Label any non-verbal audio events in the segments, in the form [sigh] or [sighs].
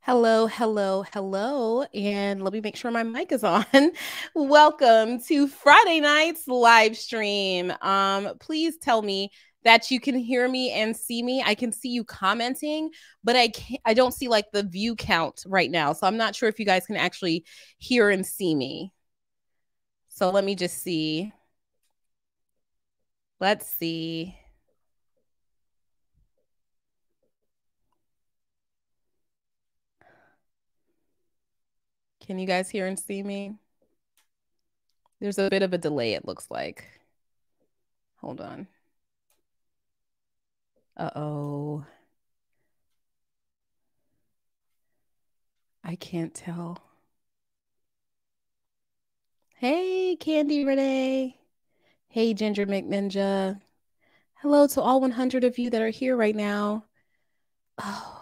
Hello, hello, hello. And let me make sure my mic is on. [laughs] Welcome to Friday night's live stream. Um, please tell me that you can hear me and see me. I can see you commenting, but I can't I don't see like the view count right now. So I'm not sure if you guys can actually hear and see me. So let me just see. Let's see. Can you guys hear and see me? There's a bit of a delay, it looks like. Hold on. Uh-oh. I can't tell. Hey, Candy Renee. Hey, Ginger McNinja. Hello to all 100 of you that are here right now. Oh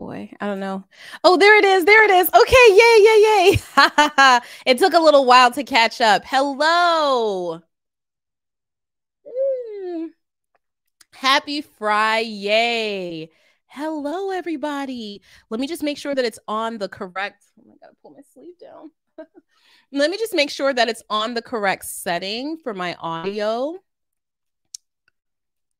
boy, I don't know. Oh, there it is. There it is. Okay, yay, yay, yay. [laughs] it took a little while to catch up. Hello. Mm. Happy Friday. Hello, everybody. Let me just make sure that it's on the correct. Oh, I gotta pull my sleeve down. [laughs] Let me just make sure that it's on the correct setting for my audio.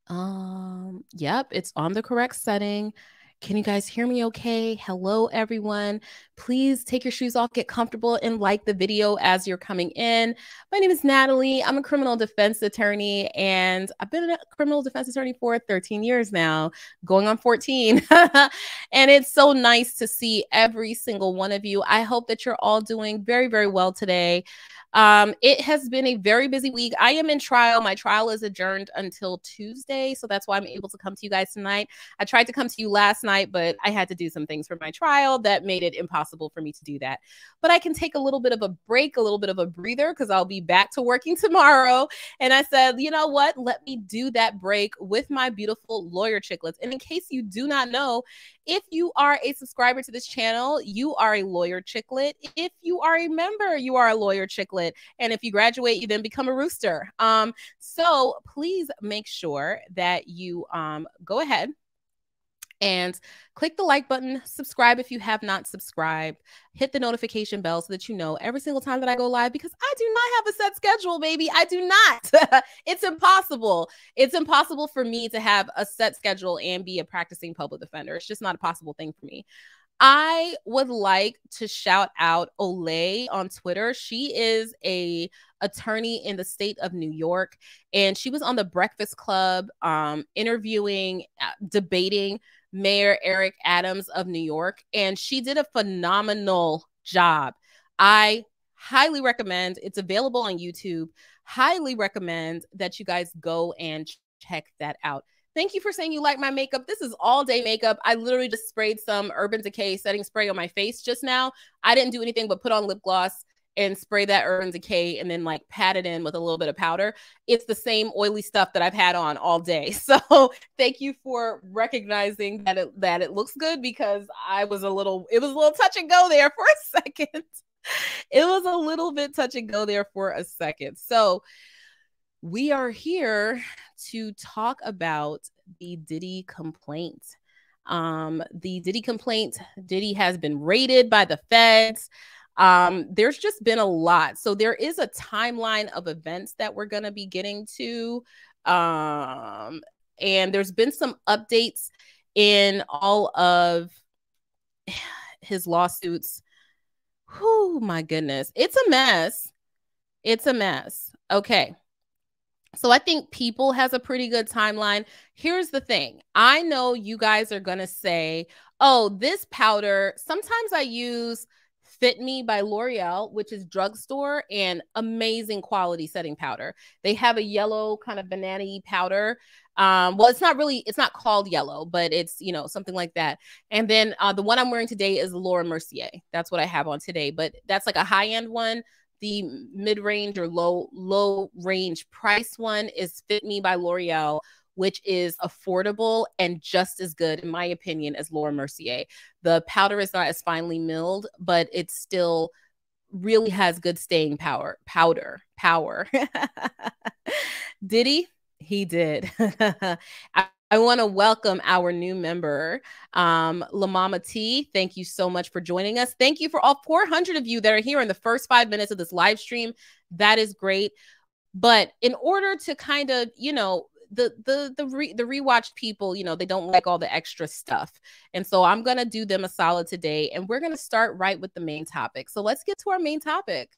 Um, yep, it's on the correct setting. Can you guys hear me okay? Hello, everyone. Please take your shoes off, get comfortable, and like the video as you're coming in. My name is Natalie. I'm a criminal defense attorney, and I've been a criminal defense attorney for 13 years now, going on 14. [laughs] and it's so nice to see every single one of you. I hope that you're all doing very, very well today. Um, it has been a very busy week. I am in trial. My trial is adjourned until Tuesday. So that's why I'm able to come to you guys tonight. I tried to come to you last night, but I had to do some things for my trial that made it impossible for me to do that. But I can take a little bit of a break, a little bit of a breather, because I'll be back to working [laughs] tomorrow. And I said, you know what? Let me do that break with my beautiful lawyer chicklets. And in case you do not know, if you are a subscriber to this channel, you are a lawyer chicklet. If you are a member, you are a lawyer chicklet. And if you graduate, you then become a rooster. Um, so please make sure that you um, go ahead and click the like button, subscribe if you have not subscribed, hit the notification bell so that you know every single time that I go live because I do not have a set schedule, baby. I do not. [laughs] it's impossible. It's impossible for me to have a set schedule and be a practicing public defender. It's just not a possible thing for me. I would like to shout out Olay on Twitter. She is a attorney in the state of New York, and she was on the Breakfast Club, um, interviewing, uh, debating Mayor Eric Adams of New York, and she did a phenomenal job. I highly recommend it's available on YouTube. Highly recommend that you guys go and check that out. Thank you for saying you like my makeup. This is all day makeup. I literally just sprayed some Urban Decay setting spray on my face just now. I didn't do anything but put on lip gloss and spray that Urban Decay and then like pat it in with a little bit of powder. It's the same oily stuff that I've had on all day. [laughs] So thank you for recognizing that it that it looks good because I was a little it was a little touch and go there [laughs] for a second. It was a little bit touch and go there for a second. So we are here to talk about the Diddy complaint. Um, the Diddy complaint, Diddy has been raided by the feds. Um, there's just been a lot. So there is a timeline of events that we're going to be getting to. Um, and there's been some updates in all of [sighs] his lawsuits. Oh my goodness. It's a mess. It's a mess. Okay. So I think People has a pretty good timeline. Here's the thing. I know you guys are going to say, "Oh, this powder, sometimes I use Fit Me by L'Oreal, which is drugstore and amazing quality setting powder. They have a yellow kind of banana powder. Um, well, it's not really, it's not called yellow, but it's, you know, something like that. And then uh, the one I'm wearing today is Laura Mercier. That's what I have on today, but that's like a high end one. The mid range or low, low range price one is Fit Me by L'Oreal which is affordable and just as good, in my opinion, as Laura Mercier. The powder is not as finely milled, but it still really has good staying power. Powder, power. [laughs] did he? He did. [laughs] I want to welcome our new member, um, LaMama T. Thank you so much for joining us. Thank you for all 400 of you that are here in the first five minutes of this live stream. That is great. But in order to kind of, you know, the the the re, the rewatch people, you know, they don't like all the extra stuff. And so I'm going to do them a solid today and we're going to start right with the main topic. So let's get to our main topic.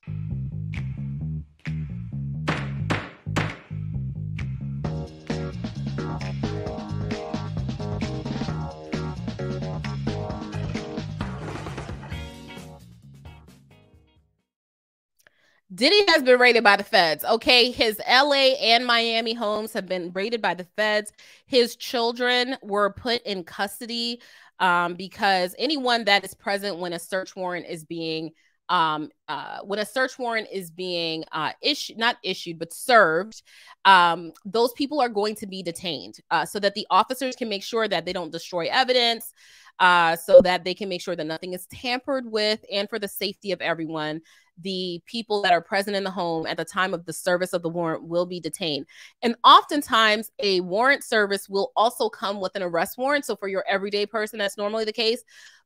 Diddy has been raided by the feds. Okay. His LA and Miami homes have been raided by the feds. His children were put in custody um, because anyone that is present when a search warrant is being um, uh, when a search warrant is being uh, issued, not issued, but served, um, those people are going to be detained uh, so that the officers can make sure that they don't destroy evidence, uh, so that they can make sure that nothing is tampered with, and for the safety of everyone, the people that are present in the home at the time of the service of the warrant will be detained. And oftentimes, a warrant service will also come with an arrest warrant. So, for your everyday person, that's normally the case,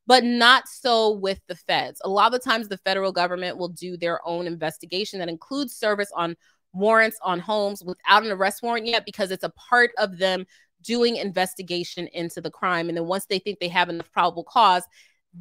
but not so with the feds. A lot of the times, the federal government will do their own investigation that includes service on warrants on homes without an arrest warrant yet because it's a part of them doing investigation into the crime. And then once they think they have enough probable cause,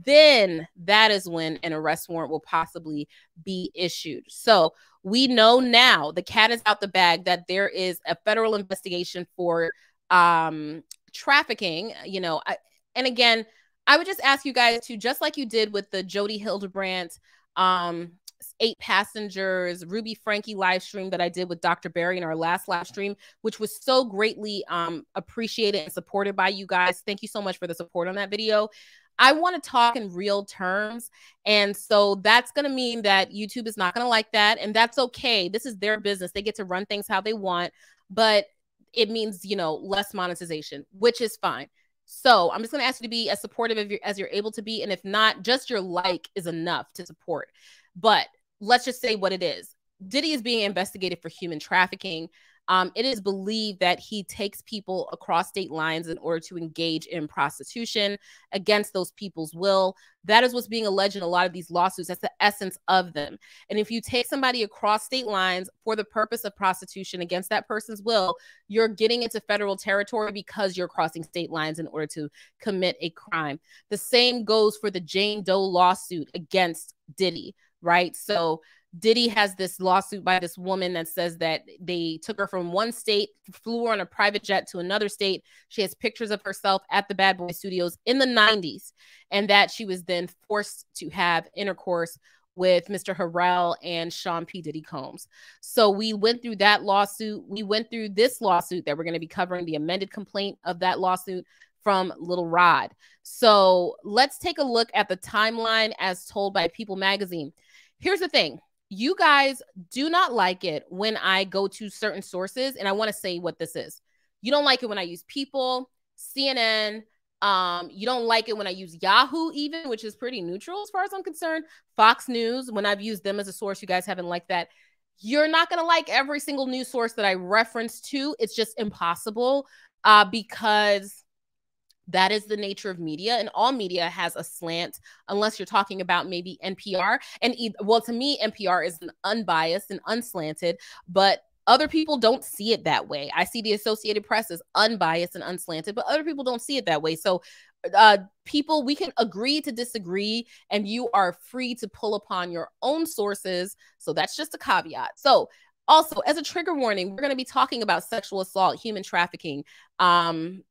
then that is when an arrest warrant will possibly be issued. So we know now the cat is out the bag that there is a federal investigation for um, trafficking. You know, I, and again, I would just ask you guys to just like you did with the Jodi Hildebrandt um, eight passengers Ruby Franke live stream that I did with Dr. Barry in our last live stream, which was so greatly um, appreciated and supported by you guys. Thank you so much for the support on that video. I want to talk in real terms. And so that's going to mean that YouTube is not going to like that. And that's okay. This is their business. They get to run things how they want, but it means, you know, less monetization, which is fine. So I'm just going to ask you to be as supportive you're, as you're able to be. And if not, just your like is enough to support. But let's just say what it is. Diddy is being investigated for human trafficking. Um, it is believed that he takes people across state lines in order to engage in prostitution against those people's will. That is what's being alleged in a lot of these lawsuits. That's the essence of them. And if you take somebody across state lines for the purpose of prostitution against that person's will, you're getting into federal territory because you're crossing state lines in order to commit a crime. The same goes for the Jane Doe lawsuit against Diddy, right? So, Diddy has this lawsuit by this woman that says that they took her from one state, flew her on a private jet to another state. She has pictures of herself at the Bad Boy Studios in the 90s, and that she was then forced to have intercourse with Mr. Harrell and Sean P. Diddy Combs. So we went through that lawsuit. We went through this lawsuit that we're going to be covering the amended complaint of that lawsuit from Little Rod. So let's take a look at the timeline as told by People Magazine. Here's the thing you guys do not like it when I go to certain sources, and I want to say what this is. You don't like it when I use People, CNN. Um, you don't like it when I use Yahoo, even, which is pretty neutral as far as I'm concerned. Fox News, when I've used them as a source, you guys haven't liked that. You're not going to like every single news source that I reference to. It's just impossible uh, because that is the nature of media and all media has a slant unless you're talking about maybe npr and well to me npr is an unbiased and unslanted but other people don't see it that way. I see the associated press as unbiased and unslanted but other people don't see it that way. So uh, people we can agree to disagree and you are free to pull upon your own sources. So that's just a caveat. So also as a trigger warning we're going to be talking about sexual assault human trafficking um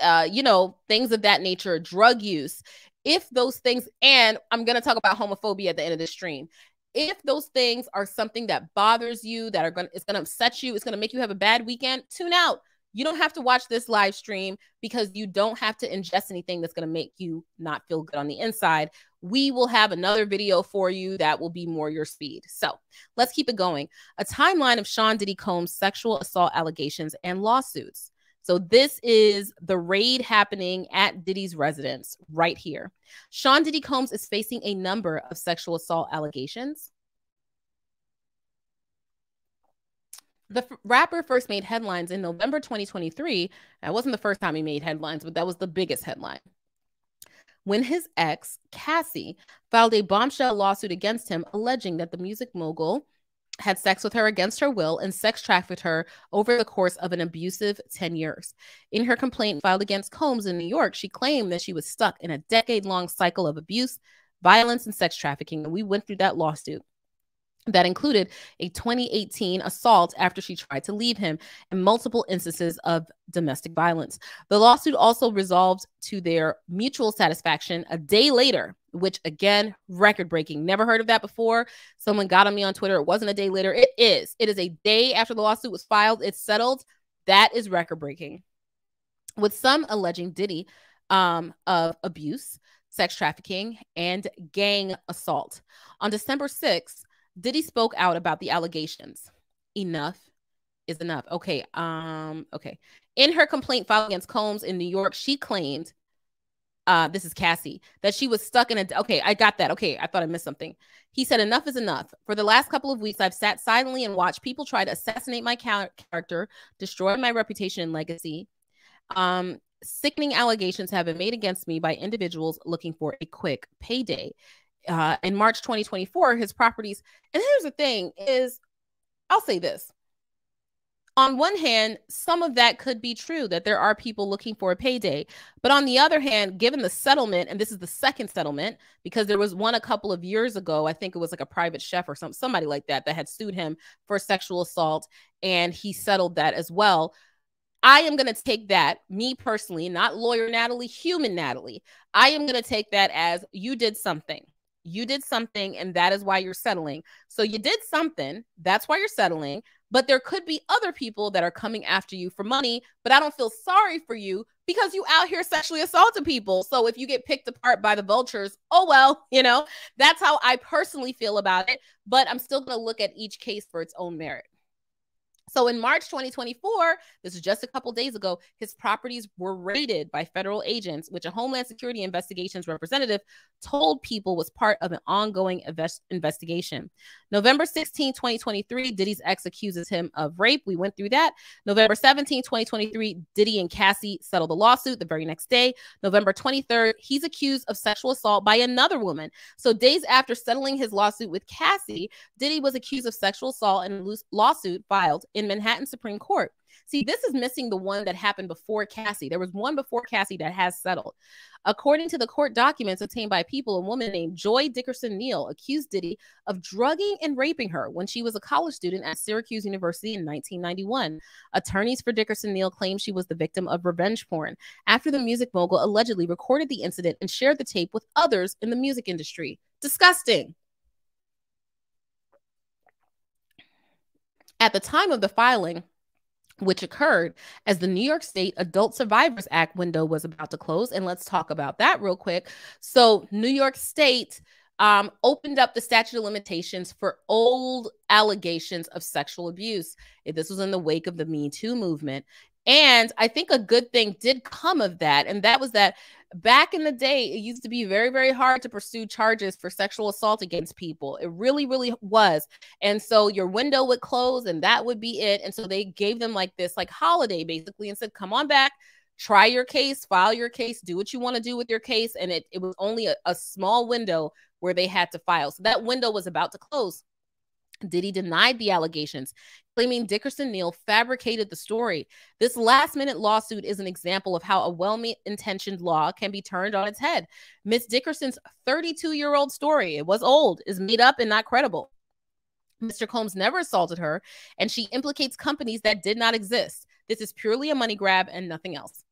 uh, you know, things of that nature, drug use. If those things, and I'm going to talk about homophobia at the end of the stream. If those things are something that bothers you, that are going to, it's going to upset you, it's going to make you have a bad weekend, tune out. You don't have to watch this live stream because you don't have to ingest anything that's going to make you not feel good on the inside. We will have another video for you that will be more your speed. So let's keep it going. A timeline of Sean Diddy Combs' sexual assault allegations and lawsuits. So this is the raid happening at Diddy's residence right here. Sean Diddy Combs is facing a number of sexual assault allegations. The f- rapper first made headlines in November 2023. That wasn't the first time he made headlines, but that was the biggest headline. When his ex, Cassie, filed a bombshell lawsuit against him, alleging that the music mogul had sex with her against her will and sex trafficked her over the course of an abusive 10 years. In her complaint filed against Combs in New York, she claimed that she was stuck in a decade long cycle of abuse, violence, and sex trafficking. And we went through that lawsuit that included a 2018 assault after she tried to leave him and multiple instances of domestic violence. The lawsuit also resolved to their mutual satisfaction a day later, which again, record breaking. Never heard of that before. Someone got on me on Twitter. It wasn't a day later. It is. It is a day after the lawsuit was filed. It's settled. That is record breaking. With some alleging Diddy um, of abuse, sex trafficking, and gang assault. On December 6th, Diddy spoke out about the allegations. Enough is enough. Okay. Um, okay. In her complaint filed against Combs in New York, she claimed uh this is Cassie that she was stuck in a okay, I got that. Okay, I thought I missed something. He said enough is enough. For the last couple of weeks I've sat silently and watched people try to assassinate my character, destroy my reputation and legacy. Um sickening allegations have been made against me by individuals looking for a quick payday uh, in March 2024, his properties. And here's the thing: is I'll say this. On one hand, some of that could be true that there are people looking for a payday. But on the other hand, given the settlement, and this is the second settlement, because there was one a couple of years ago, I think it was like a private chef or some somebody like that that had sued him for sexual assault, and he settled that as well. I am going to take that, me personally, not lawyer Natalie, human Natalie. I am going to take that as you did something you did something and that is why you're settling. So you did something, that's why you're settling. But there could be other people that are coming after you for money, but I don't feel sorry for you because you out here sexually assaulting people. So if you get picked apart by the vultures, oh well, [laughs] you know, that's how I personally feel about it. But I'm still going to look at each case for its own merit. So in March 2024, this is just a couple days ago, his properties were raided by federal agents, which a Homeland Security Investigations representative told people was part of an ongoing invest- investigation. November 16, 2023, Diddy's ex accuses him of rape. We went through that. November 17, 2023, Diddy and Cassie settled the lawsuit the very next day. November 23rd, he's accused of sexual assault by another woman. So days after settling his lawsuit with Cassie, Diddy was accused of sexual assault and a lawsuit filed in Manhattan Supreme Court. See, this is missing the one that happened before Cassie. There was one before Cassie that has settled. According to the court documents obtained by people, a woman named Joi Dickerson Neal accused Diddy of drugging and raping her when she was a college student at Syracuse University in 1991. Attorneys for Dickerson Neal claim she was the victim of revenge porn after the music mogul allegedly recorded the incident and shared the tape with others in the music industry. Disgusting. At the time of the filing, which occurred as the New York State Adult Survivors Act window was about to close. And let's talk about that real quick. So, New York State um, opened up the statute of limitations for old allegations of sexual abuse. This was in the wake of the Me Too movement. And I think a good thing did come of that. And that was that back in the day, it used to be very, very hard to pursue charges for sexual assault against people. It really, really was. And so your window would close and that would be it. And so they gave them like this, like holiday basically, and said, come on back, try your case, file your case, do what you want to do with your case. And it, it was only a, a small window where they had to file. So that window was about to close. Diddy denied the allegations, claiming Dickerson Neal fabricated the story. This last minute lawsuit is an example of how a well intentioned law can be turned on its head. Miss Dickerson's 32 year old story, it was old, is made up and not credible. Mr. Combs never assaulted her, and she implicates companies that did not exist. This is purely a money grab and nothing else.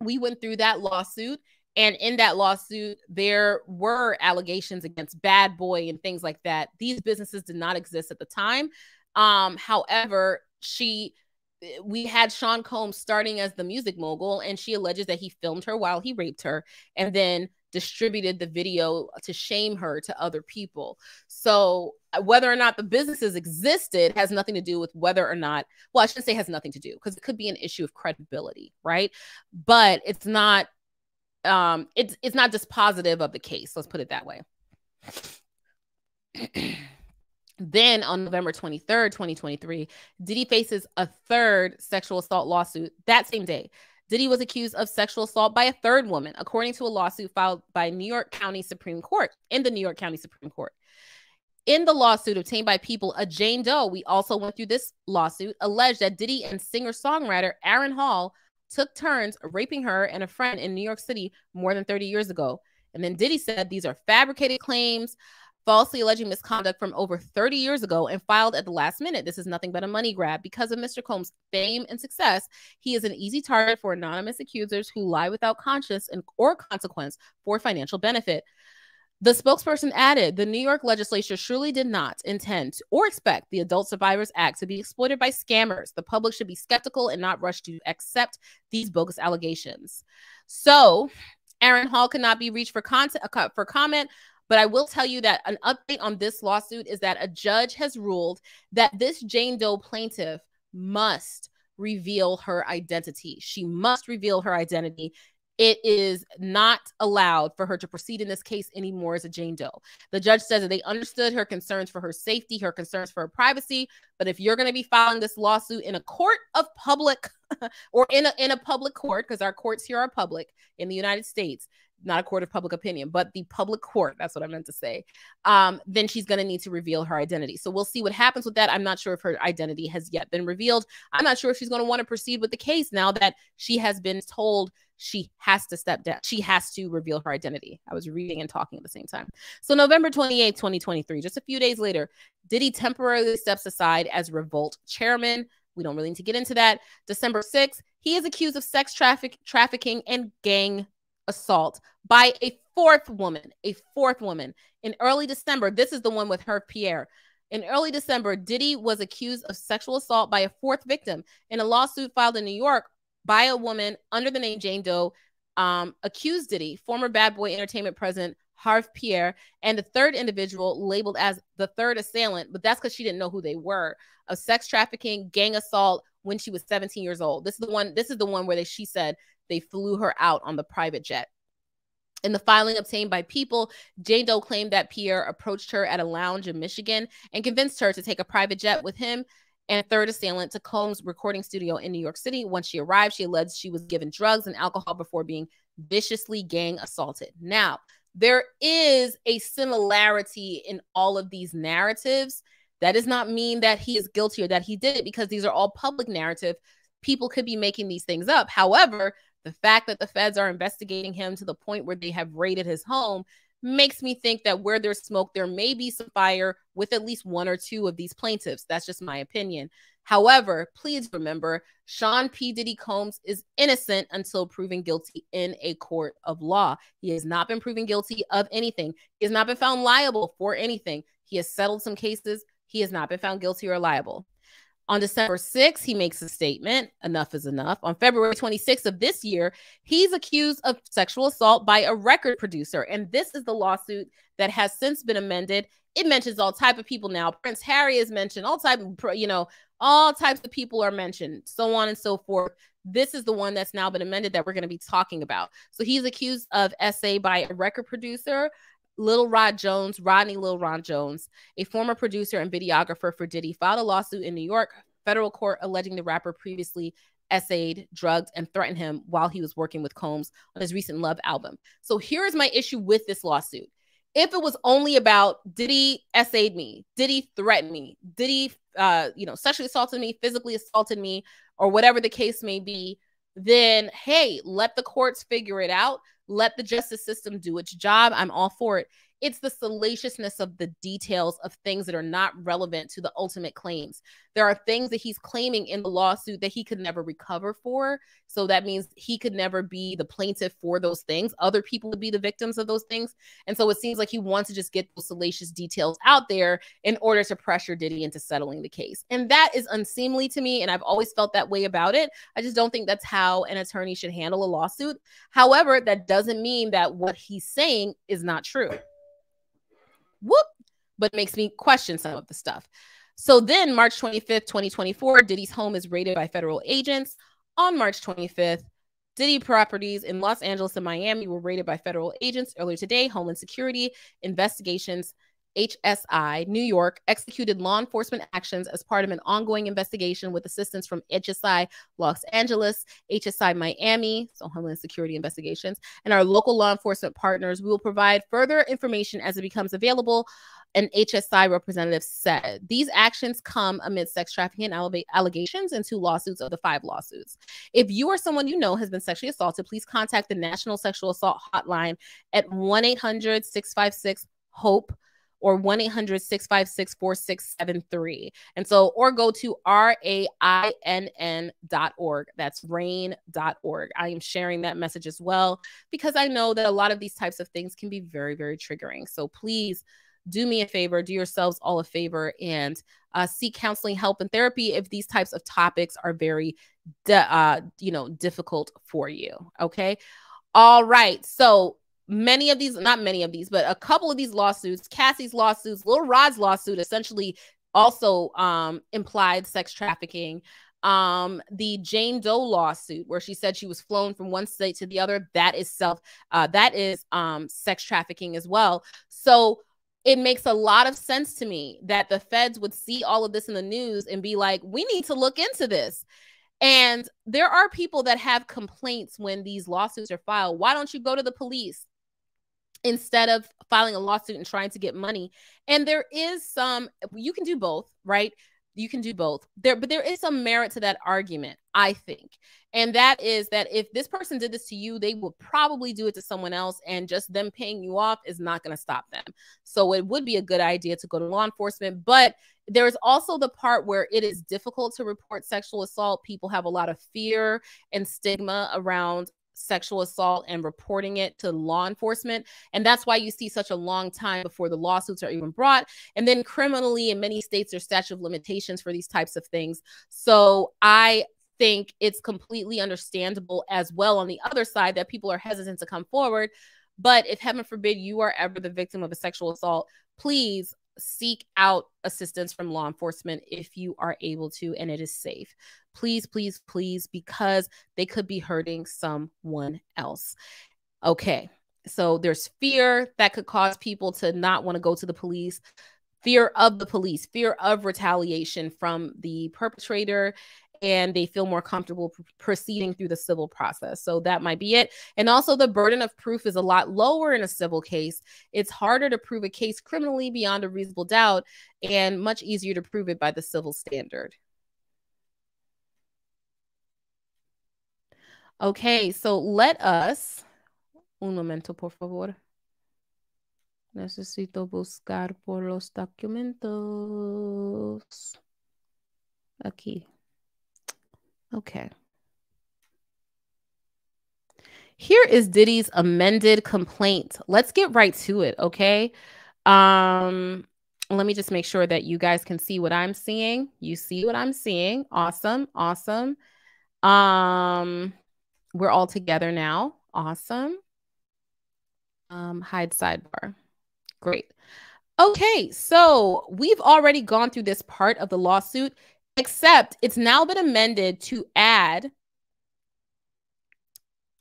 We went through that lawsuit and in that lawsuit, there were allegations against Bad Boy and things like that. These businesses did not exist at the time. Um, however, she we had Sean Combs starting as the music mogul, and she alleges that he filmed her while he raped her and then distributed the video to shame her to other people. So, uh, whether or not the businesses existed has nothing to do with whether or not, well, I shouldn't say has nothing to do because it could be an issue of credibility, right? But it's not um it's it's not dispositive of the case let's put it that way [clears throat] Then on November 23rd, 2023, Diddy faces a third sexual assault lawsuit that same day. Diddy was accused of sexual assault by a third woman, according to a lawsuit filed by New York County Supreme Court in the New York County Supreme Court. In the lawsuit obtained by People, a Jane Doe, we also went through this lawsuit, alleged that Diddy and singer songwriter Aaron Hall took turns raping her and a friend in New York City more than 30 years ago. And then Diddy said these are fabricated claims falsely alleging misconduct from over 30 years ago and filed at the last minute. This is nothing but a money grab. Because of Mr. Combs' fame and success, he is an easy target for anonymous accusers who lie without conscience and or consequence for financial benefit. The spokesperson added the New York legislature surely did not intend or expect the Adult Survivors Act to be exploited by scammers. The public should be skeptical and not rush to accept these bogus allegations. So, Aaron Hall cannot be reached for content uh, for comment but I will tell you that an update on this lawsuit is that a judge has ruled that this Jane Doe plaintiff must reveal her identity. She must reveal her identity. It is not allowed for her to proceed in this case anymore as a Jane Doe. The judge says that they understood her concerns for her safety, her concerns for her privacy. But if you're going to be filing this lawsuit in a court of public [laughs] or in a, in a public court, because our courts here are public in the United States, not a court of public opinion, but the public court, that's what I meant to say, um, then she's going to need to reveal her identity. So we'll see what happens with that. I'm not sure if her identity has yet been revealed. I'm not sure if she's going to want to proceed with the case now that she has been told she has to step down. She has to reveal her identity. I was reading and talking at the same time. So November 28, 2023, just a few days later, Diddy temporarily steps aside as Revolt chairman. We don't really need to get into that. December 6th, he is accused of sex traffic trafficking and gang assault by a fourth woman, a fourth woman. In early December, this is the one with Herve Pierre. In early December, Diddy was accused of sexual assault by a fourth victim in a lawsuit filed in New York by a woman under the name Jane Doe. Um, accused Diddy, former Bad Boy Entertainment president Herve Pierre, and the third individual labeled as the third assailant, but that's because she didn't know who they were, of sex trafficking, gang assault when she was 17 years old. This is the one. This is the one where they, she said they flew her out on the private jet. In the filing obtained by People, Jane Doe claimed that Pierre approached her at a lounge in Michigan and convinced her to take a private jet with him and third assailant to Combs' recording studio in New York City. Once she arrived, she alleged she was given drugs and alcohol before being viciously gang assaulted. Now, there is a similarity in all of these narratives. That does not mean that he is guilty or that he did it because these are all public narrative. People could be making these things up. However, the fact that the feds are investigating him to the point where they have raided his home makes me think that where there's smoke, there may be some fire with at least one or two of these plaintiffs. That's just my opinion. However, please remember Sean P. Diddy Combs is innocent until proven guilty in a court of law. He has not been proven guilty of anything, he has not been found liable for anything. He has settled some cases, he has not been found guilty or liable. On December 6th, he makes a statement enough is enough. On February 26th of this year, he's accused of sexual assault by a record producer. And this is the lawsuit that has since been amended. It mentions all type of people now. Prince Harry is mentioned, all type you know, all types of people are mentioned, so on and so forth. This is the one that's now been amended that we're going to be talking about. So he's accused of SA by a record producer Little Rod Jones, Rodney Little Rod Jones, a former producer and videographer for Diddy, filed a lawsuit in New York federal court alleging the rapper previously essayed, drugged, and threatened him while he was working with Combs on his recent Love album. So here is my issue with this lawsuit. If it was only about did he essayed me, did he threaten me, did he, uh, you know, sexually assaulted me, physically assaulted me, or whatever the case may be, then hey, let the courts figure it out. Let the justice system do its job. I'm all for it. It's the salaciousness of the details of things that are not relevant to the ultimate claims. There are things that he's claiming in the lawsuit that he could never recover for. So that means he could never be the plaintiff for those things. Other people would be the victims of those things. And so it seems like he wants to just get those salacious details out there in order to pressure Diddy into settling the case. And that is unseemly to me. And I've always felt that way about it. I just don't think that's how an attorney should handle a lawsuit. However, that doesn't mean that what he's saying is not true whoop, but makes me question some of the stuff. So then, March 25th, 2024, Diddy's home is raided by federal agents. On March 25th, Diddy properties in Los Angeles and Miami were raided by federal agents earlier today. Homeland Security investigations HSI, New York, executed law enforcement actions as part of an ongoing investigation with assistance from HSI Los Angeles, HSI Miami, so Homeland Security Investigations, and our local law enforcement partners. We will provide further information as it becomes available an HSI representative said. These actions come amid sex trafficking allegations and two lawsuits of the five lawsuits. If you or someone you know has been sexually assaulted, please contact the National Sexual Assault Hotline at 1 800 656 HOPE or 1 800 656 4673. And so, or go to R A I N N dot org. That's rainn.org. I am sharing that message as well because I know that a lot of these types of things can be very, very triggering. So please do me a favor, do yourselves all a favor, and uh, seek counseling, help, and therapy if these types of topics are very, uh, you know, difficult for you. Okay. All right. So many of these, not many of these, but a couple of these lawsuits, Cassie's lawsuits, Lil Rod's lawsuit, essentially also um, implied sex trafficking. Um, the Jane Doe lawsuit, where she said she was flown from one state to the other, that is self, uh, that is um, sex trafficking as well. So it makes a lot of sense to me that the feds would see all of this in the news and be like, we need to look into this. And there are people that have complaints when these lawsuits are filed. Why don't you go to the police instead of filing a lawsuit and trying to get money? And there is some, you can do both, right? You can do both. There, but there is some merit to that argument, I think. And that is that if this person did this to you, they will probably do it to someone else, and just them paying you off is not going to stop them. So it would be a good idea to go to law enforcement. But there's also the part where it is difficult to report sexual assault. People have a lot of fear and stigma around sexual assault and reporting it to law enforcement. And that's why you see such a long time before the lawsuits are even brought. And then criminally, in many states, there's statute of limitations for these types of things. So I think it's completely understandable as well on the other side that people are hesitant to come forward. But if heaven forbid you are ever the victim of a sexual assault, please seek out assistance from law enforcement if you are able to and it is safe. Please, please, please, because they could be hurting someone else. Okay. So there's fear that could cause people to not want to go to the police fear of the police, fear of retaliation from the perpetrator, and they feel more comfortable pr- proceeding through the civil process. So that might be it. And also, the burden of proof is a lot lower in a civil case. It's harder to prove a case criminally beyond a reasonable doubt and much easier to prove it by the civil standard. Okay, so let us. Un momento, por favor. Necesito buscar por los documentos. Aquí. Okay. Here is Diddy's amended complaint. Let's get right to it, okay? Um let me just make sure that you guys can see what I'm seeing. You see what I'm seeing. Awesome. Awesome. Um we're all together now. Awesome. Um hide sidebar. Great. Okay, so we've already gone through this part of the lawsuit except it's now been amended to add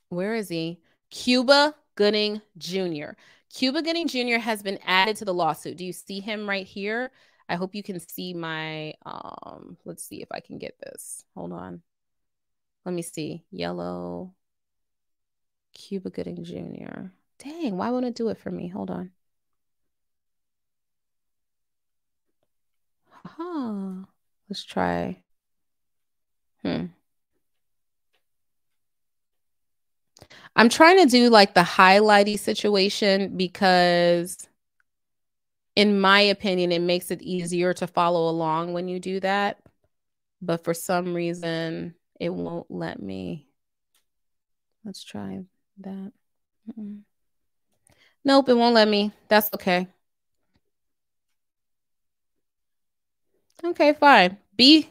where is he? Cuba Gooding Jr. Cuba Gooding Jr. has been added to the lawsuit. Do you see him right here? I hope you can see my um let's see if I can get this. Hold on. Let me see. Yellow Cuba Gooding Jr. Dang, why won't it do it for me? Hold on. Huh. Let's try. Hmm. I'm trying to do like the highlighty situation because in my opinion, it makes it easier to follow along when you do that. But for some reason, it won't let me. Let's try that. Mm. Nope, it won't let me. That's okay. Okay, fine. Be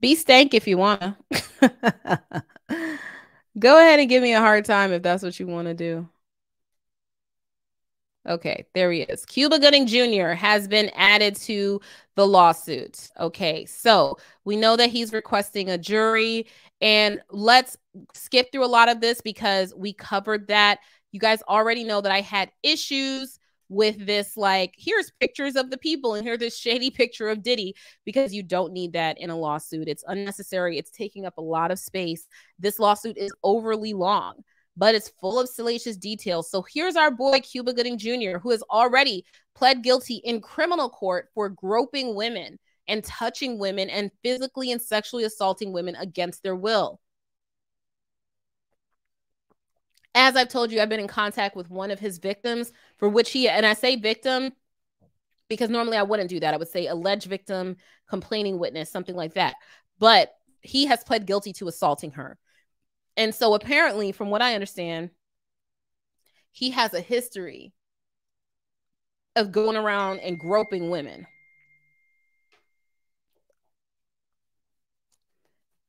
be stank if you wanna. [laughs] Go ahead and give me a hard time if that's what you want to do. Okay, there he is. Cuba Gooding Jr. has been added to the lawsuit. Okay, so we know that he's requesting a jury, and let's skip through a lot of this because we covered that. You guys already know that I had issues with this like here's pictures of the people and here's this shady picture of Diddy because you don't need that in a lawsuit. It's unnecessary. It's taking up a lot of space. This lawsuit is overly long, but it's full of salacious details. So here's our boy Cuba Gooding Jr., who has already pled guilty in criminal court for groping women and touching women and physically and sexually assaulting women against their will. As I've told you, I've been in contact with one of his victims for which he, and I say victim because normally I wouldn't do that. I would say alleged victim, complaining witness, something like that. But he has pled guilty to assaulting her. And so apparently, from what I understand, he has a history of going around and groping women.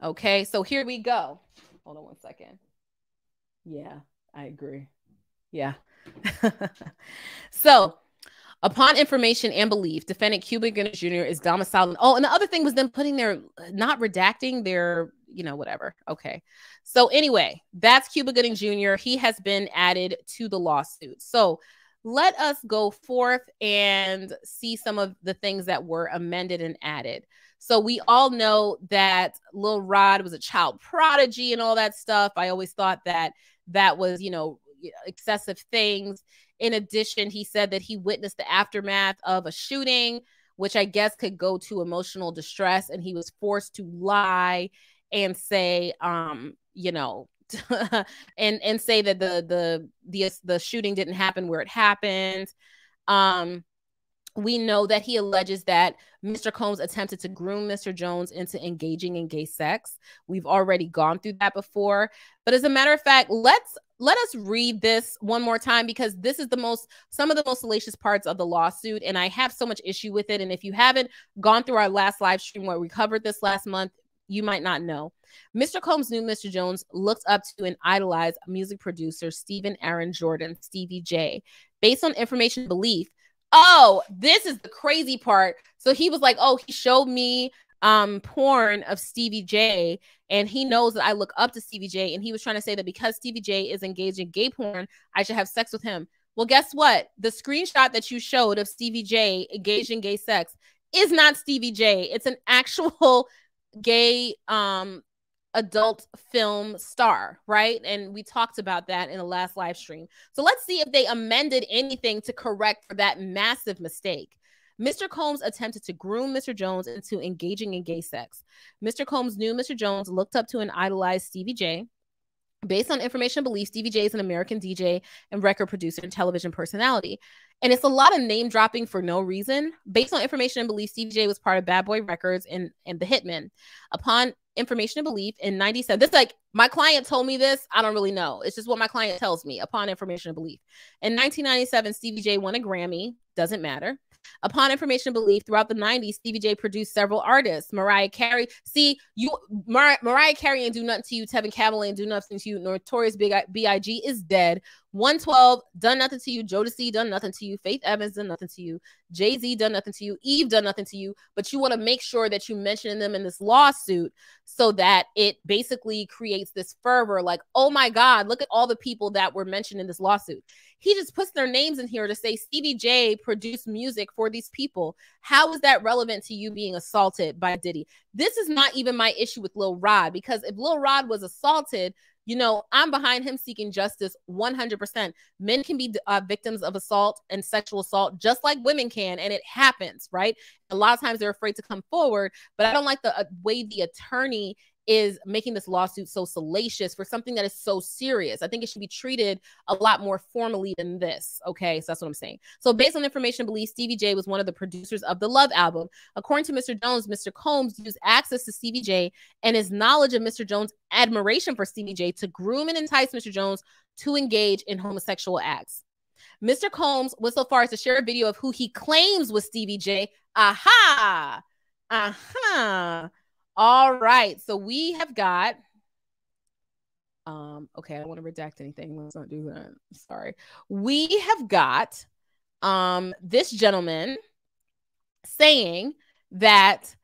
Okay, so here we go. Hold on one second. Yeah. I agree. Yeah. [laughs] so, upon information and belief, defendant Cuba Gooding Jr. is domiciled. Oh, and the other thing was them putting their not redacting their, you know, whatever. Okay. So, anyway, that's Cuba Gooding Jr. He has been added to the lawsuit. So, let us go forth and see some of the things that were amended and added. So we all know that Lil Rod was a child prodigy and all that stuff. I always thought that that was, you know, excessive things. In addition, he said that he witnessed the aftermath of a shooting, which I guess could go to emotional distress, and he was forced to lie and say, um, you know, [laughs] and and say that the the the the shooting didn't happen where it happened. Um, we know that he alleges that Mr. Combs attempted to groom Mr. Jones into engaging in gay sex. We've already gone through that before. But as a matter of fact, let's let us read this one more time because this is the most some of the most salacious parts of the lawsuit and I have so much issue with it and if you haven't gone through our last live stream where we covered this last month, you might not know. Mr. Combs knew Mr. Jones looked up to and idolized music producer Steven Aaron Jordan, Stevie J. Based on information belief, Oh, this is the crazy part. So he was like, "Oh, he showed me um porn of Stevie J and he knows that I look up to Stevie J and he was trying to say that because Stevie J is engaged in gay porn, I should have sex with him." Well, guess what? The screenshot that you showed of Stevie J engaged in gay sex is not Stevie J. It's an [laughs] actual gay um adult film star, right? And we talked about that in the last live stream. So let's see if they amended anything to correct for that massive mistake. Mr. Combs attempted to groom Mr. Jones into engaging in gay sex. Mr. Combs knew Mr. Jones looked up to and idolized Stevie J. Based on information and belief, Stevie J is an American DJ and record producer and television personality. And it's a lot of name dropping for no reason. Based on information and belief, Stevie J was part of Bad Boy Records and, and The Hitmen. Upon information and belief in 97. This like my client told me this. I don't really know. It's just what my client tells me upon information and belief. In 1997, Stevie J won a Grammy. Doesn't matter. Upon information belief, throughout the 90s, Stevie J produced several artists. Mariah Carey, see, you Mar- Mariah Carey and Do Nothing to You, Tevin Campbell and Do Nothing to You, Notorious Big B.I.G. is dead. 112, Done Nothing to You, Jodeci, Done Nothing to You, Faith Evans, Done Nothing to You, Jay Z, Done Nothing to You, Eve, Done Nothing to You. But you want to make sure that you mention them in this lawsuit so that it basically creates this fervor like, oh my God, look at all the people that were mentioned in this lawsuit. He just puts their names in here to say Stevie J produced music for these people. How is that relevant to you being assaulted by Diddy? This is not even my issue with Lil Rod because if Lil Rod was assaulted, you know, I'm behind him seeking justice 100%. Men can be uh, victims of assault and sexual assault just like women can, and it happens, right? A lot of times they're afraid to come forward, but I don't like the uh, way the attorney is making this lawsuit so salacious for something that is so serious. I think it should be treated a lot more formally than this. Okay, so that's what I'm saying. So, based on information believed, Stevie J was one of the producers of the Love album. According to Mr. Jones, Mr. Combs used access to Stevie J and his knowledge of Mr. Jones' admiration for Stevie J to groom and entice Mr. Jones to engage in homosexual acts. Mr. Combs went so far as to share a video of who he claims was Stevie J. Aha! Aha! All right. So we have got um okay, I don't want to redact anything. Let's not do that. Sorry. We have got um this gentleman saying that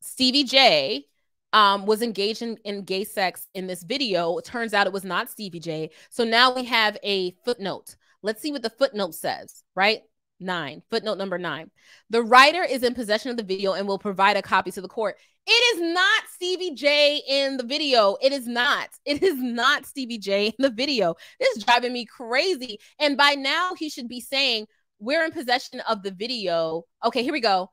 Stevie J um, was engaged in, in gay sex in this video. It turns out it was not Stevie J. So now we have a footnote Let's see what the footnote says, right? Nine, footnote number nine. The writer is in possession of the video and will provide a copy to the court. It is not Stevie J in the video. It is not. It is not Stevie J in the video. This is driving me crazy. And by now, he should be saying, We're in possession of the video. Okay, here we go.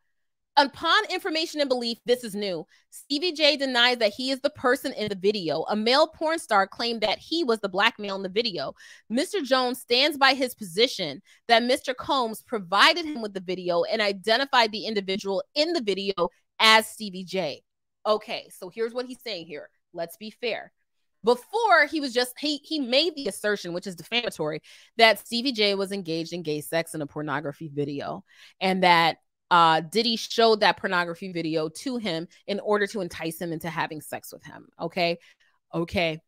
Upon information and belief, this is new. Stevie J denies that he is the person in the video. A male porn star claimed that he was the black male in the video. Mr. Jones stands by his position that Mr. Combs provided him with the video and identified the individual in the video as Stevie J. Okay, so here's what he's saying here. Let's be fair. Before he was just he he made the assertion, which is defamatory, that Stevie J was engaged in gay sex in a pornography video, and that uh, Diddy showed that pornography video to him in order to entice him into having sex with him. Okay. Okay.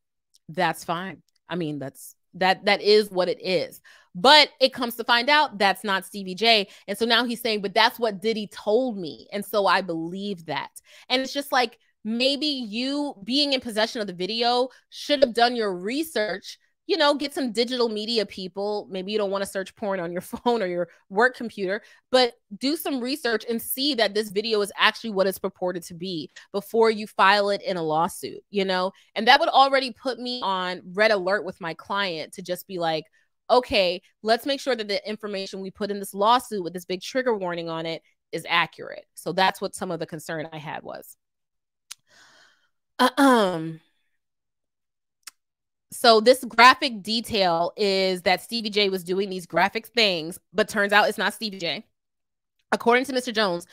That's fine. I mean, that's that that is what it is. But it comes to find out that's not Stevie J. And so now he's saying, but that's what Diddy told me. And so I believe that. And it's just like maybe you being in possession of the video should have done your research you know, get some digital media people. Maybe you don't want to search porn on your [laughs] phone or your work computer, but do some research and see that this video is actually what it's purported to be before you file it in a lawsuit, you know? And that would already put me on red alert with my client to just be like, okay, let's make sure that the information we put in this lawsuit with this big trigger warning on it is accurate. So that's what some of the concern I had was. Uh, [clears throat] um so this graphic detail is that Stevie J was doing these graphic things, but turns out it's not Stevie J. According to Mr. Jones,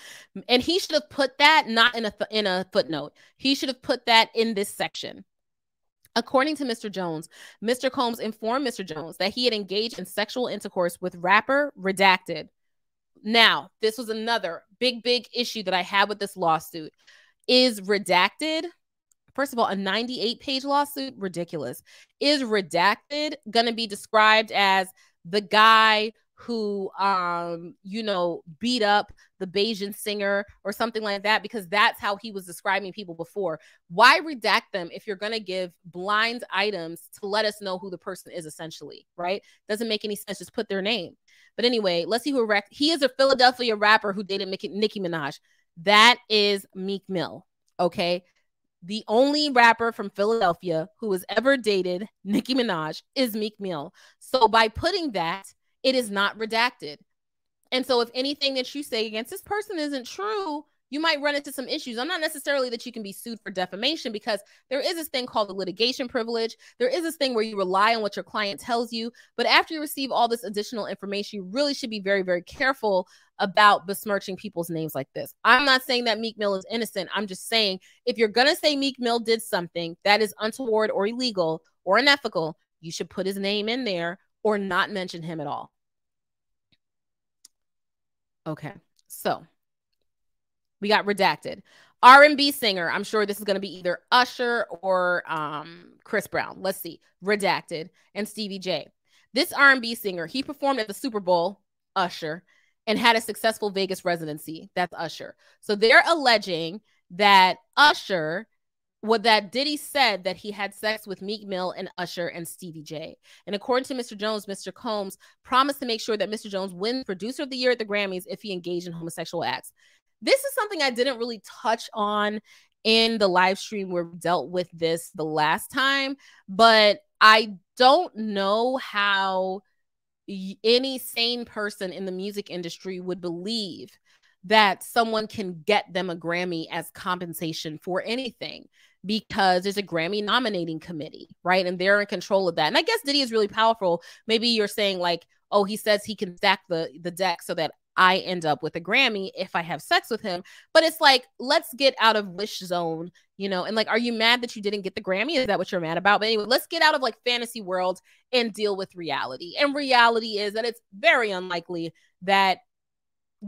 and he should have put that not in a in a footnote. He should have put that in this section. According to Mr. Jones, Mr. Combs informed Mr. Jones that he had engaged in sexual intercourse with rapper Redacted. Now, this was another big, big issue that I had with this lawsuit. Is Redacted First of all, a 98 page lawsuit, ridiculous. Is redacted going to be described as the guy who um you know beat up the Bajan singer or something like that because that's how he was describing people before. Why redact them if you're going to give blind items to let us know who the person is essentially, right? Doesn't make any sense just put their name. But anyway, let's see who rec- he is a Philadelphia rapper who dated Nicki Minaj. That is Meek Mill, okay? The only rapper from Philadelphia who has ever dated Nicki Minaj is Meek Mill. So by putting that, it is not redacted. And so if anything that you say against this person isn't true, you might run into some issues. I'm not necessarily that you can be sued for defamation because there is this thing called the litigation privilege. There is this thing where you rely on what your client tells you. But after you receive all this additional information, you really should be very, very careful about besmirching people's names like this. I'm not saying that Meek Mill is innocent. I'm just saying if you're going to say Meek Mill did something that is untoward or illegal or unethical, you should put his name in there or not mention him at all. Okay. So, we got redacted. R&B singer. I'm sure this is going to be either Usher or um, Chris Brown. Let's see. Redacted and Stevie J. This R&B singer, he performed at the Super Bowl, Usher, and had a successful Vegas residency. That's Usher. So they're alleging that Usher what that Diddy said that he had sex with Meek Mill and Usher and Stevie J. And according to Mr. Jones, Mr. Combs promised to make sure that Mr. Jones wins producer of the year at the Grammys if he engaged in homosexual acts. This is something I didn't really touch on in the live stream where we dealt with this the last time, but I don't know how any sane person in the music industry would believe that someone can get them a Grammy as compensation for anything because there's a Grammy nominating committee, right? And they're in control of that. And I guess Diddy is really powerful. Maybe you're saying like, oh, he says he can stack the the deck so that I end up with a Grammy if I have sex with him. But it's like, let's get out of wish zone, you know, and like, are you mad that you didn't get the Grammy? Is that what you're mad about? But anyway, let's get out of like fantasy world and deal with reality. And reality is that it's very unlikely that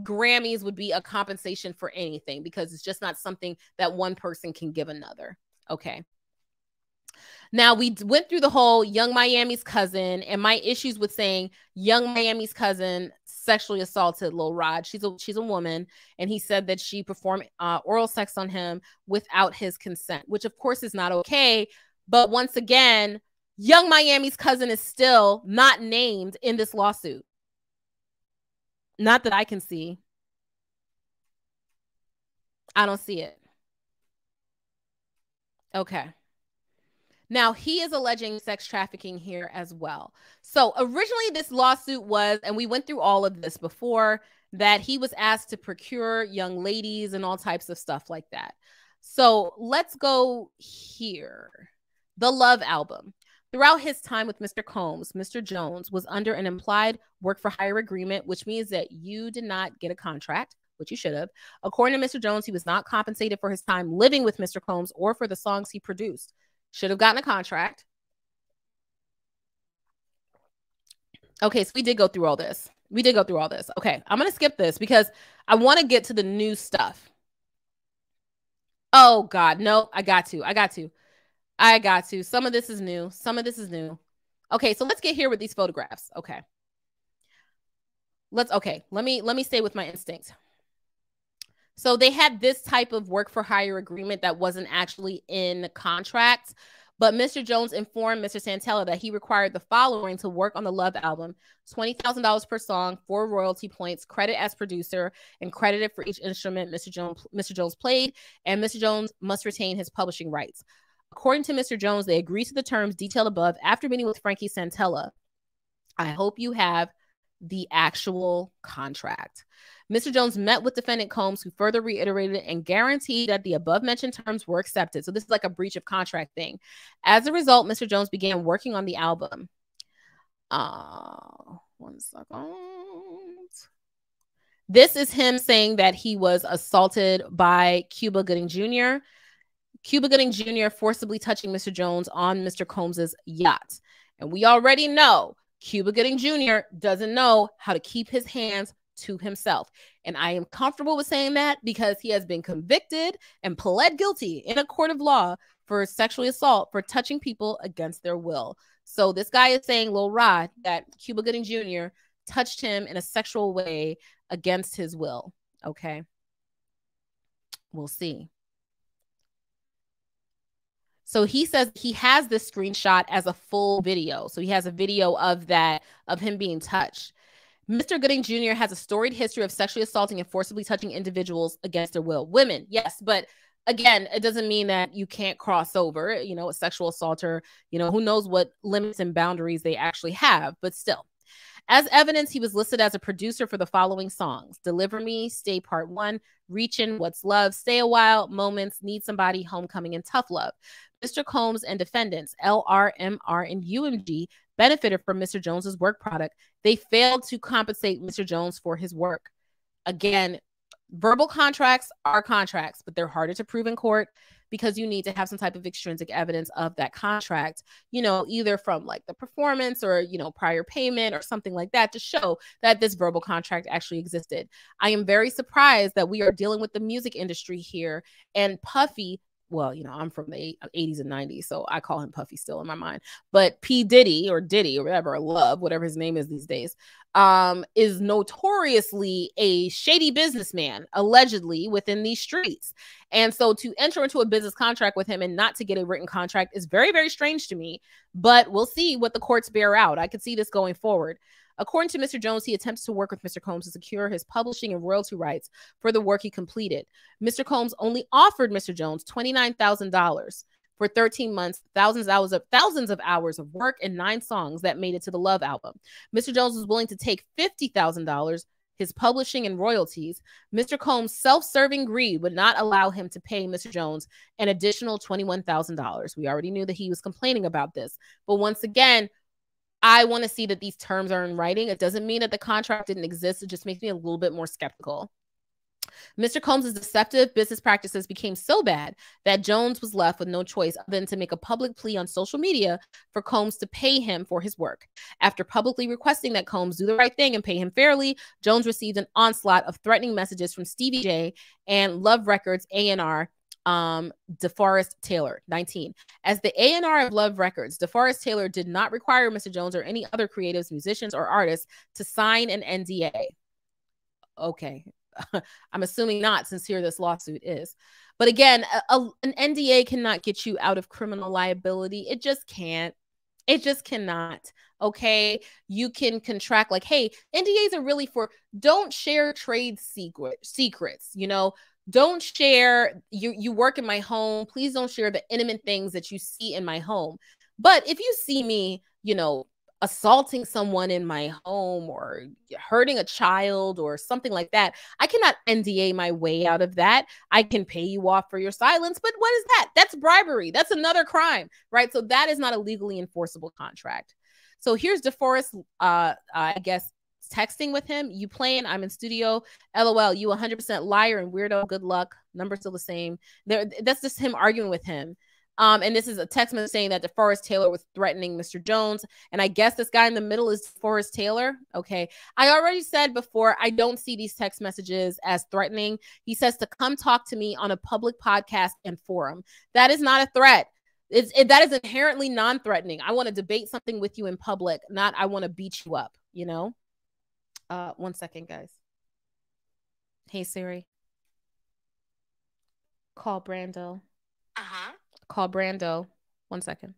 Grammys would be a compensation for anything because it's just not something that one person can give another. Okay. Now we went through the whole Young Miami's cousin and my issues with saying Young Miami's cousin sexually assaulted Lil Rod. She's a she's a woman, and he said that she performed uh, oral sex on him without his consent, which of course is not okay. But once again, Young Miami's cousin is still not named in this lawsuit. Not that I can see. I don't see it. Okay. Now, he is alleging sex trafficking here as well. So, originally, this lawsuit was, and we went through all of this before, that he was asked to procure young ladies and all types of stuff like that. So, let's go here. The Love album. Throughout his time with Mr. Combs, Mr. Jones was under an implied work for hire agreement, which means that you did not get a contract, which you should have. According to Mr. Jones, he was not compensated for his time living with Mr. Combs or for the songs he produced. Should have gotten a contract. Okay, so we did go through all this. We did go through all this. Okay, I'm going to skip this because I want to get to the new stuff. Oh, God. No, I got to. I got to. I got to. Some of this is new. Some of this is new. Okay, so let's get here with these photographs. Okay. Let's okay. Let me let me stay with my instincts. So they had this type of work for hire agreement that wasn't actually in the contracts. But Mr. Jones informed Mr. Santella that he required the following to work on the Love album $20,000 per song, four royalty points, credit as producer, and credited for each instrument Mr. Jones, Mr. Jones played. And Mr. Jones must retain his publishing rights. According to Mr. Jones, they agreed to the terms detailed above after meeting with Frankie Santella. I hope you have the actual contract. Mr. Jones met with defendant Combs, who further reiterated and guaranteed that the above mentioned terms were accepted. So this is like a breach of contract thing. As a result, Mr. Jones began working on the album. Uh, one second. This is him saying that he was assaulted by Cuba Gooding Jr. Cuba Gooding Jr. forcibly touching Mr. Jones on Mr. Combs's yacht. And we already know Cuba Gooding Jr. doesn't know how to keep his hands to himself. And I am comfortable with saying that because he has been convicted and pled guilty in a court of law for sexual assault for touching people against their will. So this guy is saying, Lil Rod, that Cuba Gooding Jr. touched him in a sexual way against his will. Okay. We'll see. So he says he has this screenshot as a full video. So he has a video of that, of him being touched. Mr. Gooding Jr. has a storied history of sexually assaulting and forcibly touching individuals against their will. Women, yes, but again, it doesn't mean that you can't cross over. You know, a sexual assaulter, you know, who knows what limits and boundaries they actually have, but still. As evidence, he was listed as a producer for the following songs Deliver Me, Stay Part One, Reaching, What's Love, Stay a While, Moments, Need Somebody, Homecoming, and Tough Love. Mr. Combs and defendants, LRMR and UMG, benefited from Mr. Jones's work product. They failed to compensate Mr. Jones for his work. Again, verbal contracts are contracts, but they're harder to prove in court because you need to have some type of extrinsic evidence of that contract, you know, either from like the performance or, you know, prior payment or something like that to show that this verbal contract actually existed. I am very surprised that we are dealing with the music industry here and Puffy well, you know, I'm from the 80s and 90s, so I call him Puffy still in my mind. But P. Diddy or Diddy or whatever, Love, whatever his name is these days, um, is notoriously a shady businessman, allegedly within these streets. And so to enter into a business contract with him and not to get a written contract is very, very strange to me. But we'll see what the courts bear out. I could see this going forward. According to Mr. Jones, he attempts to work with Mr. Combs to secure his publishing and royalty rights for the work he completed. Mr. Combs only offered Mr. Jones $29,000 for 13 months, thousands of hours of thousands of hours of work and nine songs that made it to the Love album. Mr. Jones was willing to take $50,000 his publishing and royalties, Mr. Combs' self serving greed would not allow him to pay Mr. Jones an additional $21,000. We already knew that he was complaining about this. But once again, I want to see that these terms are in writing. It doesn't mean that the contract didn't exist. It just makes me a little bit more skeptical. Mr. Combs' deceptive business practices became so bad that Jones was left with no choice than to make a public plea on social media for Combs to pay him for his work. After publicly requesting that Combs do the right thing and pay him fairly, Jones received an onslaught of threatening messages from Stevie J and Love Records A&R um, DeForest Taylor, 19. As the A&R of Love Records, DeForest Taylor did not require Mr. Jones or any other creatives, musicians, or artists to sign an NDA. Okay. [laughs] I'm assuming not, since here this lawsuit is. But again, a, a, an NDA cannot get you out of criminal liability. It just can't. It just cannot. Okay. You can contract like, hey, NDAs are really for don't share trade secret secrets, you know, don't share you you work in my home. Please don't share the intimate things that you see in my home. But if you see me, you know, assaulting someone in my home or hurting a child or something like that, I cannot NDA my way out of that. I can pay you off for your silence, but what is that? That's bribery. That's another crime, right? So that is not a legally enforceable contract. So here's DeForest, uh, I guess, texting with him. You playing? I'm in studio. LOL. You 100% liar and weirdo. Good luck. Number still the same. There. That's just him arguing with him. Um, and this is a text message saying that DeForest Taylor was threatening Mr. Jones. And I guess this guy in the middle is DeForest Taylor. Okay. I already said before, I don't see these text messages as threatening. He says to come talk to me on a public podcast and forum. That is not a threat. It's, it, that is inherently non threatening. I want to debate something with you in public, not I want to beat you up, you know? Uh, one second, guys. Hey, Siri. Call Brando. Uh huh call Brando. One second.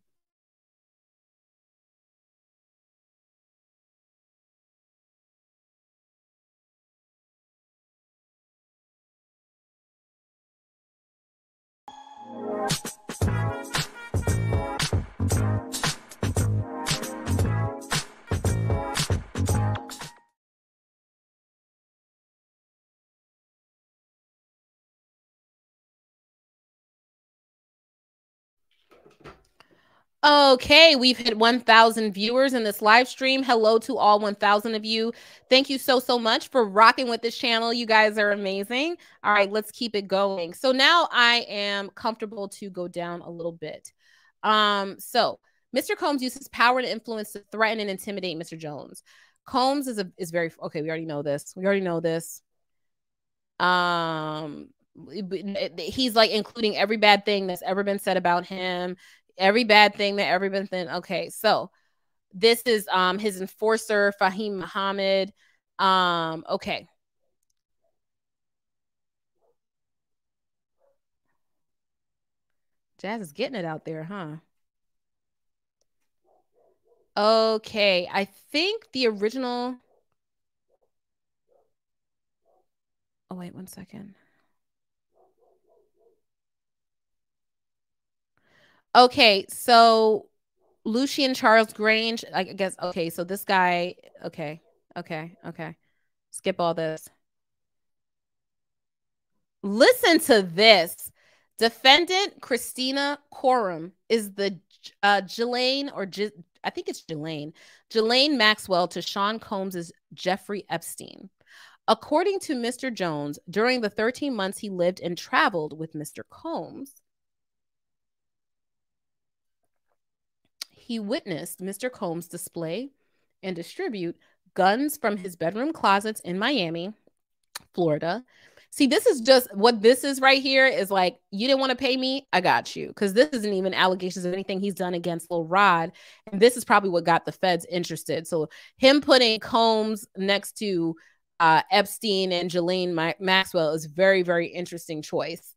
Okay, we've hit 1,000 viewers in this live stream. Hello to all 1,000 of you. Thank you so, so much for rocking with this channel. You guys are amazing. All right, let's keep it going. So now I am comfortable to go down a little bit. Um, so Mr. Combs uses power and influence to threaten and intimidate Mr. Jones. Combs is a is very okay. We already know this. We already know this. Um, he's like including every bad thing that's ever been said about him every bad thing that ever been thing. Okay, so this is um his enforcer Fahim Muhammad. Um, okay. Jazz is getting it out there, huh? Okay, I think the original. Oh, wait, one second. Okay, so Lucian Charles Grainge, I guess. Okay, so this guy. Okay, okay, okay. Skip all this. Listen to this. Defendant Kristina Khorram is the uh, Ghislaine or G- I think it's Ghislaine, Ghislaine Maxwell to Sean Combs's Jeffrey Epstein. According to Mr. Jones, during the 13 months he lived and traveled with Mr. Combs, he witnessed Mr. Combs display and distribute guns from his bedroom closets in Miami, Florida. See, this is just what this is right here is like, you didn't want to pay me, I got you. Because this isn't even allegations of anything he's done against Lil Rod. And this is probably what got the feds interested. So, him putting Combs next to uh, Epstein and Ma- Maxwell is very, very interesting choice.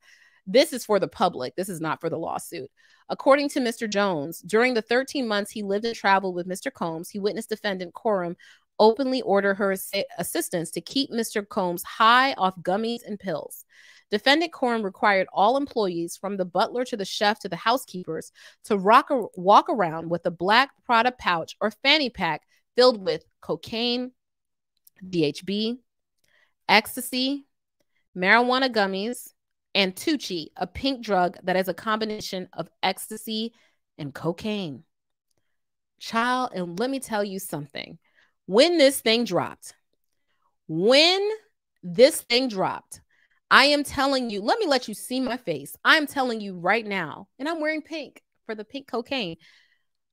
This is for the public. This is not for the lawsuit. According to Mr. Jones, during the 13 months he lived and traveled with Mr. Combs, he witnessed defendant Khorram openly order her assistants to keep Mr. Combs high off gummies and pills. Defendant Khorram required all employees, from the butler to the chef to the housekeepers, to rock walk around with a black Prada pouch or fanny pack filled with cocaine, GHB, ecstasy, marijuana gummies, and Tucci, a pink drug that is a combination of ecstasy and cocaine. Child, and let me tell you something. When this thing dropped, when this thing dropped, I am telling you, let me let you see my face. I'm telling you right now, and I'm wearing pink for the pink cocaine.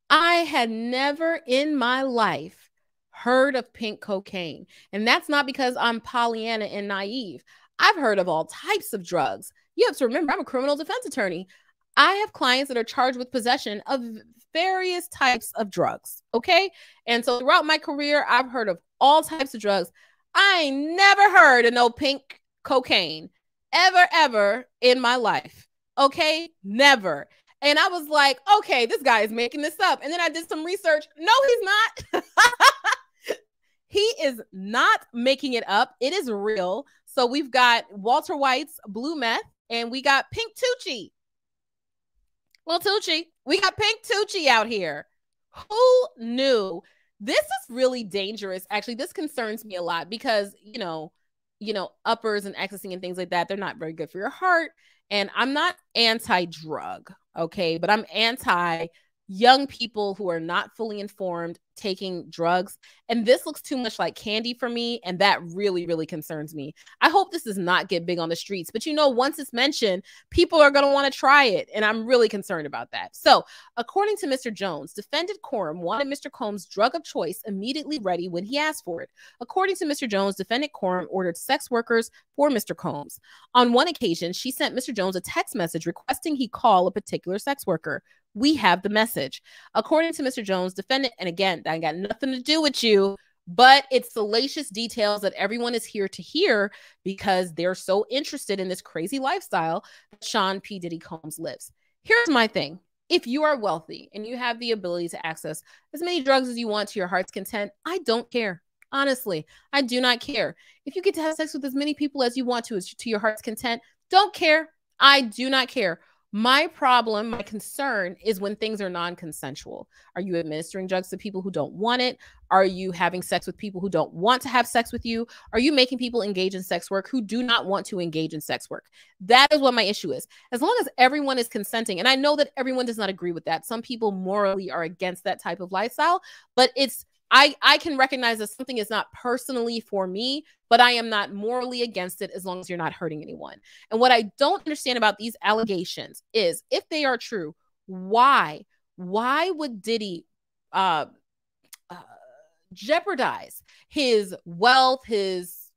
I had never in my life heard of pink cocaine. And that's not because I'm Pollyanna and naive. I've heard of all types of drugs. You have to remember, I'm a criminal defense attorney. I have clients that are charged with possession of various types of drugs. Okay. And so throughout my career, I've heard of all types of drugs. I ain't never heard of no pink cocaine ever, ever in my life. Okay. Never. And I was like, okay, this guy is making this up. And then I did some research. No, he's not. [laughs] he is not making it up. It is real. So we've got Walter White's Blue Meth and we got Pink Tucci. Well, Tucci, we got Pink Tucci out here. Who knew? This is really dangerous. Actually, this concerns me a lot because, you know, you know, uppers and ecstasy and things like that, they're not very good for your heart. And I'm not anti drug, okay, but I'm anti young people who are not fully informed taking drugs. And this looks too much like candy for me. And that really, really concerns me. I hope this does not get big on the streets. But you know, once it's mentioned, people are going to want to try it. And I'm really concerned about that. So, according to Mr. Jones, defendant Khorram wanted Mr. Combs' drug of choice immediately ready when he asked for it. According to Mr. Jones, defendant Khorram ordered sex workers for Mr. Combs. On one occasion, she sent Mr. Jones a text message requesting he call a particular sex worker we have the message. According to Mr. Jones, defendant, and again, that got nothing to do with you, but it's salacious details that everyone is here to hear because they're so interested in this crazy lifestyle that Sean P. Diddy Combs lives. Here's my thing. If you are wealthy and you have the ability to access as many drugs as you want to your heart's content, I don't care. Honestly, I do not care. If you get to have sex with as many people as you want to to your heart's content, don't care. I do not care. My problem, my concern is when things are non consensual. Are you administering drugs to people who don't want it? Are you having sex with people who don't want to have sex with you? Are you making people engage in sex work who do not want to engage in sex work? That is what my issue is. As long as everyone is consenting, and I know that everyone does not agree with that. Some people morally are against that type of lifestyle, but it's I I can recognize that something is not personally for me, but I am not morally against it as long as you're not hurting anyone. And what I don't understand about these allegations is if they are true, why why would Diddy uh, uh jeopardize his wealth, his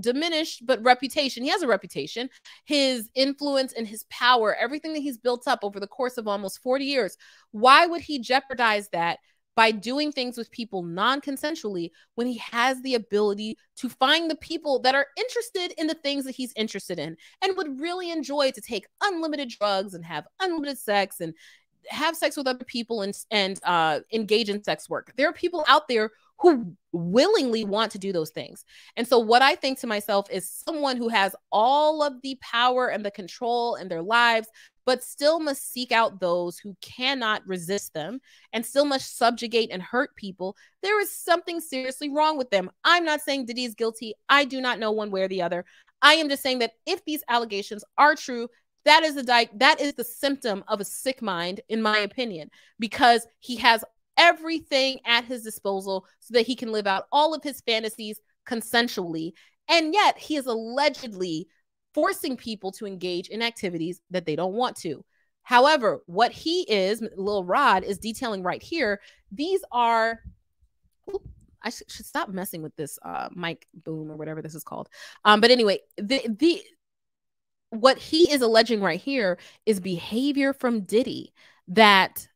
diminished but reputation. He has a reputation, his influence and his power, everything that he's built up over the course of almost 40 years. Why would he jeopardize that by doing things with people non consensually when he has the ability to find the people that are interested in the things that he's interested in and would really enjoy to take unlimited drugs and have unlimited sex and have sex with other people and and uh, engage in sex work. There are people out there who willingly want to do those things. And so, what I think to myself is someone who has all of the power and the control in their lives, but still must seek out those who cannot resist them and still must subjugate and hurt people. There is something seriously wrong with them. I'm not saying Diddy is guilty. I do not know one way or the other. I am just saying that if these allegations are true, that is the di- that is the symptom of a sick mind in my opinion because he has everything at his disposal so that he can live out all of his fantasies consensually. And yet he is allegedly forcing people to engage in activities that they don't want to. However, what he is, Lil Rod, is detailing right here, these are. I sh- should stop messing with this uh, mic boom or whatever this is called. Um, but anyway, the the what he is alleging right here is behavior from Diddy that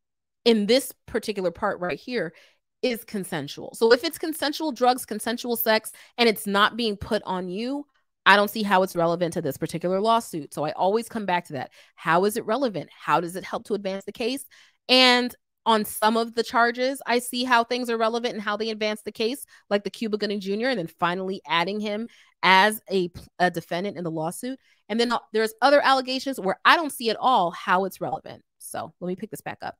in this particular part right here is consensual. So if it's consensual drugs, consensual sex, and it's not being put on you, I don't see how it's relevant to this particular lawsuit. So I always come back to that. How is it relevant? How does it help to advance the case? And on some of the charges, I see how things are relevant and how they advance the case, like the Cuba Gooding Jr., and then finally adding him as a, a defendant in the lawsuit. And then uh, there's other allegations where I don't see at all how it's relevant. So let me pick this back up.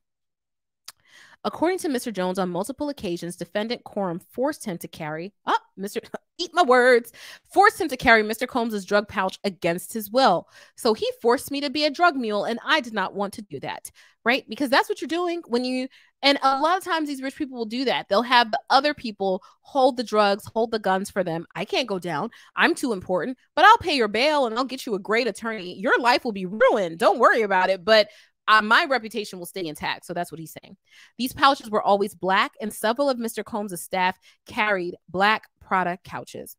According to Mr. Jones, on multiple occasions, defendant Khorram forced him to carry, oh, Mr. [laughs] Eat my words, forced him to carry Mr. Combs's drug pouch against his will. So he forced me to be a drug mule, and I did not want to do that, right? Because that's what you're doing when you, and a lot of times these rich people will do that. They'll have the other people hold the drugs, hold the guns for them. I can't go down. I'm too important, but I'll pay your bail and I'll get you a great attorney. Your life will be ruined. Don't worry about it. But uh, my reputation will stay intact. So that's what he's saying. These pouches were always black, and several of Mr. Combs' staff carried black Prada couches.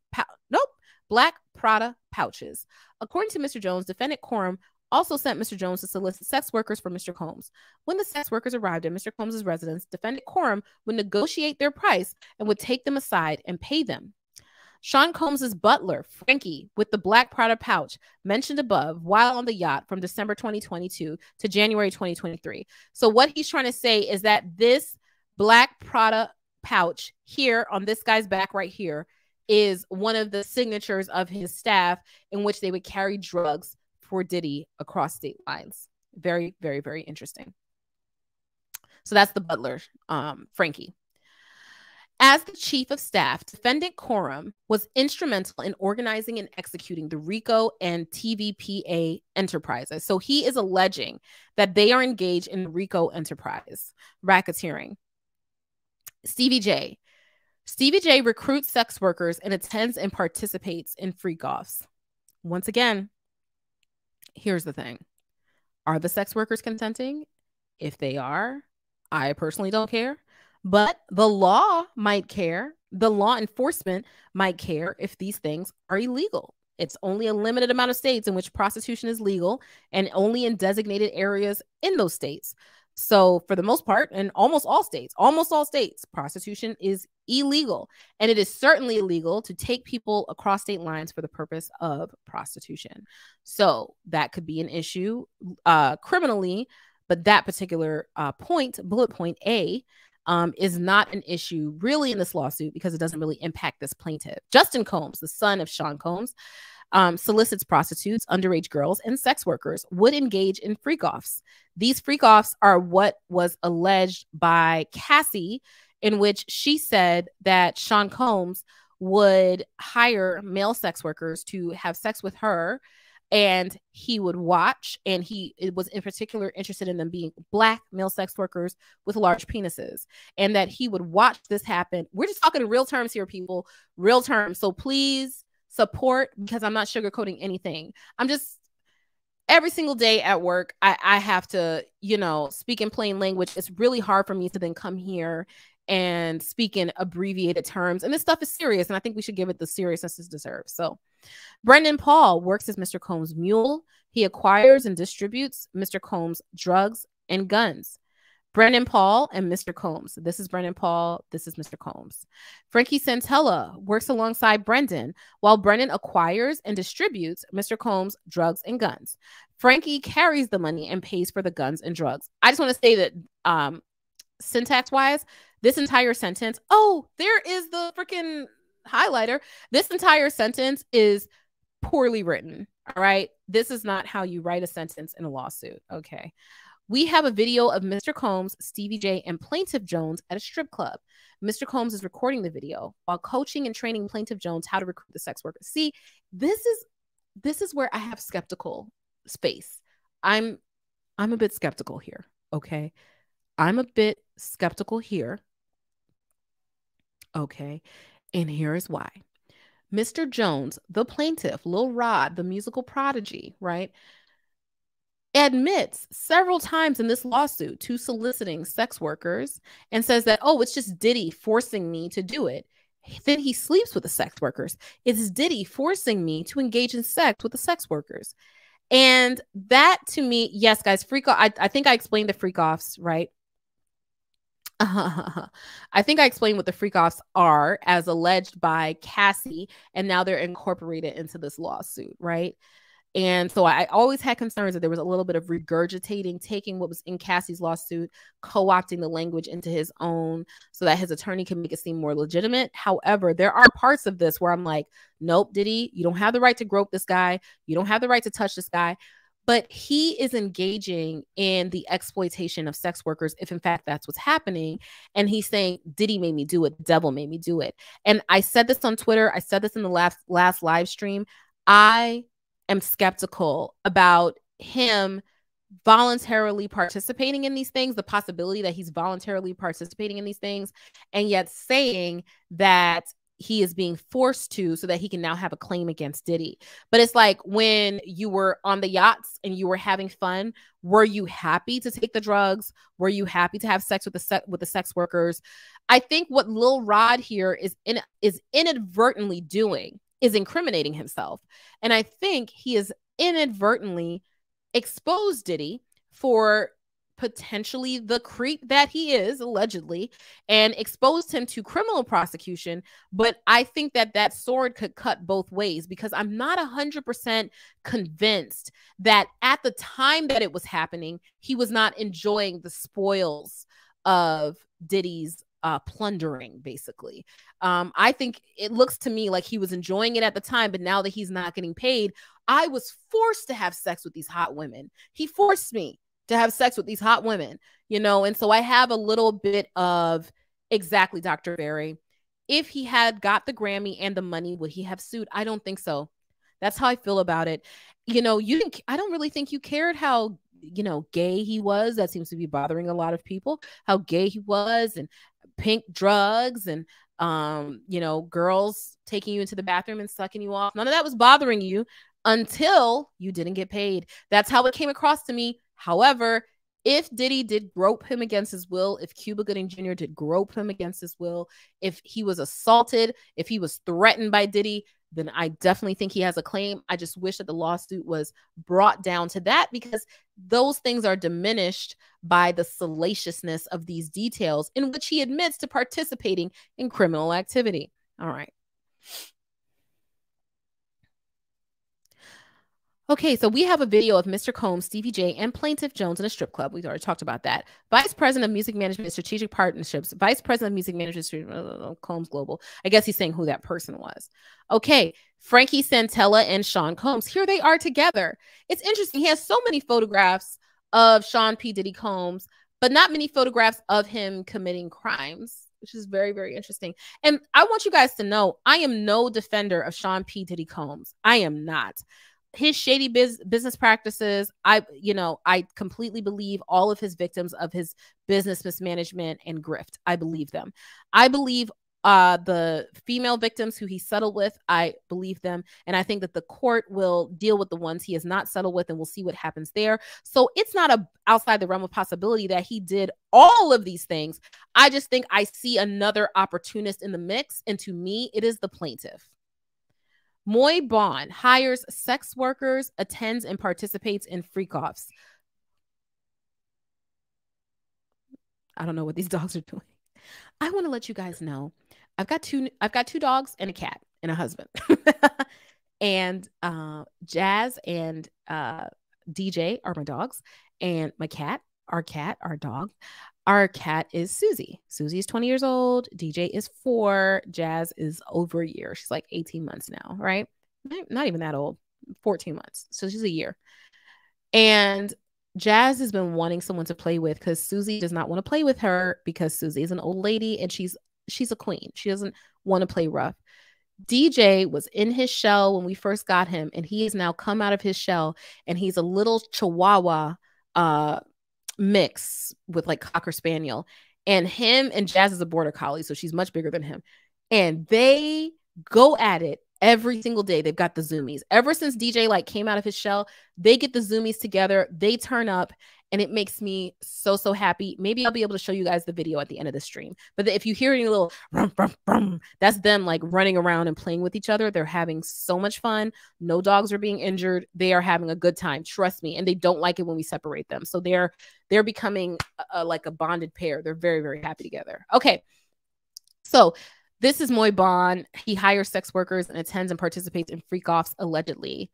Nope, black Prada pouches. According to Mr. Jones, defendant Khorram also sent Mr. Jones to solicit sex workers for Mr. Combs. When the sex workers arrived at Mr. Combs' residence, defendant Khorram would negotiate their price and would take them aside and pay them. Sean Combs's butler, Frankie, with the black Prada pouch mentioned above while on the yacht from December 2022 to January 2023. So, what he's trying to say is that this black Prada pouch here on this guy's back right here is one of the signatures of his staff in which they would carry drugs for Diddy across state lines. Very, very, very interesting. So that's the butler, um, Frankie. As the chief of staff, defendant Khorram was instrumental in organizing and executing the RICO and TVPA enterprises. So he is alleging that they are engaged in RICO enterprise racketeering. Stevie J. Stevie J recruits sex workers and attends and participates in freak offs. Once again, here's the thing Are the sex workers consenting? If they are, I personally don't care. But the law might care. The law enforcement might care if these things are illegal. It's only a limited amount of states in which prostitution is legal and only in designated areas in those states. So, for the most part, in almost all states, almost all states, prostitution is illegal. And it is certainly illegal to take people across state lines for the purpose of prostitution. So, that could be an issue uh, criminally, but that particular uh, point, bullet point A, um, is not an issue really in this lawsuit because it doesn't really impact this plaintiff. Justin Combs, the son of Sean Combs, um, solicits prostitutes, underage girls, and sex workers would engage in freak offs. These freak offs are what was alleged by Cassie, in which she said that Sean Combs would hire male sex workers to have sex with her and he would watch and he was in particular interested in them being black male sex workers with large penises and that he would watch this happen we're just talking in real terms here people real terms so please support because i'm not sugarcoating anything i'm just every single day at work I, I have to you know speak in plain language it's really hard for me to then come here and speak in abbreviated terms. And this stuff is serious, and I think we should give it the seriousness it deserves. So, Brendan Paul works as Mr. Combs' mule. He acquires and distributes Mr. Combs' drugs and guns. Brendan Paul and Mr. Combs. This is Brendan Paul. This is Mr. Combs. Frankie Santella works alongside Brendan while Brendan acquires and distributes Mr. Combs' drugs and guns. Frankie carries the money and pays for the guns and drugs. I just want to say that um, syntax wise, this entire sentence, oh, there is the freaking highlighter. This entire sentence is poorly written. All right. This is not how you write a sentence in a lawsuit. Okay. We have a video of Mr. Combs, Stevie J, and Plaintiff Jones at a strip club. Mr. Combs is recording the video while coaching and training Plaintiff Jones how to recruit the sex workers. See, this is this is where I have skeptical space. I'm I'm a bit skeptical here, okay? I'm a bit skeptical here. Okay. And here is why. Mr. Jones, the plaintiff, Lil Rod, the musical prodigy, right, admits several times in this lawsuit to soliciting sex workers and says that, oh, it's just Diddy forcing me to do it. Then he sleeps with the sex workers. It's Diddy forcing me to engage in sex with the sex workers. And that to me, yes, guys, freak off. I, I think I explained the freak offs, right? [laughs] I think I explained what the freak offs are as alleged by Cassie, and now they're incorporated into this lawsuit, right? And so I always had concerns that there was a little bit of regurgitating, taking what was in Cassie's lawsuit, co opting the language into his own so that his attorney can make it seem more legitimate. However, there are parts of this where I'm like, nope, Diddy, you don't have the right to grope this guy. You don't have the right to touch this guy but he is engaging in the exploitation of sex workers if in fact that's what's happening. And he's saying diddy made me do it. Devil made me do it. And i said this on twitter. I said this in the last last live stream. I am skeptical about him voluntarily participating in these things the possibility that he's voluntarily participating in these things and yet saying that he is being forced to so that he can now have a claim against Diddy. But it's like when you were on the yachts and you were having fun, were you happy to take the drugs? Were you happy to have sex with the se- with the sex workers? I think what Lil Rod here is in is inadvertently doing is incriminating himself. And I think he is inadvertently exposed Diddy for potentially the creep that he is allegedly and exposed him to criminal prosecution but i think that that sword could cut both ways because i'm not 100% convinced that at the time that it was happening he was not enjoying the spoils of diddy's uh, plundering, basically. Um, I think it looks to me like he was enjoying it at the time, but now that he's not getting paid, I was forced to have sex with these hot women. He forced me to have sex with these hot women, you know, and so I have a little bit of exactly Dr. Barry. If he had got the Grammy and the money, would he have sued? I don't think so. That's how I feel about it. You know, you didn't, I don't really think you cared how you know gay he was that seems to be bothering a lot of people how gay he was and pink drugs and um, you know, girls taking you into the bathroom and sucking you off. None of that was bothering you until you didn't get paid. That's how it came across to me. However, if Diddy did grope him against his will, if Cuba Gooding Jr. did grope him against his will, if he was assaulted, if he was threatened by Diddy, then I definitely think he has a claim. I just wish that the lawsuit was brought down to that because those things are diminished by the salaciousness of these details in which he admits to participating in criminal activity. All right. Okay, so we have a video of Mr. Combs, Stevie J, and Plaintiff Jones in a strip club. We've already talked about that. Vice President of Music Management and Strategic Partnerships, Vice President of Music Management, Combs Global. I guess he's saying who that person was. Okay, Frankie Santella and Sean Combs. Here they are together. It's interesting. He has so many photographs of Sean P. Diddy Combs, but not many photographs of him committing crimes which is very, very interesting. And I want you guys to know I am no defender of Sean P. Diddy Combs. I am not his shady biz- business practices i you know i completely believe all of his victims of his business mismanagement and grift. I believe them. I believe uh the female victims who he settled with i believe them. And i think that the court will deal with the ones he has not settled with and we'll see what happens there. So it's not a outside the realm of possibility that he did all of these things. I just think i see another opportunist in the mix and to me it is the plaintiff Moy Bond hires sex workers, attends and participates in freak offs. I don't know what these [laughs] dogs are doing. I want to let you guys know I've got two I've got two dogs and a cat and a husband. [laughs] and uh, Jazz and uh, DJ are my dogs and my cat, our cat, our dog our cat is Susie. Susie is 20 years old. DJ is four. Jazz is over a year. She's like 18 months now, right? Not even that old, 14 months. So she's a year. And Jazz has been wanting someone to play with because Susie does not want to play with her because Susie is an old lady and she's she's a queen. She doesn't want to play rough. DJ was in his shell when we first got him, and he has now come out of his shell and he's a little chihuahua uh mix with like cocker spaniel and him and jazz is a border collie so she's much bigger than him. And they go at it every single day. They've got the zoomies. Ever since dj like came out of his shell they get the zoomies together. They turn up and it makes me so so happy. Maybe i'll be able to show you guys the video at the end of the stream. But if you hear any little rum, rum, rum, that's them like running around and playing with each other. They're having so much fun. No dogs are being injured. They are having a good time. Trust me. And they don't like it when we separate them. So they're they're becoming a, a, like a bonded pair. They're very very happy together. Okay. So this is Moy Bond. He hires sex workers and attends and participates in freak offs allegedly.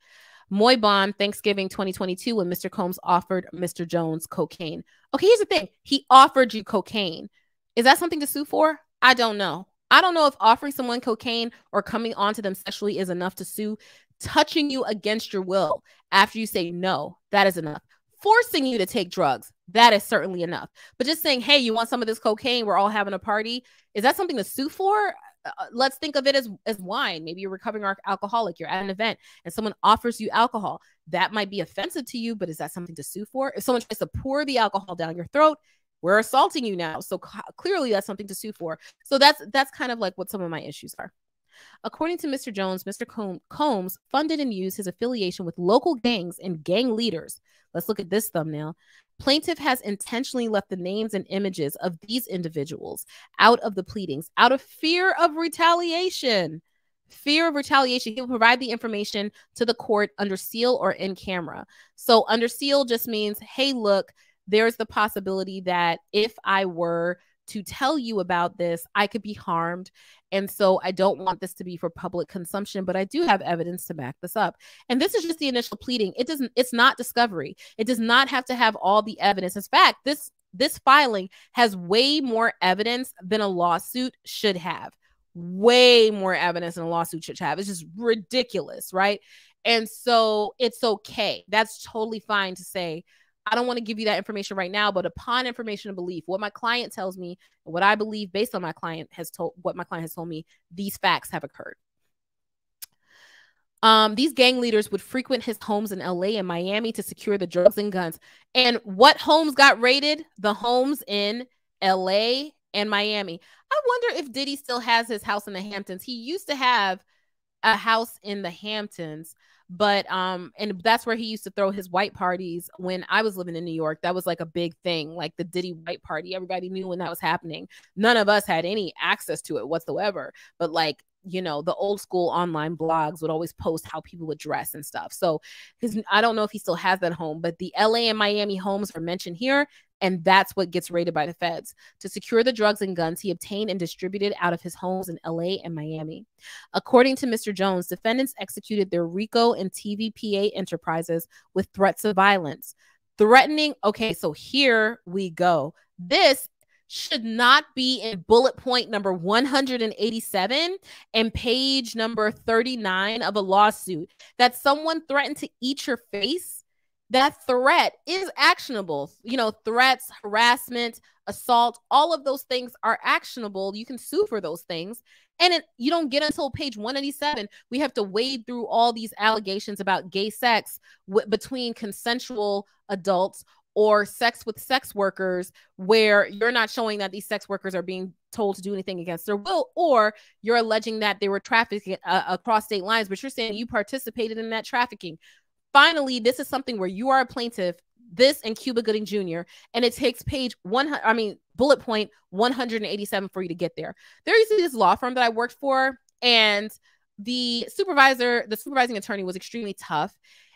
Moy Thanksgiving 2022, when Mr. Combs offered Mr. Jones cocaine. Okay, here's the thing he offered you cocaine. Is that something to sue for? I don't know. I don't know if offering someone cocaine or coming onto them sexually is enough to sue. Touching you against your will after you say no, that is enough. Forcing you to take drugs, that is certainly enough. But just saying, hey, you want some of this cocaine? We're all having a party. Is that something to sue for? Uh, uh, let's think of it as as wine. Maybe you're recovering alcoholic. You're at an event and someone offers you alcohol. That might be offensive to you, but is that something to sue for? If someone tries to pour the alcohol down your throat, we're assaulting you now. So clearly, that's something to sue for. So that's that's kind of like what some of my issues are. According to Mr. Jones, Mr. Combs funded and used his affiliation with local gangs and gang leaders. Let's look at this thumbnail Plaintiff has intentionally left the names and images of these individuals out of the pleadings out of fear of retaliation. Fear of retaliation. He will provide the information to the court under seal or in camera. So, under seal just means, hey, look, there's the possibility that if I were to tell you about this, I could be harmed. And so I don't want this to be for public consumption, but I do have evidence to back this up. And this is just the initial pleading. It doesn't, it's not discovery. It does not have to have all the evidence. In fact, this this filing has way more evidence than a lawsuit should have. Way more evidence than a lawsuit should have. It's just ridiculous, right? And so it's okay. That's totally fine to say, I don't want to give you that information right now, but upon information and belief, what my client tells me, what I believe based on my client has told, what my client has told me, these facts have occurred. Um, these gang leaders would frequent his homes in LA and Miami to secure the drugs and guns. And what homes got raided? The homes in LA and Miami. I wonder if Diddy still has his house in the Hamptons. He used to have a house in the Hamptons but um and that's where he used to throw his white parties when i was living in new york. That was like a big thing like the diddy white party. Everybody knew when that was happening. None of us had any access to it whatsoever. But like you know the old school online blogs would always post how people would dress and stuff so his i don't know if he still has that home but the la and miami homes are mentioned here and that's what gets raided by the feds. To secure the drugs and guns he obtained and distributed out of his homes in LA and Miami. According to Mr. Jones, defendants executed their RICO and TVPA enterprises with threats of violence. Threatening, okay, so here we go. This should not be in bullet point number 187 and page number 39 of a lawsuit that someone threatened to eat your face that threat is actionable. You know, threats, harassment, assault, all of those things are actionable. You can sue for those things. And it, you don't get until page 187. We have to wade through all these allegations about gay sex between consensual adults or sex with sex workers where you're not showing that these sex workers are being told to do anything against their will or you're alleging that they were trafficking uh, across state lines but you're saying you participated in that trafficking finally, this is something where you are a plaintiff, this and Cuba Gooding Jr., and it takes page 100, I mean, bullet point 187 for you to get there. There used to be this law firm that I worked for, and the supervisor, the supervising attorney was extremely tough.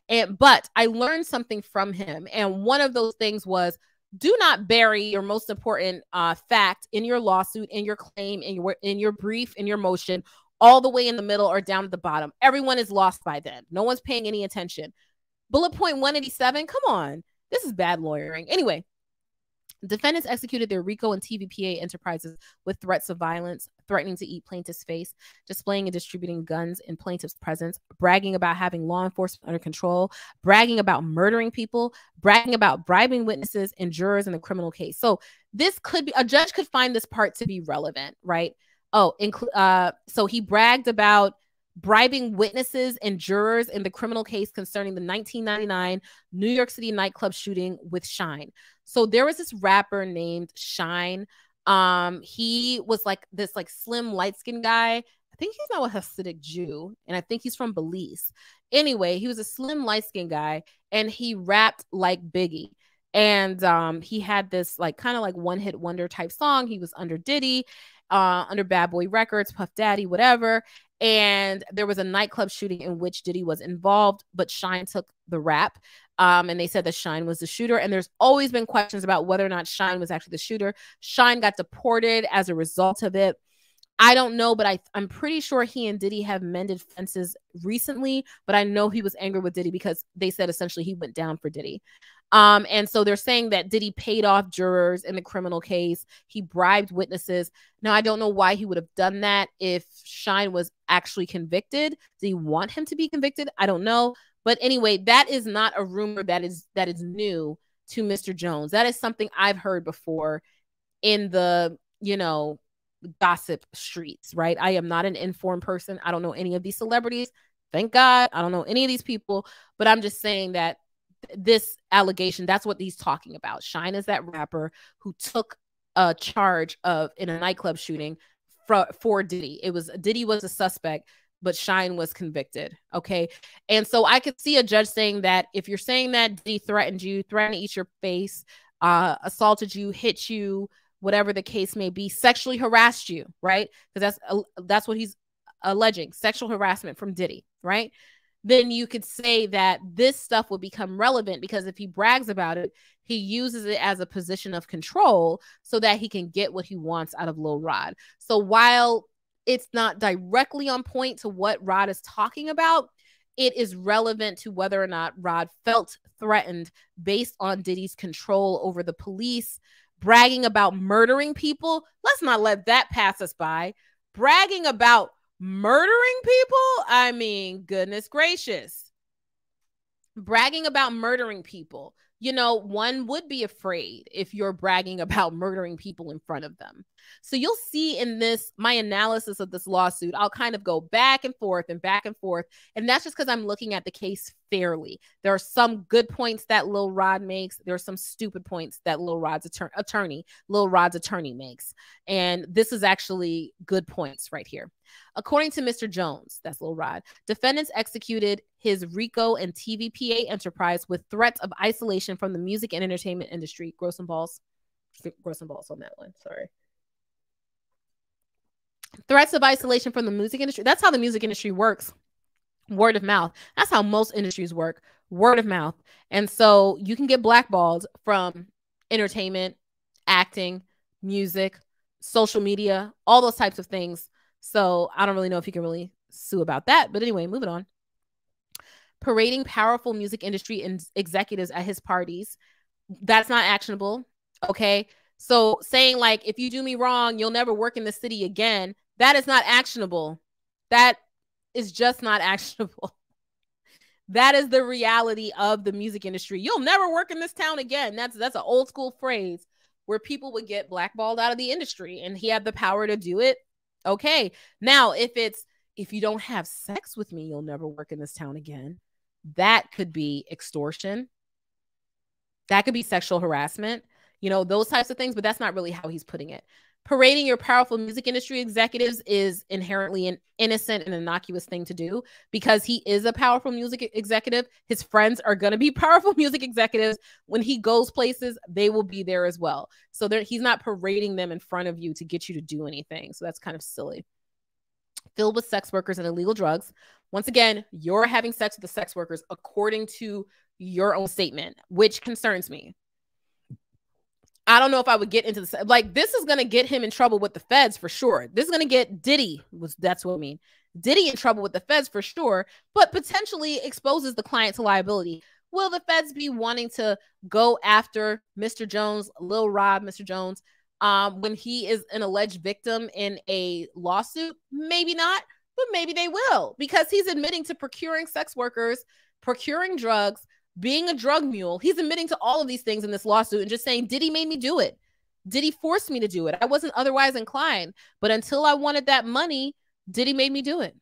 And but I learned something from him. And one of those things was do not bury your most important uh, fact in your lawsuit, in your claim, in your in your brief, in your motion, all the way in the middle or down at the bottom. Everyone is lost by then. No one's paying any attention. Bullet point 187. Come on. This is bad lawyering. Anyway, defendants executed their RICO and TVPA enterprises with threats of violence, threatening to eat plaintiff's face, displaying and distributing guns in plaintiff's presence, bragging about having law enforcement under control, bragging about murdering people, bragging about bribing witnesses and jurors in the criminal case. So this could be a judge could find this part to be relevant, right? Oh, include uh so he bragged about bribing witnesses and jurors in the criminal case concerning the 1999 New York City nightclub shooting with Shyne. So there was this rapper named Shyne. Um, he was like this like slim light skinned guy. I think he's now a Hasidic Jew, and I think he's from Belize. Anyway, he was a slim light skinned guy, and he rapped like Biggie. And um, he had this like kind of like one hit wonder type song. He was under Diddy, uh, under Bad Boy Records, Puff Daddy, whatever. And there was a nightclub shooting in which Diddy was involved, but Shyne took the rap. Um, and they said that Shyne was the shooter. And there's always been questions about whether or not Shyne was actually the shooter. Shyne got deported as a result of it. I don't know, but I, I'm pretty sure he and Diddy have mended fences recently. But I know he was angry with Diddy because they said essentially he went down for Diddy. Um, and so they're saying that Diddy paid off jurors in the criminal case. He bribed witnesses. Now, I don't know why he would have done that if Shyne was actually convicted. Did he want him to be convicted? I don't know. But anyway, that is not a rumor that is that is new to Mr. Jones. That is something I've heard before in the, you know, gossip streets, right? I am not an informed person. I don't know any of these celebrities. Thank God. I don't know any of these people, but I'm just saying that this allegation that's what he's talking about Shyne is that rapper who took a charge of in a nightclub shooting for, for diddy it was diddy was a suspect but Shyne was convicted. Okay. And so I could see a judge saying that if you're saying that Diddy threatened you, threatened to eat your face, uh, assaulted you, hit you, whatever the case may be, sexually harassed you, right? Because that's uh, that's what he's alleging, sexual harassment from Diddy, right? then you could say that this stuff would become relevant because if he brags about it, he uses it as a position of control so that he can get what he wants out of Lil Rod. So while it's not directly on point to what Rod is talking about, it is relevant to whether or not Rod felt threatened based on Diddy's control over the police, bragging about murdering people. Let's not let that pass us by. Bragging about murdering people? I mean, goodness gracious. Bragging about murdering people you know, one would be afraid if you're bragging about murdering people in front of them. So you'll see in this, my analysis of this lawsuit, I'll kind of go back and forth and back and forth. And that's just because I'm looking at the case fairly. There are some good points that Lil Rod makes. There are some stupid points that Lil Rod's attor- attorney, Lil Rod's attorney makes. And this is actually good points right here. According to Mr. Jones, that's Lil Rod, defendants executed his RICO and TVPA enterprise with threats of isolation from the music and entertainment industry. Gross and balls. Gross and balls on that one. Sorry. Threats of isolation from the music industry. That's how the music industry works. Word of mouth. That's how most industries work. Word of mouth. And so you can get blackballed from entertainment, acting, music, social media, all those types of things. So I don't really know if you can really sue about that. But anyway, moving on parading powerful music industry and executives at his parties. That's not actionable. Okay. So saying like, if you do me wrong, you'll never work in the city again. That is not actionable. That is just not [laughs] actionable. that is the reality of the music industry. You'll never work in this town again. That's that's an old school phrase where people would get blackballed out of the industry and he had the power to do it. Okay. Now, if it's if you don't have sex with me, you'll never work in this town again that could be extortion. That could be sexual harassment, you know, those types of things, but that's not really how he's putting it. Parading your powerful music industry executives is inherently an innocent and innocuous thing to do because he is a powerful music executive. His friends are going to be [laughs] powerful music executives. When he goes places, they will be there as well. So he's not parading them in front of you to get you to do anything. So that's kind of silly filled with sex workers and illegal drugs. Once again, you're having sex with the sex workers according to your own statement, which concerns me. I don't know if I would get into this. like this is gonna get him in trouble with the feds for sure. This is gonna get Diddy was that's what I mean. Diddy in trouble with the feds for sure, but potentially exposes the client to liability. Will the feds be wanting to go after Mr. Jones, Lil Rod, Mr. Jones, um, when he is an alleged victim in a lawsuit? Maybe not, but maybe they will because he's admitting to procuring sex workers, procuring drugs, being a drug mule. He's admitting to all of these things in this lawsuit and just saying, Diddy made me do it? Did he force me to do it? I wasn't otherwise inclined, but until I wanted that money, Diddy made me do it?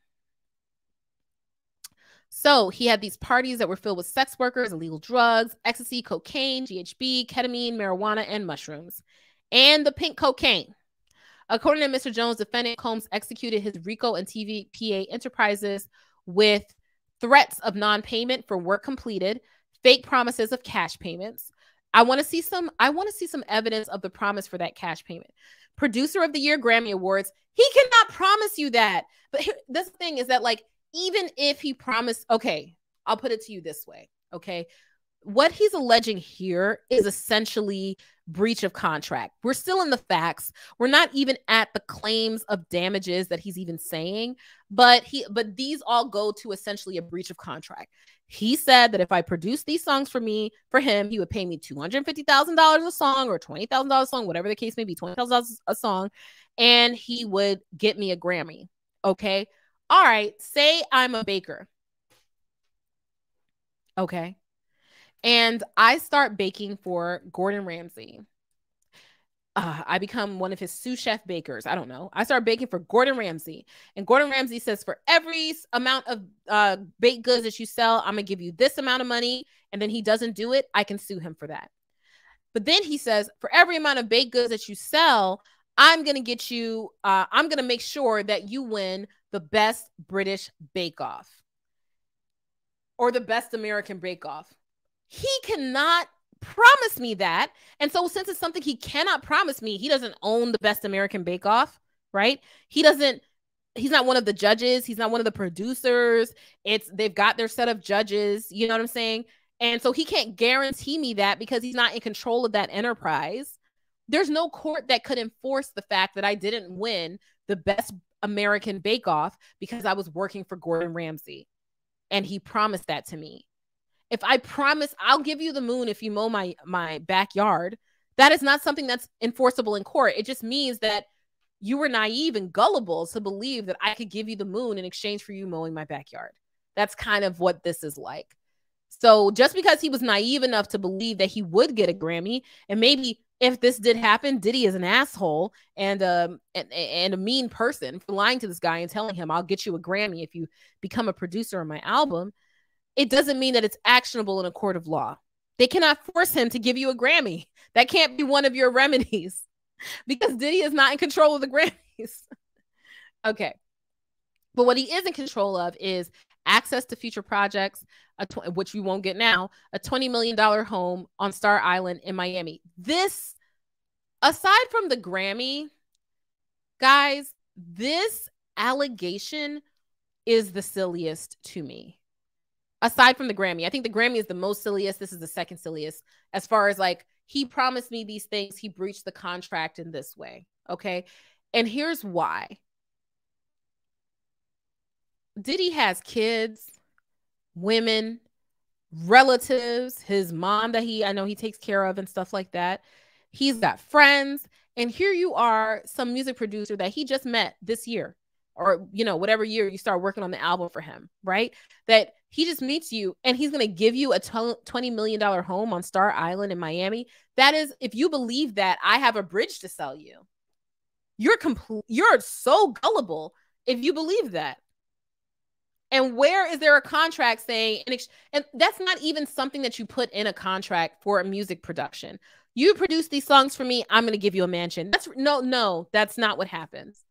So he had these parties that were filled with sex workers, illegal drugs, ecstasy, cocaine, GHB, ketamine, marijuana, and mushrooms and the pink cocaine. According to Mr. Jones, defendant Combs executed his RICO and TVPA enterprises with threats of non-payment for work completed, fake promises of cash payments. I want to see some I want to see some evidence of the promise for that cash payment. Producer of the Year Grammy Awards, he cannot promise you that. But this thing is that like even if he promised, okay, I'll put it to you this way, okay? What he's alleging here is essentially breach of contract. We're still in the facts. We're not even at the claims of damages that he's even saying, but he but these all go to essentially a breach of contract. He said that if I produce these songs for me, for him, he would pay me $250,000 a song or $20,000 a song, whatever the case may be, $20,000 a song, and he would get me a Grammy. Okay. All right. Say I'm a baker. Okay and I start baking for Gordon Ramsay. Uh, I become one of his sous chef bakers. I don't know. I start baking for Gordon Ramsay, and Gordon Ramsay says, for every amount of uh, baked goods that you sell, I'm gonna give you this amount of money. And then he doesn't do it, I can sue him for that. But then he says, for every amount of baked goods that you sell, I'm gonna get you. Uh, I'm gonna make sure that you win the best British Bake Off or the best American Bake Off. He cannot promise me that. And so, since it's something he cannot promise me, he doesn't own the best American Bake Off, right? He doesn't he's not one of the judges, he's not one of the producers. It's they've got their set of judges, you know what I'm saying? And so he can't guarantee me that because he's not in control of that enterprise. There's no court that could enforce the fact that I didn't win the best American Bake Off because I was working for Gordon Ramsay. And he promised that to me. If I promise I'll give you the moon if you mow my my backyard, that is not something that's enforceable in court. It just means that you were naive and gullible to believe that I could give you the moon in exchange for you mowing my backyard. That's kind of what this is like. So just because he was naive enough to believe that he would get a Grammy, and maybe if this did happen, Diddy is an asshole and um and, and a mean person for lying to this guy and telling him I'll get you a Grammy if you become a producer on my album. It doesn't mean that it's actionable in a court of law. They cannot force him to give you a Grammy. That can't be one of your remedies [laughs] because Diddy is not in control of the Grammys. [laughs] okay. But what he is in control of is access to future projects, tw- which we won't get now, a $20 million home on Star Island in Miami. This, aside from the Grammy, guys, this allegation is the silliest to me. Aside from the Grammy, I think the Grammy is the most silliest. This is the second silliest as far as like, he promised me these things. He breached the contract in this way. Okay. And here's why Diddy has kids, women, relatives, his mom that he I know he takes care of and stuff like that. He's got friends, and here you are, some music producer that he just met this year, or you know, whatever year you start working on the album for him, right? That he just meets you and he's going to give you a $20 million home on Star Island in Miami. That is, if you believe that, I have a bridge to sell you. You're complete, you're so gullible if you believe that. And where is there a contract saying, and that's not even something that you put in a contract for a music production. You produce these songs for me, I'm going to give you a mansion. That's no, no, that's not what happens.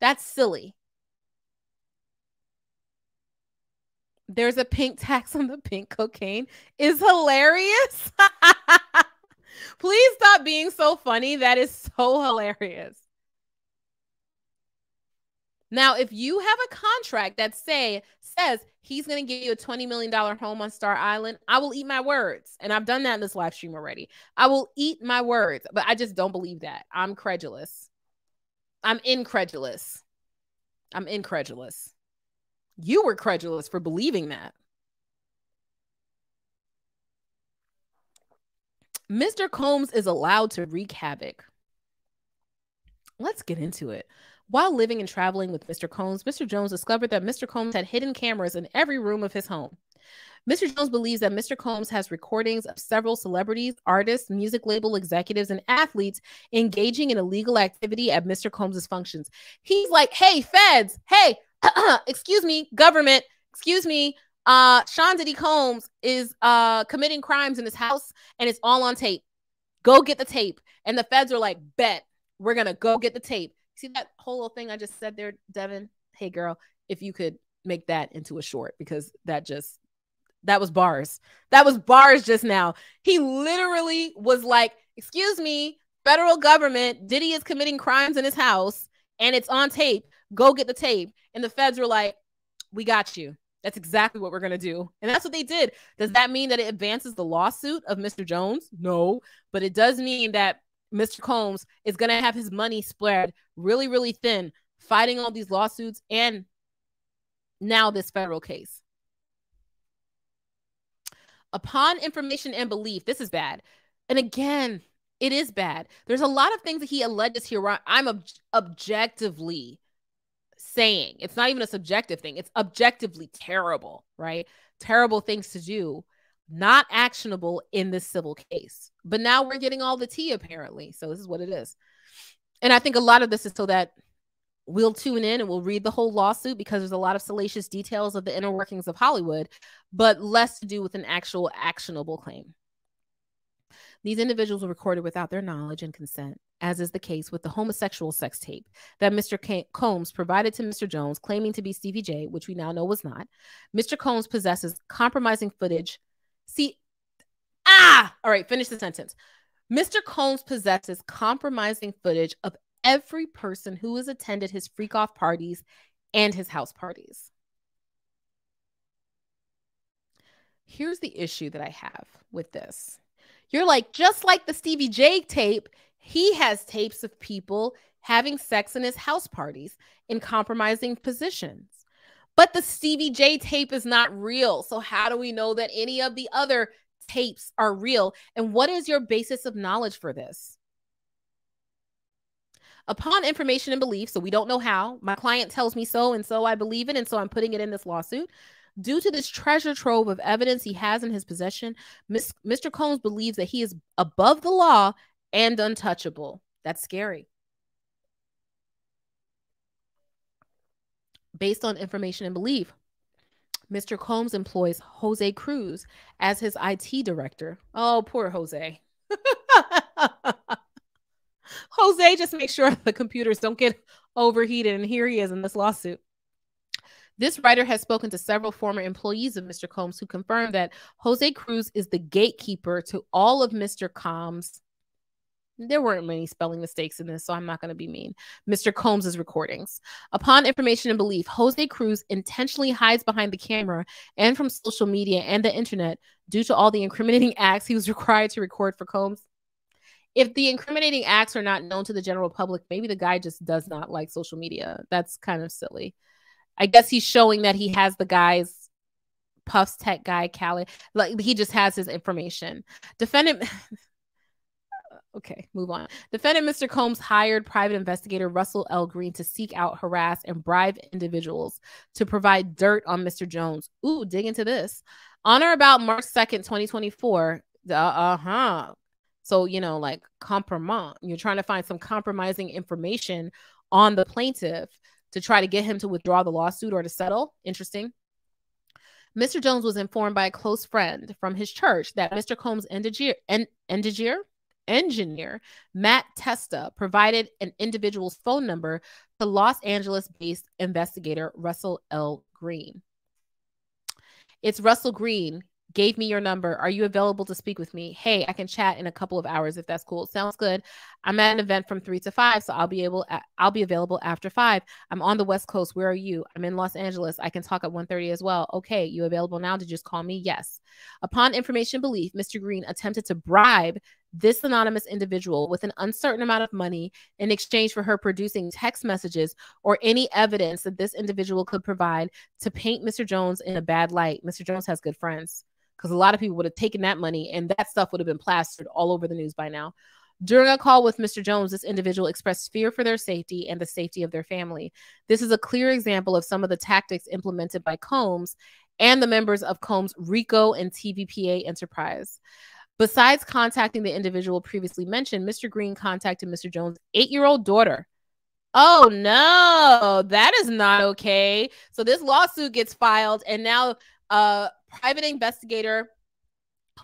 That's silly. There's a pink tax [laughs] on the pink cocaine is hilarious. [laughs] Please stop being so funny. That is so hilarious. Now, if you have a contract that say says he's going to give you a $20 million home on Star Island, I will eat my words. And I've done that in this live stream already. I will eat my words, but I just don't believe that. I'm credulous. I'm incredulous. I'm incredulous. You were credulous for believing that. Mr. Combs is allowed to wreak havoc. Let's get into it. While living and traveling with Mr. Combs, Mr. Jones discovered that Mr. Combs had hidden cameras in every room of his home. Mr. Jones believes that Mr. Combs has recordings of several celebrities, artists, music label executives, and athletes engaging in illegal activity at Mr. Combs's functions. He's like, "Hey, feds! Hey, [coughs] excuse me, government! Excuse me, uh, Sean Diddy Combs is uh committing crimes in his house, and it's all on tape. Go get the tape." And the feds are like, "Bet we're gonna go get the tape." See that whole thing I just said there, Devin? Hey, girl, if you could make that into a short because that just that was bars. That was bars just now. He literally was like, "Excuse me, federal government, Diddy is committing crimes in his house and it's on tape. Go get the tape." And the feds were like, "We got you." That's exactly what we're going to do. And that's what they did. Does that mean that it advances the lawsuit of Mr. Jones? No, but it does mean that Mr. Combs is going to have his money spread really, really thin, fighting all these lawsuits and now this federal case. Upon information and belief, this is bad. And again, it is bad. There's a lot of things that he alleges here. I'm ob- objectively saying it's not even a subjective thing, it's objectively terrible, right? Terrible things to do not actionable in this civil case. But now we're getting all the tea, apparently. So this is what it is. And I think a lot of this is so that we'll tune in and we'll read the whole lawsuit because there's a lot of salacious details of the inner workings of Hollywood, but less to do with an actual actionable claim. These individuals were recorded without their knowledge and consent, as is the case with the homosexual sex tape that Mr. Combs provided to Mr. Jones, claiming to be Stevie J, which we now know was not. Mr. Combs possesses compromising footage See, ah, all right, finish the sentence. Mr. Combs possesses compromising footage of every person who has attended his freak off parties and his house parties. Here's the issue that I have with this. You're like, just like the Stevie J tape, he has tapes of people having sex in his house parties in compromising positions. But the Stevie J tape is not real. So, how do we know that any of the other tapes are real? And what is your basis of knowledge for this? Upon information and belief, so we don't know how, my client tells me so, and so I believe it, and so I'm putting it in this lawsuit. Due to this treasure trove of evidence he has in his possession, Mr. Combs believes that he is above the law and untouchable. That's scary. Based on information and belief, Mr. Combs employs Jose Cruz as his IT director. Oh, poor Jose. [laughs] Jose just make sure [laughs] the computers don't get overheated. And here he is in this lawsuit. This writer has spoken to several former employees of Mr. Combs who confirmed that Jose Cruz is the gatekeeper to all of Mr. Combs' there weren't many spelling mistakes in this, so I'm not going to be mean. Mr. Combs's recordings. Upon information and belief, Jose Cruz intentionally hides behind the camera and from social media and the internet due to all the incriminating [laughs] acts he was required to record for Combs. If the incriminating acts are not known to the general public, maybe the guy just does not like social media. That's kind of silly. I guess he's showing that he has the guy's Puffs Tech guy, Callie. Like he just has his information. Defendant [laughs] Okay, move on. Defendant Mr. Combs hired private investigator Russell L. Green to seek out, harass, and bribe individuals to provide dirt on Mr. Jones. Ooh, dig into this. On or about March 2nd, 2024. Uh huh. So, you know, like compromise. You're trying to find some compromising information on the plaintiff to try to get him to withdraw the lawsuit or to settle. Interesting. Mr. Jones was informed by a close friend from his church that Mr. Combs' endager, endager engineer, Matt Testa, provided an individual's phone number to Los Angeles based investigator Russell L. Green. It's Russell Green gave me your number. Are you available to speak with me? Hey, I can chat in a couple of hours if that's cool. Sounds good. I'm at an event from 3 to 5, so I'll be able I'll be available after 5. I'm on the West Coast. Where are you? I'm in Los Angeles. I can talk at 1:30 as well. Okay, you available now to just call me? Yes. Upon information belief, Mr. Green attempted to bribe this anonymous individual with an uncertain amount of money in exchange for her producing text messages or any evidence that this individual could provide to paint Mr. Jones in a bad light. Mr. Jones has good friends because a lot of people would have taken that money and that stuff would have been plastered all over the news by now. During a call with Mr. Jones, this individual expressed fear for their safety and the safety of their family. This is a clear example of some of the tactics implemented by Combs and the members of Combs' RICO and TVPA enterprise. Besides contacting the individual previously mentioned, Mr. Green contacted Mr. Jones' eight year old daughter. Oh no, that is not okay. So this lawsuit gets filed, and now a private investigator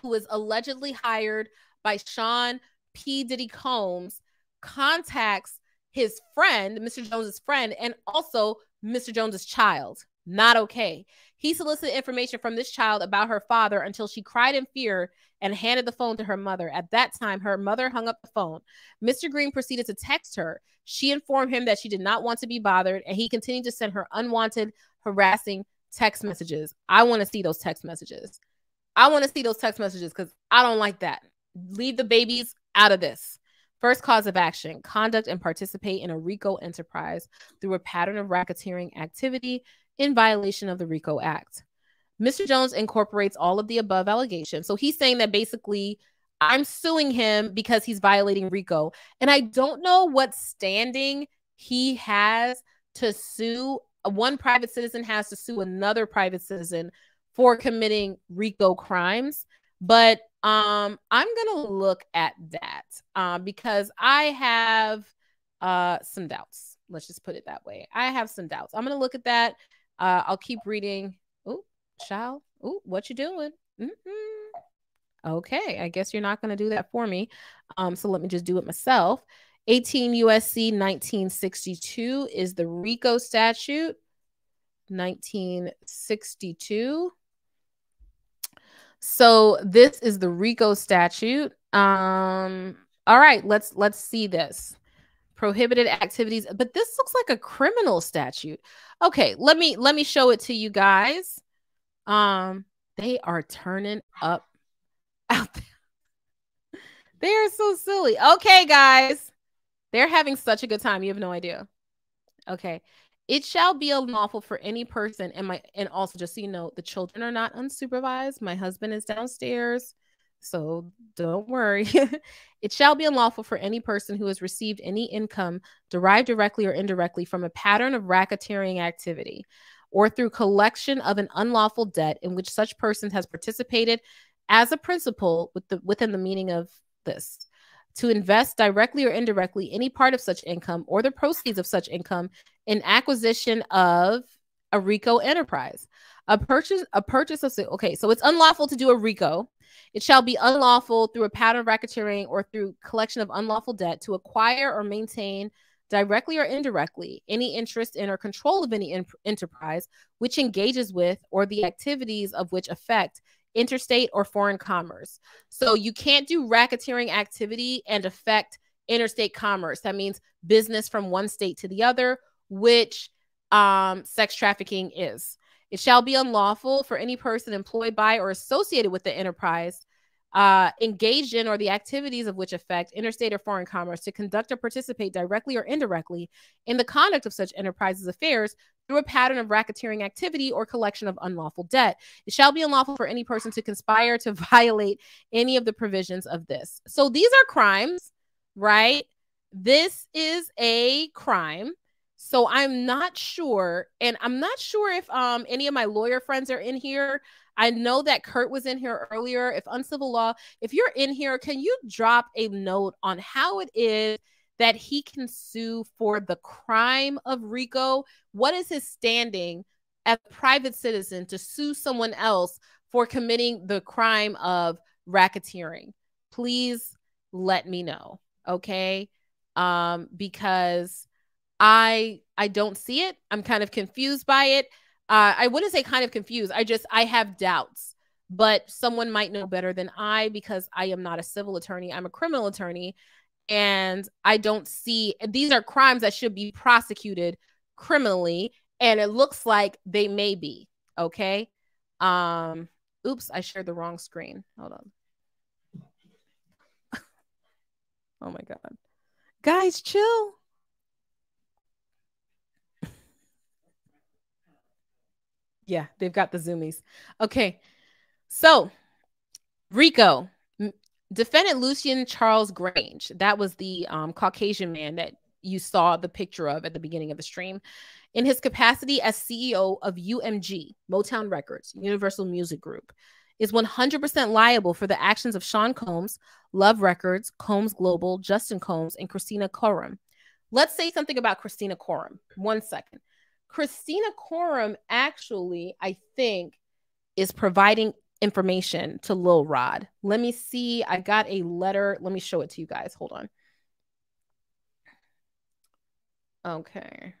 who is allegedly hired by Sean P. Diddy Combs contacts his friend, Mr. Jones's friend, and also Mr. Jones's child. Not okay. He solicited information from this child about her father until she cried in fear and handed the phone to her mother. At that time, her mother hung up the phone. Mr. Green proceeded to text her. She informed him that she did not want to be bothered, and he continued to send her unwanted, harassing text messages. I want to see those text messages. I want to see those text messages because I don't like that. Leave the babies out of this. First cause of action conduct and participate in a RICO enterprise through a pattern of racketeering activity in violation of the RICO Act. Mr. Jones incorporates all of the above allegations. So he's saying that basically I'm suing him because he's violating RICO. And I don't know what standing he has to sue. One private citizen has to sue another private citizen for committing RICO crimes. But um, I'm going to look at that uh, because I have uh, some doubts. Let's just put it that way. I have some doubts. I'm going to look at that. Uh, I'll keep reading Oh, child. Oh, what you doing? Mm-hmm. Okay, I guess you're not going to do that for me. Um, so let me just do it myself. 18 USC 1962 is the RICO statute. 1962. So this is the RICO statute. Um, all right, let's let's see this. prohibited activities but this looks like a criminal statute okay let me let me show it to you guys um they are turning up out there [laughs] they are so silly okay guys they're having such a good time. You have no idea. Okay. It shall be unlawful for any person and my and also just so you know the children are not unsupervised. My husband is downstairs so don't worry. [laughs] it shall be unlawful for any person who has received any income derived directly or indirectly from a pattern of racketeering activity or through collection of an unlawful debt in which such person has participated as a principal with the, within the meaning of this to invest directly or indirectly any part of such income or the proceeds of such income in acquisition of a RICO enterprise. A purchase a purchase of okay, so it's unlawful to do a RICO it shall be unlawful through a pattern of racketeering or through collection of unlawful debt to acquire or maintain directly or indirectly any interest in or control of any enterprise which engages with or the activities of which affect interstate or foreign commerce. So you can't do racketeering activity and affect interstate commerce. That means business from one state to the other, which um, sex trafficking is. It shall be unlawful for any person employed by or associated with the enterprise uh, engaged in or the activities of which affect interstate or foreign commerce to conduct or participate directly or indirectly in the conduct of such enterprises' affairs through a pattern of racketeering activity or collection of unlawful debt. It shall be unlawful for any person to conspire to [laughs] violate any of the provisions of this. So these are crimes, right? This is a crime. So I'm not sure, and I'm not sure if um any of my lawyer friends are in here. I know that Kurt was in here earlier. If uncivil law, if you're in here, can you drop a note on how it is that he can sue for the crime of RICO? What is his standing as a private citizen to sue someone else for committing the crime of racketeering? Please let me know, okay? Um, because I I don't see it. I'm kind of confused by it. Uh, I wouldn't say kind of confused. I just I have doubts, but someone might know better than I because I am not a civil attorney. I'm a criminal attorney, and I don't see these are crimes that should be prosecuted criminally, and it looks like they may be. Okay. Um. Oops, I shared the wrong screen. Hold on. [laughs] oh my god, guys, chill. Yeah, they've got the zoomies. Okay. So, Rico, defendant Lucian Charles Grainge, that was the um, Caucasian man that you saw the picture of at the beginning of the stream. In his capacity as CEO of UMG, Motown Records, Universal Music Group, is 100% liable for the actions of Sean Combs, Love Records, Combs Global, Justin Combs, and Kristina Khorram. Let's say something about Kristina Khorram. One second. Kristina Khorram actually, I think, is providing information to Lil Rod. Let me see. I got a letter. Let me show it to you guys. Hold on. Okay.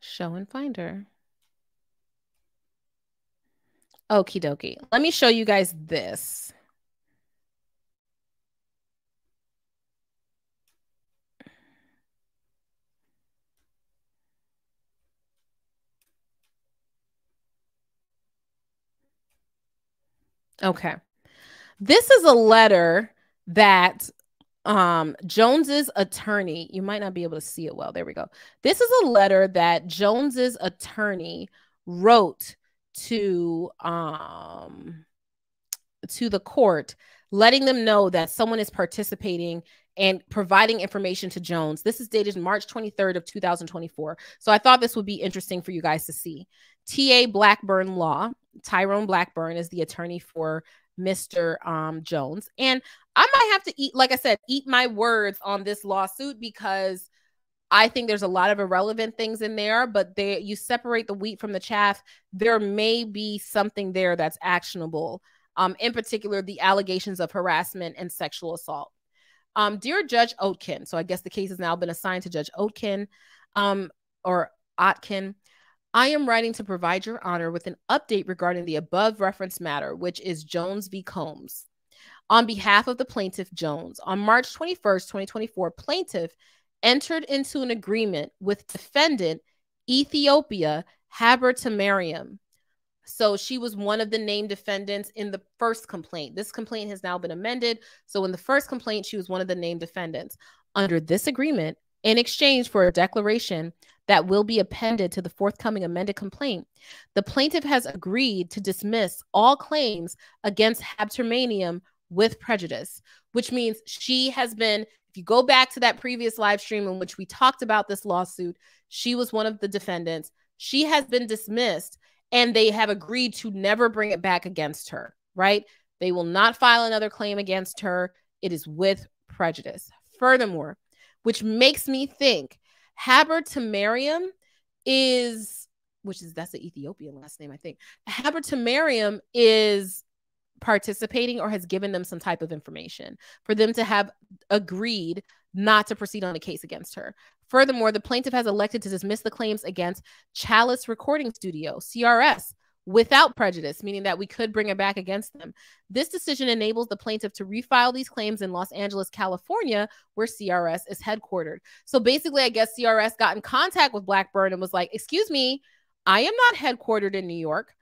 Show and finder. Okie dokie. Let me show you guys this. Okay. This is a letter that um Jones's attorney, you might not be able to see it well. There we go. This is a letter that Jones's attorney wrote to um to the court letting them know that someone is participating and providing information to Jones. This is dated March 23rd of 2024. So I thought this would be interesting for you guys to see. TA Blackburn Law, Tyrone Blackburn is the attorney for Mr. Um, Jones. And I might have to eat, like I said, eat my words on this lawsuit because I think there's a lot of irrelevant things in there, but they you separate the wheat from the chaff. There may be something there that's actionable. Um, in particular, the allegations of harassment and sexual assault. Um, dear Judge Oetken, so I guess the case has now been assigned to Judge Oetken. um, or Oetken. I am writing to provide your honor with an update regarding the above referenced matter, which is Jones v. Combs. On behalf of the plaintiff Jones, on March 21st, 2024, plaintiff entered into an agreement with defendant Ethiopia Habertemariam. So she was one of the named defendants in the first complaint. This complaint has now been amended. So in the first complaint, she was one of the named defendants. Under this agreement, in exchange for a declaration that will be appended to the forthcoming amended complaint, the plaintiff has agreed to dismiss all claims against Habertemariam with prejudice, which means she has been, if you go back to that previous live stream in which we talked about this lawsuit, she was one of the defendants. She has been dismissed and they have agreed to never bring it back against her, right? They will not file another claim against her. It is with prejudice. Furthermore, which makes me think Habertemariam is, which is that's the Ethiopian last name, I think. Habertemariam is participating or has given them some type of information for them to have agreed not to proceed on a case against her. Furthermore, the plaintiff has elected to dismiss the claims against Chalice Recording Studio, CRS, without prejudice, meaning that we could bring it back against them. This decision enables the plaintiff to refile these claims in Los Angeles, California, where CRS is headquartered. So basically, I guess CRS got in contact with Blackburn and was like, Excuse me, I am not headquartered in New York.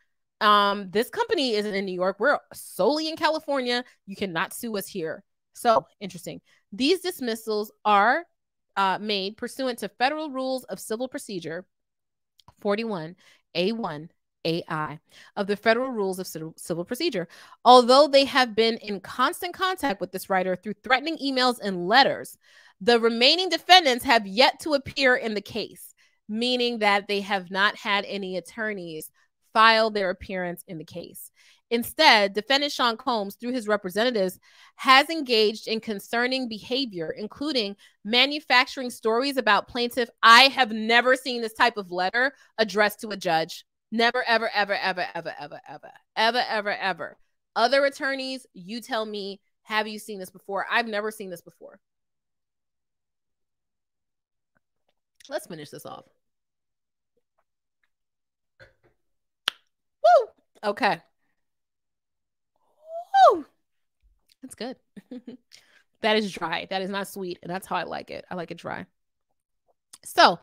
Um, this company isn't in New York. We're solely in California. You cannot sue us here. So interesting. These dismissals are uh, made pursuant to federal rules of civil procedure 41 A1 AI of the Federal Rules of Civil Procedure. Although they have been in constant contact with this writer through threatening emails and letters, the remaining defendants have yet to appear in the case, meaning that they have not had any attorneys file their appearance in the case. Instead, defendant Sean Combs, through his representatives, has engaged in concerning behavior, including manufacturing stories about plaintiff. I have never seen this type of letter addressed to a judge. Never, ever, ever, ever, ever, ever, ever, ever, ever, ever. Other attorneys, you tell me, have you seen this before? I've never seen this before. Let's finish this off. Woo! Okay. That's good. [laughs] that is dry. That is not sweet. And that's how I like it. I like it dry. So,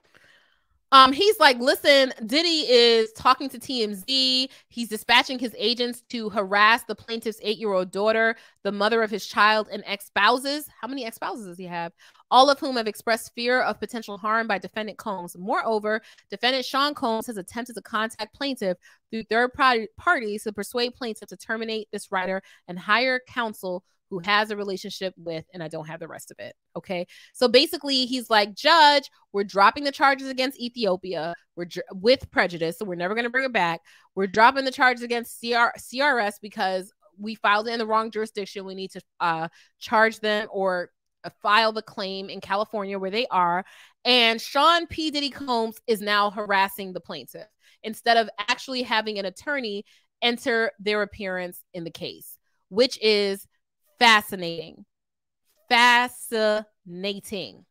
um, he's like, listen, Diddy is talking to TMZ. He's dispatching his agents to harass the plaintiff's eight-year-old daughter, the mother of his child, and ex-spouses. How many ex-spouses does he have? All of whom have expressed fear of potential harm by defendant Combs. Moreover, defendant Sean Combs has attempted to contact plaintiff through third parties to persuade plaintiff to terminate this writer and hire counsel who has a relationship with, and I don't have the rest of it. Okay. So basically, he's like, Judge, we're dropping the charges against Ethiopia. We're dr- with prejudice. So we're never going to bring it back. We're dropping the charges against CR- CRS because we filed it in the wrong jurisdiction. We need to uh, charge them or uh, file the claim in California where they are. And Sean P. Diddy Combs is now harassing the plaintiff instead of actually having an attorney enter their appearance in the case, which is Fascinating. Fascinating.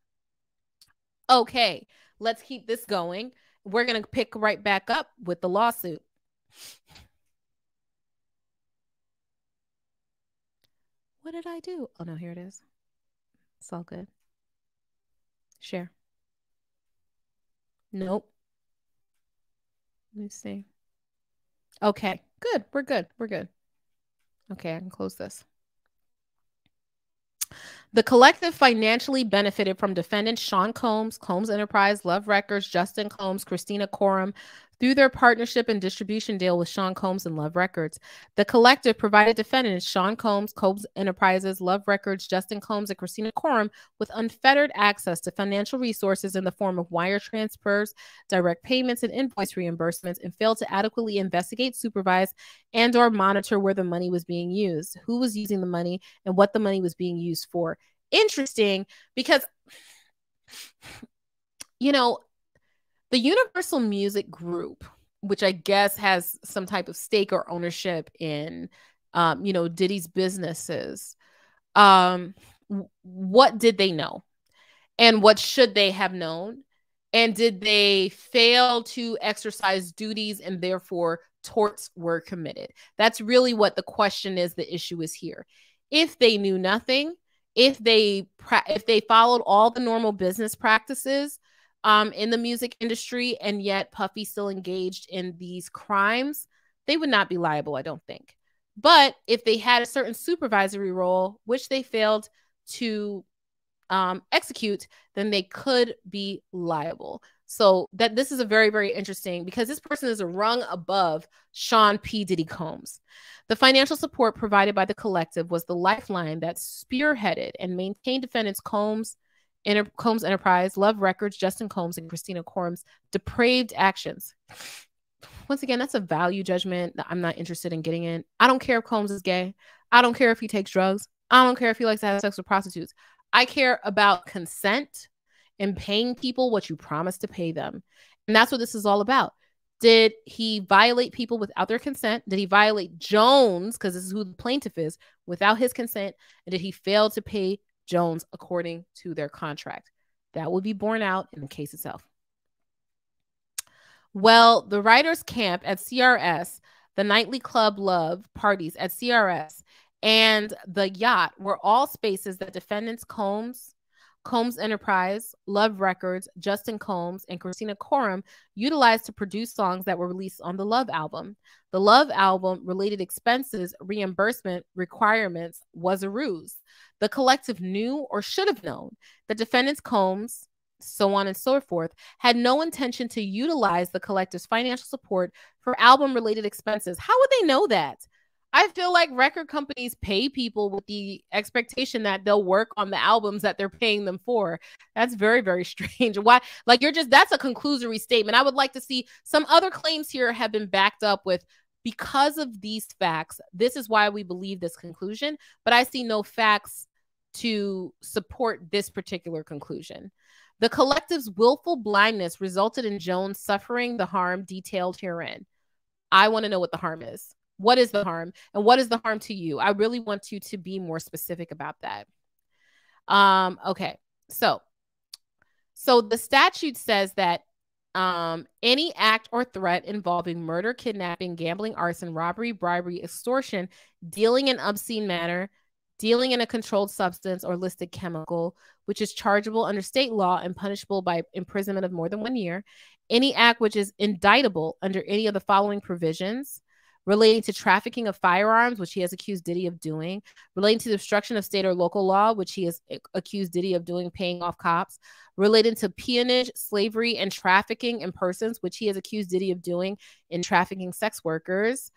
Okay, let's keep this going. We're going to pick right back up with the lawsuit. What did I do? Oh, no, here it is. It's all good. Share. Nope. Let me see. Okay, good. We're good. We're good. Okay, I can close this. The collective financially benefited from defendants Sean Combs, Combs Enterprise, Love Records, Justin Combs, Kristina Khorram, through their partnership and distribution deal with Sean Combs and Love Records. The collective provided defendants Sean Combs, Combs Enterprises, Love Records, Justin Combs, and Kristina Khorram with unfettered access to financial resources in the form of wire transfers, direct payments, and invoice reimbursements, and failed to adequately investigate, supervise, and or monitor where the money was being used, who was using the money, and what the money was being used for. Interesting because you know, the Universal Music Group, which I guess has some type of stake or ownership in, um, you know, Diddy's businesses. Um, what did they know, and what should they have known? And did they fail to exercise duties and therefore torts were committed? That's really what the question is. The issue is here. If they knew nothing, if they if they followed all the normal business practices um, in the music industry and yet Puffy still engaged in these crimes, they would not be liable, I don't think. But if they had a certain supervisory role, which they failed to um, execute, then they could be liable. So that this is a very, very interesting because this person is a rung above Sean P. Diddy Combs. The financial support provided by the collective was the lifeline that spearheaded and maintained defendants Combs, Inter- Combs Enterprise, Love Records, Justin Combs, and Kristina Khorram's depraved actions. Once again, that's a value judgment that I'm not interested in getting in. I don't care if Combs is gay. I don't care if he takes drugs. I don't care if he likes to have sex with prostitutes. I care about consent and paying people what you promised to pay them. And that's what this is all about. Did he violate people without their consent? Did he violate Jones, because this is who the plaintiff is, without his consent? And did he fail to pay Jones according to their contract? That will be borne out in the case itself. Well, the writers' camp at CRS, the nightly club love parties at CRS, and the yacht were all spaces that defendants Combs, Combs Enterprise, Love Records, Justin Combs, and Kristina Khorram utilized to produce songs that were released on the Love album. The Love album related expenses, reimbursement requirements was a ruse. The collective knew or should have known that defendants Combs, so on and so forth, had no intention to utilize the collective's financial support for album related expenses. How would they know that? I feel like record companies pay people with the expectation that they'll work on the albums that they're paying them for. That's very, very [laughs] strange. Why? Like, you're just, that's a conclusory statement. I would like to see some other claims here have been backed up with because of these facts. This is why we believe this conclusion, but I see no facts to support this particular conclusion. The collective's willful blindness resulted in Jones suffering the harm detailed herein. I want to know what the harm is. What is the harm? And what is the harm to you? I really want you to be more specific about that. Um, okay. So, so the statute says that um, any act or threat involving murder, kidnapping, gambling, arson, robbery, bribery, extortion, dealing in obscene manner, dealing in a controlled substance or listed chemical, which is chargeable under state law and punishable by imprisonment of more than one year, any act which is indictable under any of the following provisions relating to trafficking of firearms, which he has accused Diddy of doing, relating to the obstruction of state or local law, which he has accused Diddy of doing, paying off cops, relating to peonage, slavery, and trafficking in persons, which he has accused Diddy of doing in trafficking sex workers.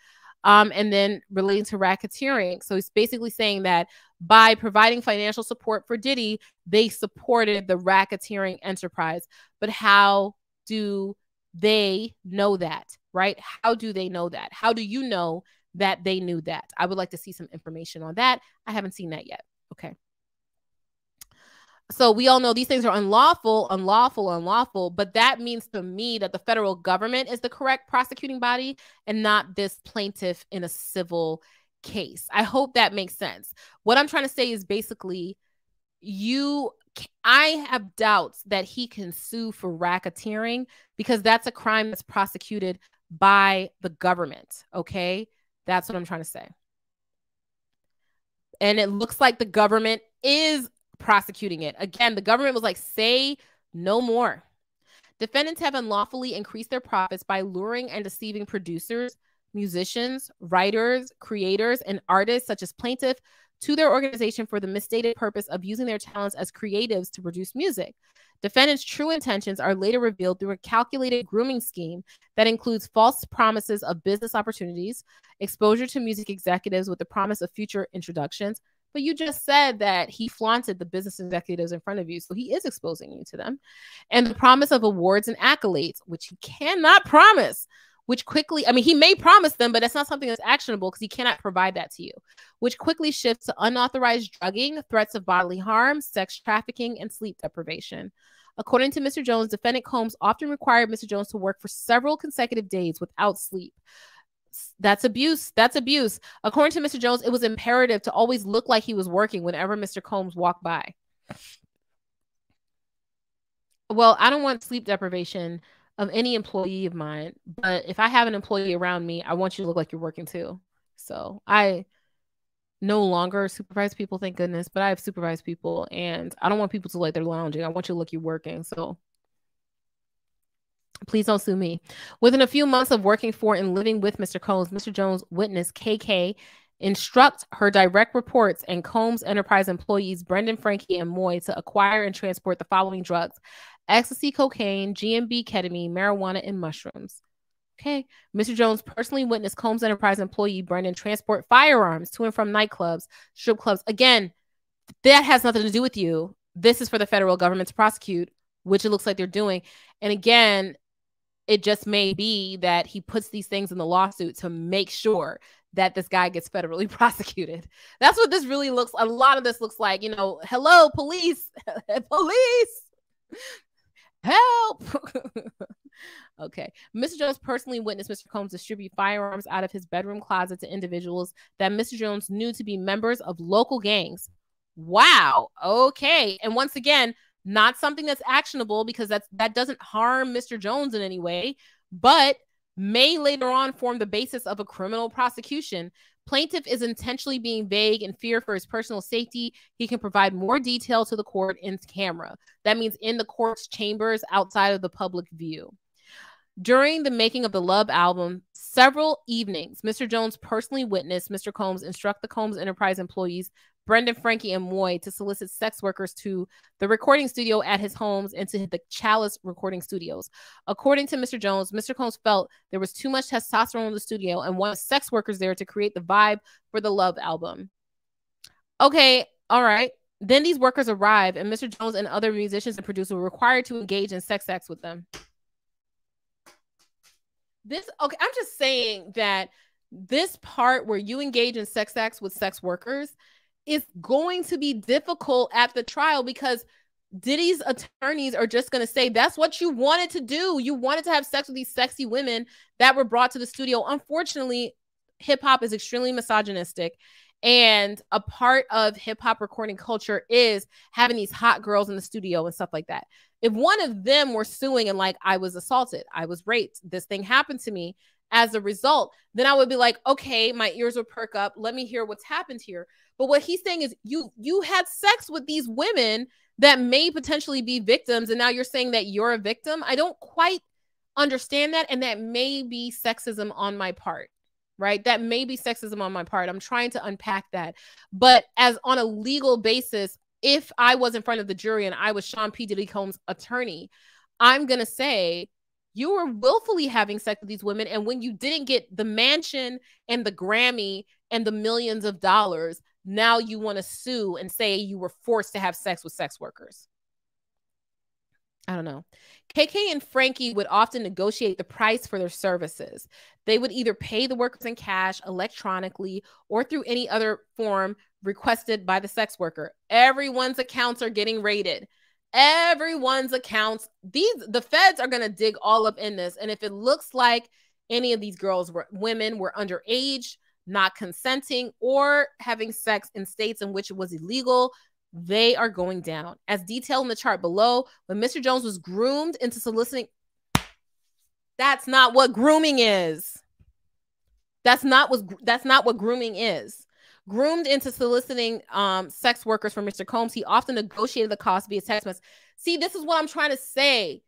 Um, and then relating to racketeering. So he's basically saying that by providing financial support for Diddy, they supported the racketeering enterprise. But how do they know that? right? How do they know that? How do you know that they knew that? I would like to see some information on that. I haven't seen that yet. Okay. So we all know these things are unlawful, unlawful, unlawful, but that means to me that the federal government is the correct prosecuting body and not this plaintiff in a civil case. I hope that makes sense. What I'm trying to say is basically you I have doubts that he can sue for racketeering because that's a crime that's prosecuted by the government. Okay. That's what I'm trying to say. And it looks like the government is prosecuting it. Again, the government was like, say no more. Defendants have unlawfully increased their profits by luring and deceiving producers, musicians, writers, creators, and artists such as plaintiff to their organization for the misstated purpose of using their talents as creatives to produce music. Defendants' true intentions are later revealed through a calculated grooming scheme that includes false promises of business opportunities, exposure to music executives with the promise of future introductions. But you just said that he flaunted the business executives in front of you, so he is exposing you to them. And the promise of awards and accolades, which he cannot promise which quickly, I mean, he may promise them, but it's not something that's actionable because he cannot provide that to you, which quickly shifts to unauthorized drugging, threats of bodily harm, sex trafficking, and sleep deprivation. According to Mr. Jones, defendant Combs often required Mr. Jones to work for several consecutive days without sleep. That's abuse. That's abuse. According to Mr. Jones, it was imperative to always look like he was working whenever Mr. Combs walked by. well, I don't want sleep deprivation of any employee of mine, but if I have an employee around me, I want you to look like you're working too. So I no longer supervise people, thank goodness, but I have supervised people and I don't want people to like they're lounging. I want you to look you're working. So please don't sue me. Within a few months of working for and living with Mr. Combs, Mr. Jones witnessed KK instruct her direct reports and Combs Enterprise employees Brendan, Frankie, and Moy to acquire and transport the following drugs ecstasy, cocaine, GHB, ketamine, marijuana, and mushrooms. Okay. Mr. Jones personally witnessed Combs Enterprise employee Brendan transport firearms to and from nightclubs, strip clubs. Again, that has nothing to do with you. This is for the federal government to prosecute, which it looks like they're doing. And again, it just may be that he puts these things in the lawsuit to make sure that this guy gets federally [laughs] prosecuted. That's what this really looks a lot of this looks like, you know, hello police. [laughs] police. Help. [laughs] Okay. Mr. Jones personally witnessed Mr. Combs distribute firearms out of his bedroom closet to individuals that Mr. Jones knew to be members of local gangs. Wow. Okay. And once again, not something that's actionable because that's that doesn't harm Mr. Jones in any way, but may later on form the basis of a criminal prosecution. Plaintiff is intentionally being vague in fear for his personal safety. He can provide more detail to the court in camera. That means in the court's chambers outside of the public view. During the making of the Love album, several evenings, Mr. Jones personally witnessed Mr. Combs instruct the Combs Enterprise employees, Brendan, Frankie, and Moy, to solicit sex workers to the recording studio at his homes and to the Chalice recording studios. According to Mr. Jones, Mr. Combs felt there was too much testosterone in the studio and wanted sex workers there to create the vibe for the Love album. Okay, all right. Then these workers arrive, and Mr. Jones and other musicians and producers were required to engage in sex acts with them this okay i'm just saying that this part where you engage in sex acts with sex workers is going to be difficult at the trial because Diddy's attorneys are just going to say that's what you wanted to do. You wanted to have sex with these sexy women that were brought to the studio. Unfortunately, hip hop is extremely misogynistic. And a part of hip hop recording culture is having these hot girls in the studio and stuff like that. If one of them were suing and like, I was assaulted, I was raped, this thing happened to me as a result, then I would be like, okay, my ears would perk up. Let me hear what's happened here. But what he's saying is you you had sex with these women that may potentially be victims and now you're saying that you're a victim. I don't quite understand that and that may be sexism on my part right? That may be sexism on my part. I'm trying to unpack that. But as on a legal basis, if I was in front of the jury and I was Sean P. Diddy Combs' attorney, I'm going to say, you were willfully having sex with these women. And when you didn't get the mansion and the Grammy and the millions of dollars, now you want to sue and say you were forced to have sex with sex workers. I don't know. KK and Frankie would often negotiate the price for their services. They would either pay the workers in cash, electronically, or through any other form requested by the sex worker. Everyone's accounts are getting raided. Everyone's accounts. These the feds are going to dig all up in this and if it looks like any of these girls were women were underage, not consenting or having sex in states in which it was illegal, they are going down. As detailed in the chart below, when Mr. Jones was groomed into soliciting that's not what grooming is. That's not what that's not what grooming is. Groomed into soliciting um, sex workers for Mr. Combs, he often negotiated the cost via text message. See, this is what I'm trying to say.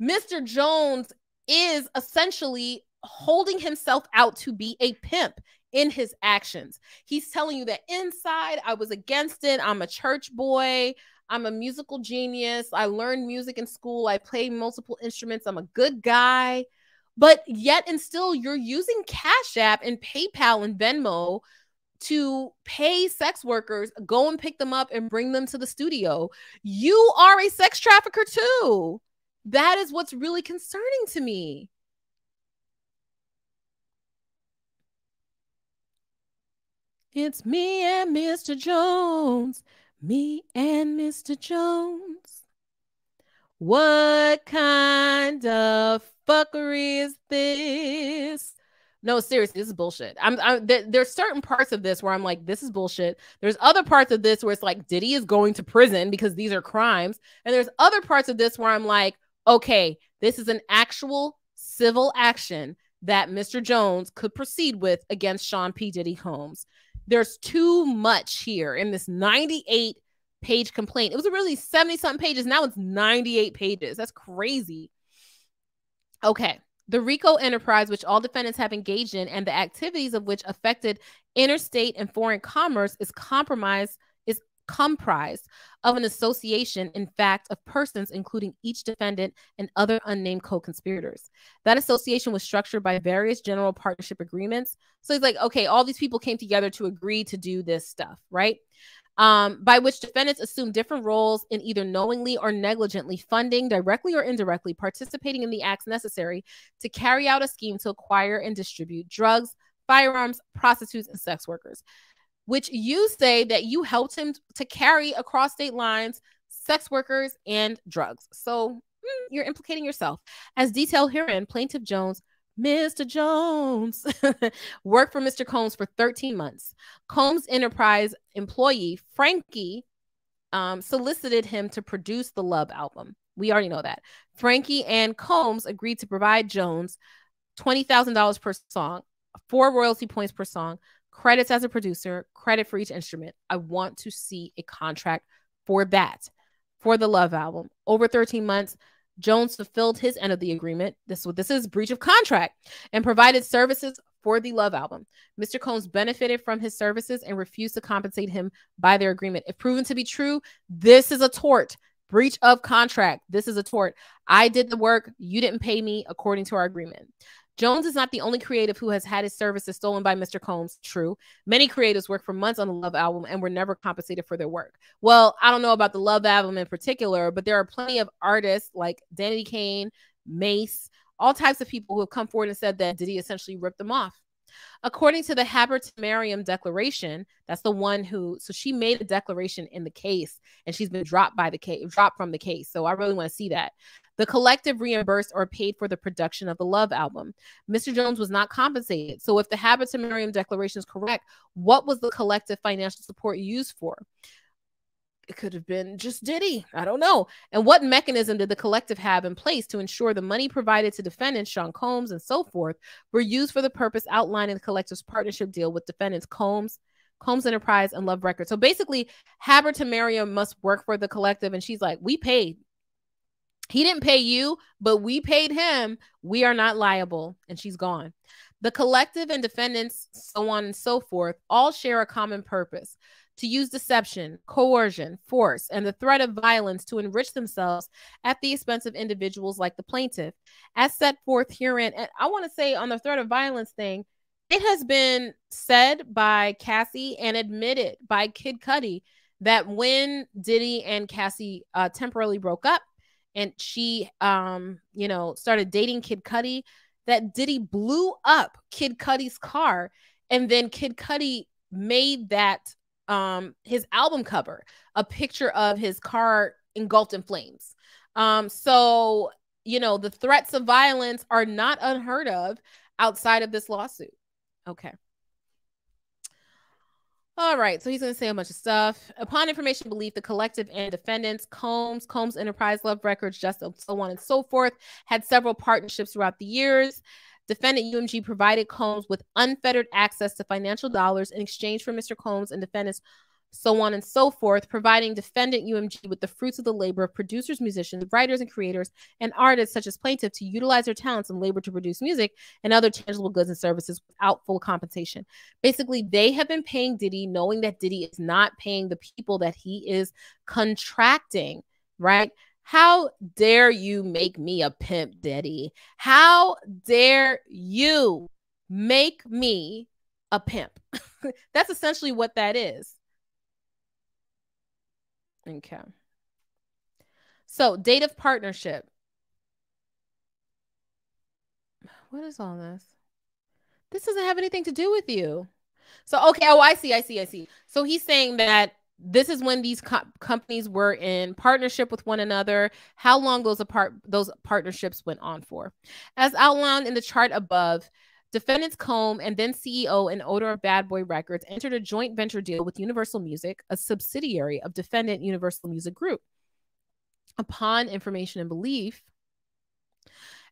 Mr. Jones is essentially holding himself out to be a pimp in his actions. He's telling you that inside I was against it. I'm a church boy. I'm a musical genius. I learned music in school. I play multiple instruments. I'm a good guy. But yet and still, you're using Cash App and PayPal and Venmo to pay sex workers, go and pick them up and bring them to the studio. You are a sex trafficker too. That is what's really concerning to me. It's me and Mr. Jones. Me and Mr. Jones. What kind of fuckery is this? no, seriously, this is bullshit. I'm, I'm th- there's certain parts of this where I'm like, this is bullshit. There's other parts of this where it's like Diddy is going to prison because these are crimes, and there's other parts of this where I'm like, okay, this is an actual civil action that Mr. Jones could proceed with against Sean P. Diddy Combs. There's too much here in this 98 page complaint. It was really 70 something pages. Now it's 98 pages. That's crazy. Okay. The RICO enterprise, which all defendants have engaged in, and the activities of which affected interstate and foreign commerce, is compromised is comprised of an association, in fact, of persons, including each defendant and other unnamed co conspirators. That association was structured by various general partnership agreements. So it's like, okay, all these people came together to agree to do this stuff, right? um, by which defendants assume different roles in either knowingly or negligently funding, directly or indirectly, participating in the acts necessary to carry out a scheme to acquire and distribute drugs, firearms, prostitutes, and sex workers, which you say that you helped him to carry across state lines sex workers and drugs. So mm, you're implicating yourself. As detailed herein, Plaintiff Jones Mr. Jones [laughs] worked for Mr. Combs for 13 months. Combs Enterprise employee Frankie um, solicited him to produce the Love album. We already know that. Frankie and Combs agreed to provide Jones $20,000 per song, four royalty points per song, credits as a producer, credit for each instrument. I want to see a contract for that, for the Love album. Over 13 months, Jones fulfilled his end of the agreement. This this is breach of contract and provided services for the Love album. Mr. Combs benefited from his services and refused to compensate him by their agreement. If proven to be true, this is a tort. Breach of contract. This is a tort. I did the work. You didn't pay me according to our agreement. Jones is not the only creative who has had his services stolen by Mr. Combs. True. Many creatives worked for months on the Love album and were never compensated for their work. Well, I don't know about the Love album in particular, but there are plenty of artists like Danity Kane, Mace, all types of people who have come forward and said that Diddy essentially ripped them off. According to the Habtemariam Declaration, that's the one who, so she made a declaration in the case and she's been dropped by the case, dropped from the case. So I really want to see that. The collective reimbursed or paid for the production of the Love album. Mr. Jones was not compensated. So if the Habtemariam Declaration is correct, what was the collective financial support used for? it could have been just Diddy. I don't know. And what mechanism did the collective have in place to ensure the money provided to defendants, Sean Combs, and so forth, were used for the purpose outlined in the collective's partnership deal with defendants Combs, Combs Enterprise, and Love Records? So basically, Habtemariam must work for the collective, and she's like, "We paid. He didn't pay you, but we paid him. We are not liable." And she's gone. The collective and defendants, so on and so forth, all share a common purpose to use deception, coercion, force, and the threat of violence to enrich themselves at the expense of individuals like the plaintiff. As set forth herein, and I want to say on the threat of violence thing, it has been said by Cassie and admitted by Kid Cudi that when Diddy and Cassie uh, temporarily broke up and she, um, you know, started dating Kid Cudi, that Diddy blew up Kid Cudi's car. And then Kid Cudi made that um his album cover, a picture of his car engulfed in flames. Um, so you know, the threats of violence are not unheard of outside of this lawsuit. Okay. All right, so he's going to say a bunch of stuff. Upon information belief, the collective and defendants, Combs, Combs Enterprise, Love Records, just so on and so forth, had several partnerships throughout the years. Defendant UMG provided Combs with unfettered access to financial dollars in exchange for Mr. Combs and defendants so on and so forth, providing defendant UMG with the fruits of the labor of producers, musicians, writers, and creators, and artists such as plaintiff to utilize their talents and labor to produce music and other tangible goods and services without full compensation. Basically, they have been paying Diddy, knowing that Diddy is not paying the people that he is contracting, right? How dare you make me a pimp, Diddy? How dare you make me a pimp? [laughs] That's essentially what that is. Okay. So, date of partnership. What is all this? This doesn't have anything to do with you. So, okay. Oh, I see. I see. I see. So, he's saying that this is when these co- companies were in partnership with one another how long those apart those partnerships went on for as outlined in the chart above Defendants Combe and then CEO and owner of Bad Boy Records entered a joint venture deal with Universal Music, a subsidiary of defendant Universal Music Group. Upon information and belief,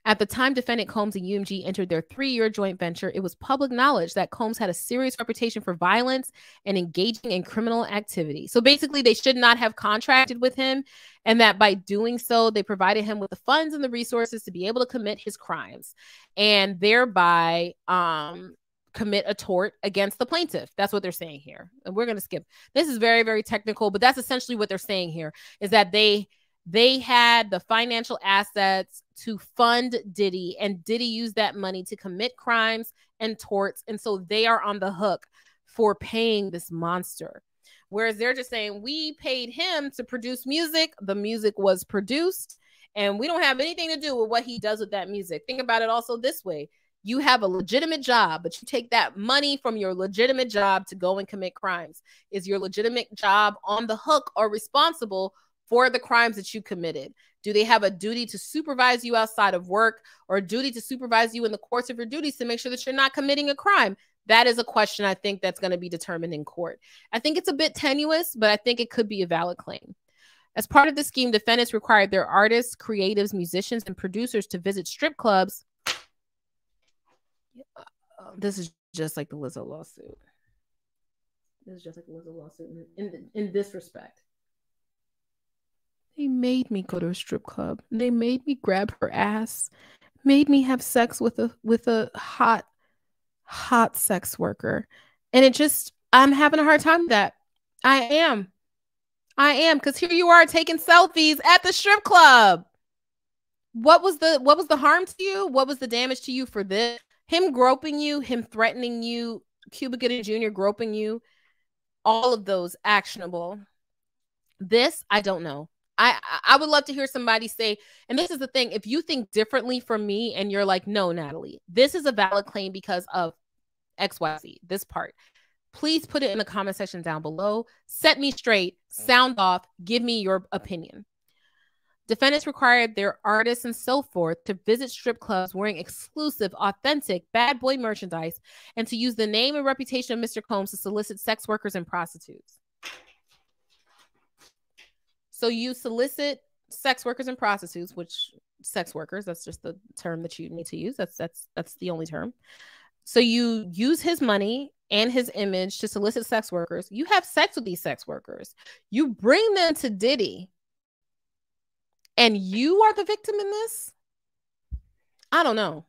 at the time defendant Combs and UMG entered their three year joint venture, it was public knowledge that Combs had a serious reputation for violence and engaging in criminal activity. So basically, they should not have contracted with him, and that by doing so, they provided him with the funds and the resources to be able to commit his crimes and thereby um, commit a tort against the plaintiff. That's what they're saying here. And we're going to skip. This is very, very technical, but that's essentially what they're saying here is that they they had the financial assets to fund Diddy, and Diddy used that money to commit crimes and torts. And so they are on the hook for paying this monster. Whereas they're just saying, we paid him to produce music, the music was produced, and we don't have anything to do with what he does with that music. Think about it also this way you have a legitimate job, but you take that money from your legitimate job to go and commit crimes. Is your legitimate job on the hook or responsible for the crimes that you committed? Do they have a duty to supervise you outside of work or a duty to supervise you in the course of your duties to make sure that you're not committing a crime? That is a question I think that's going to be determined in court. I think it's a bit tenuous, but I think it could be a valid claim. As part of the scheme, defendants required their artists, creatives, musicians, and producers to visit strip clubs. Uh, this is just like the Lizzo lawsuit. This is just like the Lizzo lawsuit in, in, in this respect. They made me go to a strip club. They made me grab her ass, made me have sex with a with a hot, hot sex worker. And it just I'm having a hard time with that. I am. I am because here you are taking selfies at the strip club. What was the what was the harm to you? What was the damage to you for this? Him groping you, him threatening you, Cuba Gooding Jr. groping you, all of those actionable. This I don't know. I I would love to hear somebody say, and this is the thing, if you think differently from me and you're like, no, Natalie, this is a valid claim because of XYZ, this part. Please put it in the comment section down below. Set me straight, sound off, give me your opinion. Defendants required their artists and so forth to visit strip clubs wearing exclusive, authentic bad boy merchandise and to use the name and reputation of Mr. Combs to solicit sex workers and prostitutes. So you solicit sex workers and prostitutes, which sex workers, that's just the term that you need to use. That's that's that's the only term. So you use his money and his image to solicit sex workers. You have sex with these sex workers. You bring them to Diddy. And you are the victim in this? I don't know.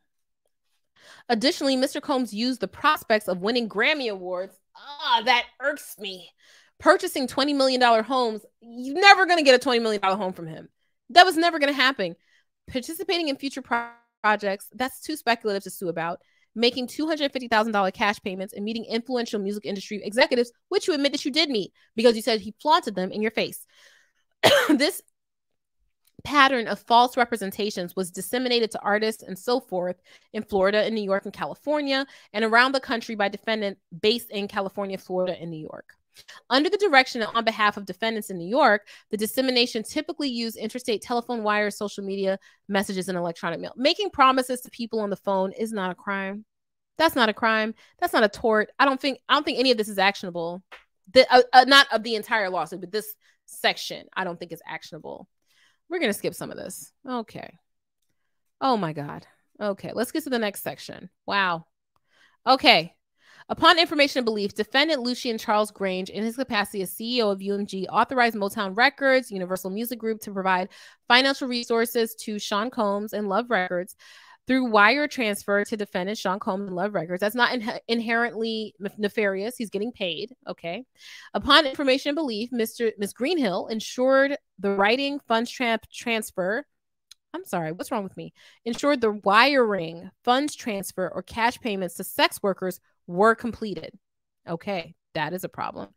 Additionally, Mr. Combs used the prospects of winning Grammy Awards. Ah, that irks me purchasing $20 million homes, you're never going to get a $20 million home from him. That was never going to happen. Participating in future pro- projects, that's too speculative to sue about. Making $250,000 cash payments and meeting influential music industry executives, which you admit that you did meet because you said he flaunted them in your face. [coughs] this pattern of false representations was disseminated to artists and so forth in Florida and New York and California and around the country by defendants based in California, Florida, and New York. Under the direction and on behalf of defendants in New York, the dissemination typically used interstate telephone wires, social media, messages, and electronic mail. Making promises to people on the phone is not a crime. That's not a crime. That's not a tort. I don't think I don't think any of this is actionable. The, uh, uh, not of the entire lawsuit, but this section I don't think is actionable. We're gonna skip some of this. Okay. Oh my god. Okay, let's get to the next section. Wow. Okay. Upon information and belief, defendant Lucian Charles Grainge, in his capacity as CEO of UMG, authorized Motown Records, Universal Music Group to provide financial resources to Sean Combs and Love Records through wire transfer to defendant Sean Combs and Love Records. That's not in- inherently nefarious. He's getting paid. Okay. Upon information and belief, Mr. Ms. Greenhill ensured the writing funds tra- transfer. I'm sorry, what's wrong with me? Ensured the wiring, funds transfer, or cash payments to sex workers were completed. Okay, that is a problem.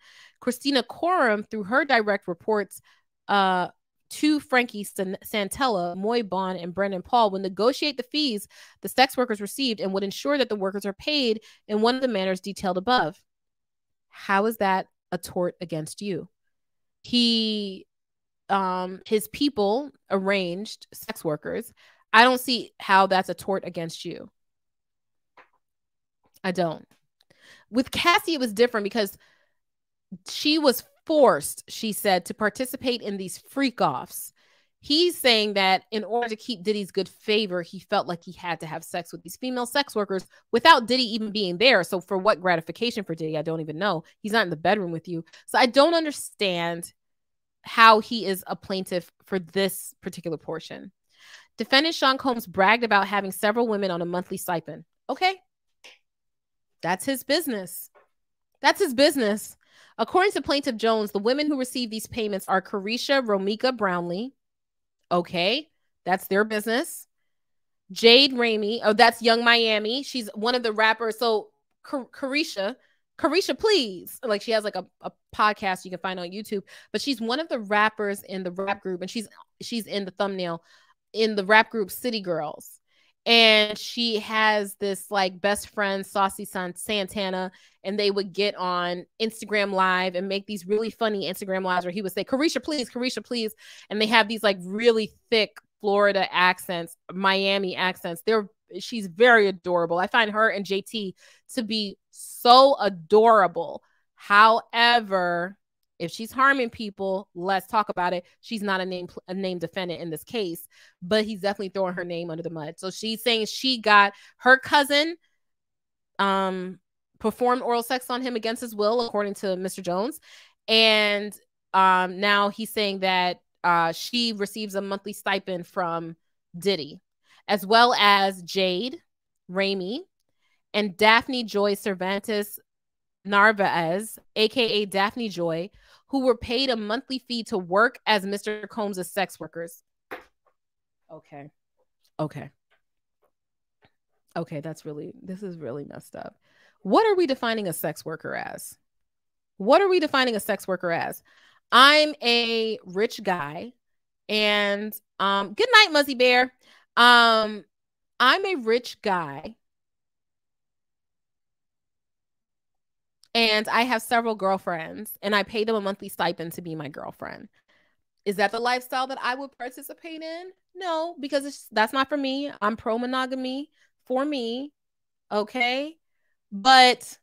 Kristina Khorram, through her direct reports uh, to Frankie Santella, Moy Bond, and Brendan Paul, would negotiate the fees the sex workers received and would ensure that the workers are paid in one of the manners detailed above. How is that a tort against you? He, um, his people arranged sex workers. I don't see how that's a tort against you. I don't. With Cassie, it was different because she was forced, she said, to participate in these freak offs. He's saying that in order to keep Diddy's good favor, he felt like he had to have sex with these female sex workers without Diddy even being there. So, for what gratification for Diddy? I don't even know. He's not in the bedroom with you. So, I don't understand how he is a plaintiff for this particular portion. Defendant Sean Combs bragged about having several women on a monthly stipend. Okay. That's his business. That's his business. According to Plaintiff Jones, the women who receive these payments are Caresha Romeka Brownlee. Okay. That's their business. Jade Ramey. Oh, that's Yung Miami. She's one of the rappers. So Caresha, Caresha, please. Like she has like a, a podcast you can find on YouTube, but she's one of the rappers in the rap group, and she's she's in the thumbnail in the rap group City Girls. And she has this like best friend, Saucy son Santana, and they would get on Instagram Live and make these really funny Instagram lives where he would say, Caresha, please, Caresha, please. And they have these like really thick Florida accents, Miami accents. They're she's very adorable. I find her and JT to be so adorable. However, if she's harming people, let's talk about it. She's not a name a name defendant in this case, but he's definitely throwing her name under the mud. So she's saying she got her cousin um performed oral sex on him against his will according to Mr. Jones. And um now he's saying that uh she receives a monthly stipend from Diddy as well as Jade, Ramey, and Daphne Joy Cervantes Narvaez, aka Daphne Joy, who were paid a monthly fee to work as Mr. Combs' sex workers. Okay. Okay. Okay, that's really this is really messed up. What are we defining a sex worker as? What are we defining a sex worker as? I'm a rich guy and um good night Muzzy Bear. Um, I'm a rich guy. And I have several girlfriends, and I pay them a monthly stipend to be my girlfriend. Is that the lifestyle that I would participate in? No, because that's not for me. I'm pro monogamy for me. Okay. But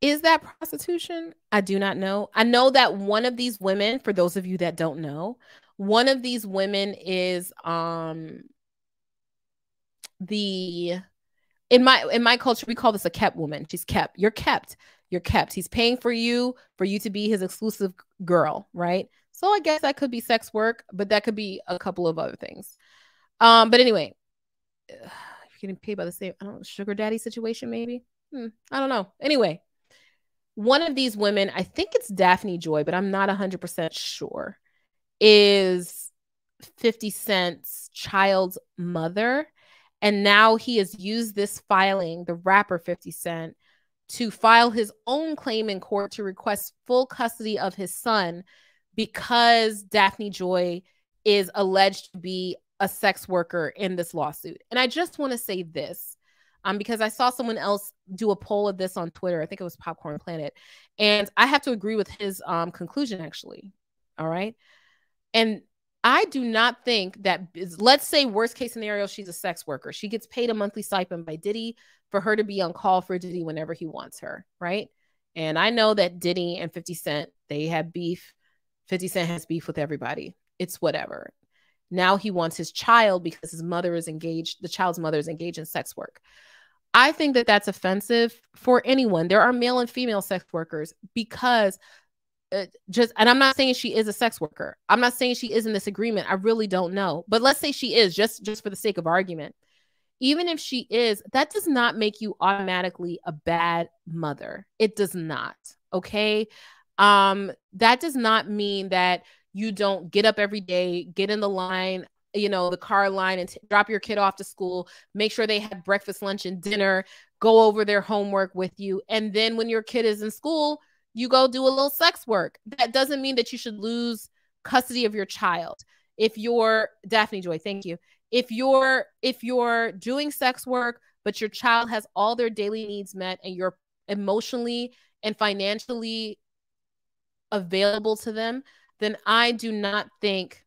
is that prostitution? I do not know. I know that one of these women, for those of you that don't know, one of these women is um the in my in my culture we call this a kept woman. She's kept. You're kept. You're kept. He's paying for you for you to be his exclusive girl, right? So I guess that could be sex work, but that could be a couple of other things. Um, but anyway, [sighs] you're getting paid by the same, I don't know, sugar daddy situation, maybe. Hmm, I don't know. Anyway, one of these women, I think it's Daphne Joy, but I'm not 100% sure is 50 Cent's child's mother. And now he has used this filing, the rapper 50 Cent, to file his own claim in court to request full custody of his son because Daphne Joy is alleged to be a sex worker in this lawsuit. And I just want to say this um, because I saw someone else do a poll of this on Twitter. I think it was Popcorn Planet. And I have to agree with his um, conclusion, actually. All right. And I do not think that, let's say, worst case scenario, she's a sex worker. She gets paid a monthly stipend by Diddy for her to be on call for Diddy whenever he wants her, right? And I know that Diddy and 50 Cent, they have beef. 50 Cent has beef with everybody. It's whatever. Now he wants his child because his mother is engaged, the child's mother is engaged in sex work. I think that that's offensive for anyone. There are male and female sex workers because just and I'm not saying she is a sex worker. I'm not saying she is in this agreement. I really don't know. But let's say she is just just for the sake of argument. Even if she is, that does not make you automatically a bad mother. It does not. Okay? Um that does not mean that you don't get up every day, get in the line, you know, the car line and t- drop your kid off to school, make sure they have breakfast, lunch and dinner, go over their homework with you. And then when your kid is in school, you go do a little sex work. That doesn't mean that you should lose custody of your child. If you're Daphne Joy, thank you. If you're if you're doing sex work but your child has all their daily needs met and you're emotionally and financially available to them, then I do not think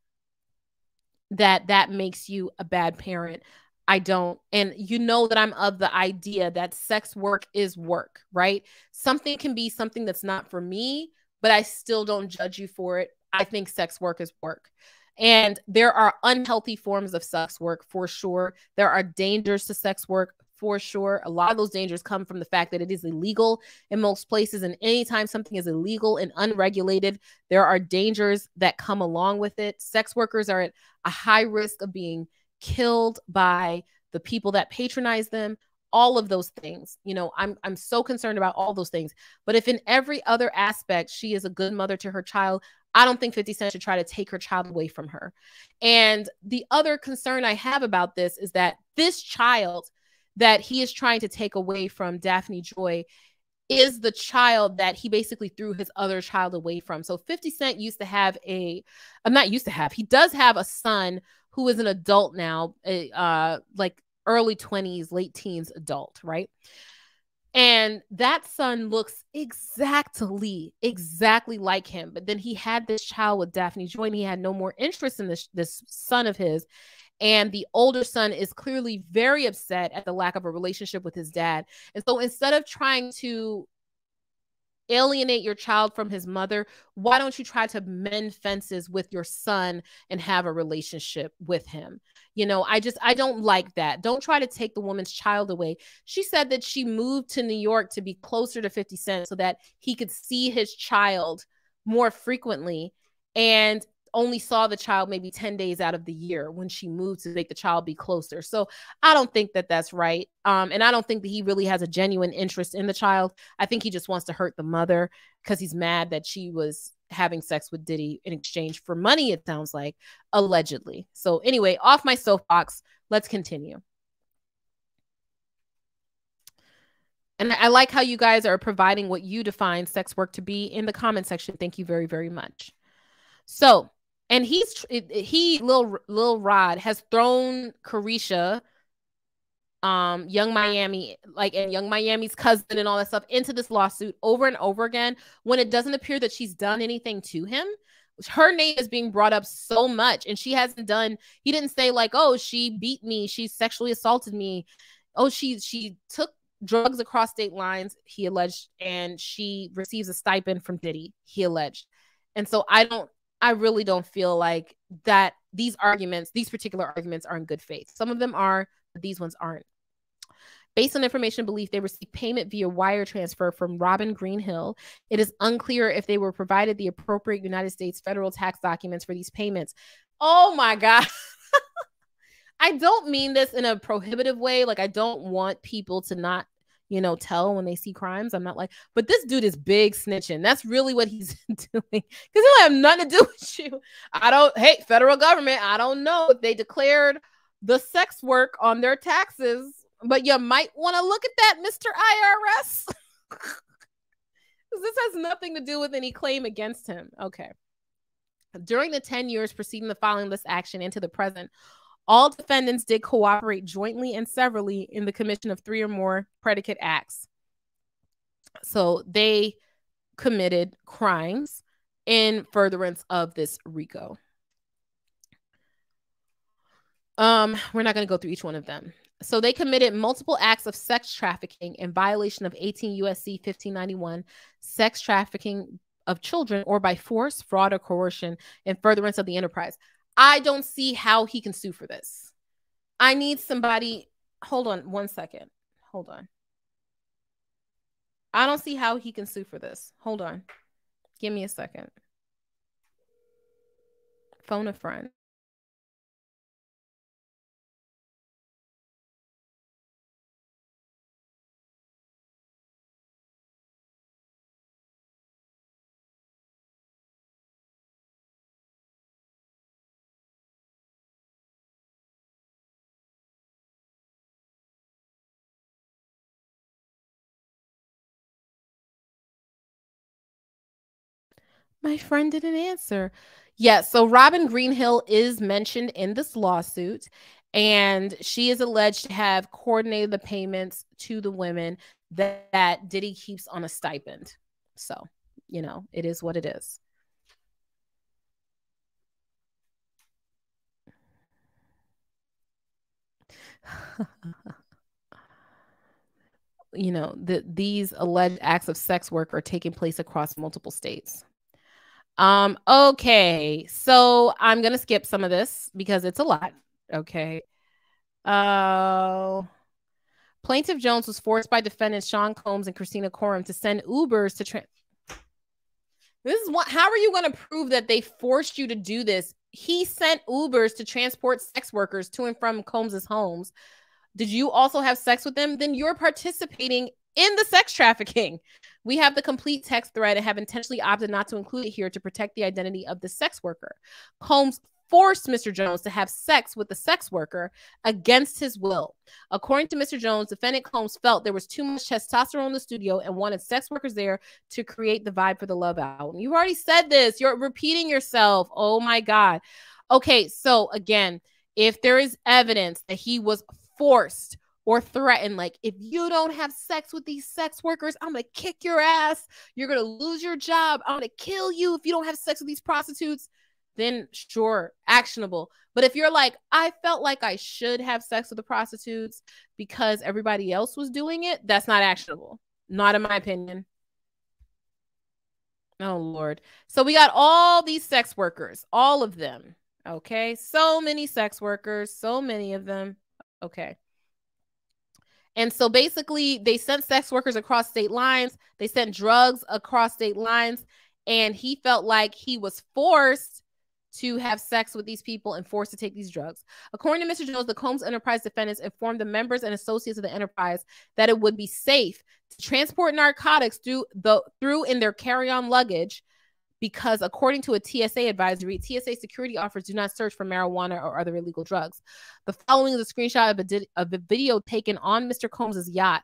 that that makes you a bad parent. I don't. And you know that I'm of the idea that sex work is work, right? Something can be something that's not for me, but I still don't judge you for it. I think sex work is work. And there are unhealthy forms of sex work for sure. There are dangers to sex work for sure. A lot of those dangers come from the fact that it is illegal in most places. And anytime something is illegal and unregulated, there are dangers that come along with it. Sex workers are at a high risk of being killed by the people that patronize them all of those things. You know i'm i'm so concerned about all those things. But if in every other aspect she is a good mother to her child i don't think 50 cent should try to take her child away from her. And the other concern i have about this is that this child that he is trying to take away from daphne joy is the child that he basically threw his other child away from. So 50 Cent used to have a, I'm not used to have, he does have a son who is an adult now, uh, like early 20s, late teens adult, right? And that son looks exactly, exactly like him. But then he had this child with Daphne Joy, and he had no more interest in this, this son of his. And the older son is clearly very upset at the lack of a relationship with his dad. And so instead of trying to alienate your child from his mother, why don't you try to mend fences with your son and have a relationship with him? You know, I just, I don't like that. Don't try to take the woman's child away. She said that she moved to New York to be closer to 50 Cent so that he could see his child more frequently. And only saw the child maybe 10 days out of the year when she moved to make the child be closer. So I don't think that that's right. Um, and I don't think that he really has a genuine interest in the child. I think he just wants to hurt the mother because he's mad that she was having sex with Diddy in exchange for money, it sounds like, allegedly. So, anyway, off my soapbox, let's continue. And I like how you guys are providing what you define sex work to be in the comment section. Thank you very, very much. So, and he's he little little Rod has thrown Caresha, um, Yung Miami, like and Yung Miami's cousin and all that stuff into this lawsuit over and over again when it doesn't appear that she's done anything to him. Her name is being brought up so much, and she hasn't done. He didn't say like, "Oh, she beat me, she sexually assaulted me." Oh, she she took drugs across state lines. He alleged, and she receives a stipend from Diddy. He alleged, and so I don't I really don't feel like that these arguments, these particular arguments, are in good faith. Some of them are, but these ones aren't. Based on information belief, they received payment via wire transfer from Robin Greenhill. It is unclear if they were provided the appropriate United States federal tax documents for these payments. Oh my God. [laughs] I don't mean this in a prohibitive way. Like, I don't want people to not you know, tell when they see crimes. I'm not like, but this dude is big snitching. That's really what he's [laughs] doing. Because don't have nothing to do [laughs] with you. I don't, hey, federal government, I don't know if they declared the sex work on their taxes, but you might want to look at that, Mr. IRS. [laughs] this has nothing to do with any claim against him. Okay. During the 10 years preceding the filing of this action into the present, all defendants did cooperate jointly and severally in the commission of three or more predicate acts. So they committed crimes in furtherance of this RICO. Um, we're not going to go through each one of them. So they committed multiple acts of sex trafficking in violation of 18 USC 1591, sex trafficking of children or by force, fraud, or coercion in furtherance of the enterprise. I don't see how he can sue for this. I need somebody. Hold on one second. Hold on. I don't see how he can sue for this. Hold on. Give me a second. Phone a friend. My friend didn't answer. Yeah, so Robin Greenhill is mentioned in this lawsuit, and she is alleged to have coordinated the payments to the women that, that Diddy keeps on a stipend. So, you know, it is what it is. [laughs] you know, that these alleged acts of sex work are taking place across multiple states. Um, okay, so I'm gonna skip some of this because it's a lot. Okay. Uh Plaintiff Jones was forced by defendants Sean Combs and Kristina Khorram to send Ubers to tra- This is what how are you going to prove that they forced you to do this? He sent Ubers to transport sex workers to and from Combs's homes. Did you also have sex with them? Then you're participating in the sex trafficking. We have the complete text thread and have intentionally opted not to include it here to protect the identity of the sex worker. Combs forced Mr. Jones to have sex with the sex worker against his will. According to Mr. Jones, defendant Combs felt there was too much testosterone in the studio and wanted sex workers there to create the vibe for the love album. You've already said this. You're repeating yourself. Oh my God. Okay, so again, if there is evidence that he was forced or threaten, like, if you don't have sex with these sex workers, I'm gonna kick your ass. You're gonna lose your job. I'm gonna kill you if you don't have sex with these prostitutes then sure, actionable. But if you're like, I felt like I should have sex with the prostitutes because everybody else was doing it, that's not actionable. Not in my opinion. Oh, Lord. So we got all these sex workers, all of them. Okay. So many sex workers, so many of them. Okay. And so basically, they sent sex workers across state lines, they sent drugs across state lines, and he felt like he was forced to have sex with these people and forced to take these drugs. According to Mr. Jones, the Combs Enterprise defendants informed the members and associates of the enterprise that it would be safe to transport narcotics through the through in their carry-on luggage because according to a TSA advisory, TSA security officers do not search for marijuana or other illegal drugs. The following is a screenshot of a, of a video taken on Mr. Combs's yacht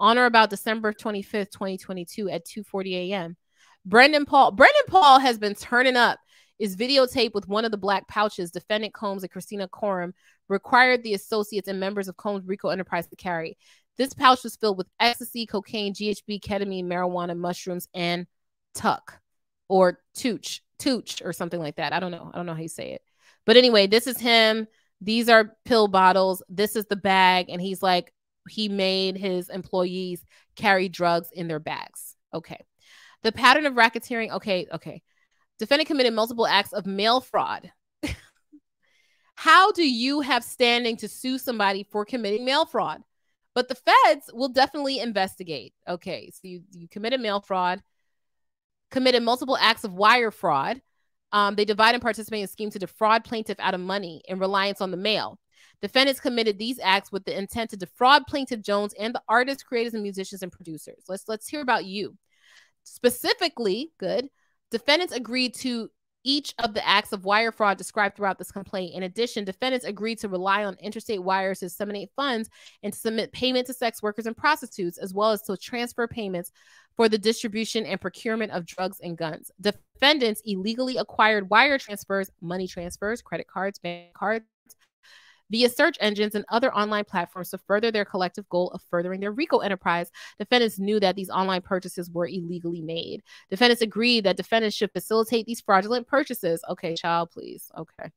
on or about December 25th, 2022 at 2:40 a.m. Brendan Paul Brendan Paul has been turning up is videotaped with one of the black pouches defendant Combs and Kristina Khorram required the associates and members of Combs Rico Enterprise to carry. This pouch was filled with ecstasy, cocaine, GHB, ketamine, marijuana, mushrooms, and tuck or tooch, tooch, or something like that. I don't know. I don't know how you say it. But anyway, this is him. These are pill bottles. This is the bag. And he's like, he made his employees carry drugs in their bags. Okay. The pattern of racketeering. Okay. Okay. Defendant committed multiple acts of mail fraud. [laughs] How do you have standing to sue somebody for committing mail fraud? But the feds will definitely investigate. Okay, so you, you committed mail fraud, committed multiple acts of wire fraud. Um, they divide and participate in a scheme to defraud plaintiff out of money in reliance on the mail. Defendants committed these acts with the intent to defraud plaintiff Jones and the artists, creators, and musicians and producers. Let's let's hear about you. Specifically, good. Defendants agreed to each of the acts of wire fraud described throughout this complaint. In addition, defendants agreed to rely on interstate wires to disseminate funds and to submit payment to sex workers and prostitutes, as well as to transfer payments for the distribution and procurement of drugs and guns. Defendants illegally acquired wire transfers, money transfers, credit cards, bank cards, via search engines and other online platforms to further their collective goal of furthering their RICO enterprise. Defendants knew that these online purchases were illegally made. Defendants agreed that defendants should facilitate these fraudulent purchases. Okay, child, please. Okay.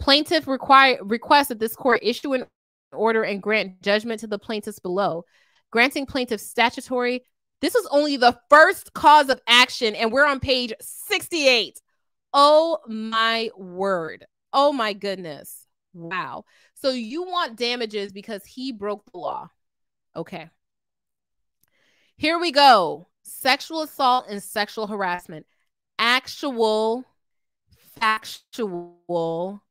Plaintiff require request that this court issue an order and grant judgment to the plaintiffs below, granting plaintiffs statutory. This is only the first cause of action, and we're on page 68. Oh my word. Oh my goodness. Wow. So you want damages because he broke the law. Okay. Here we go. Sexual assault and sexual harassment. Actual, factual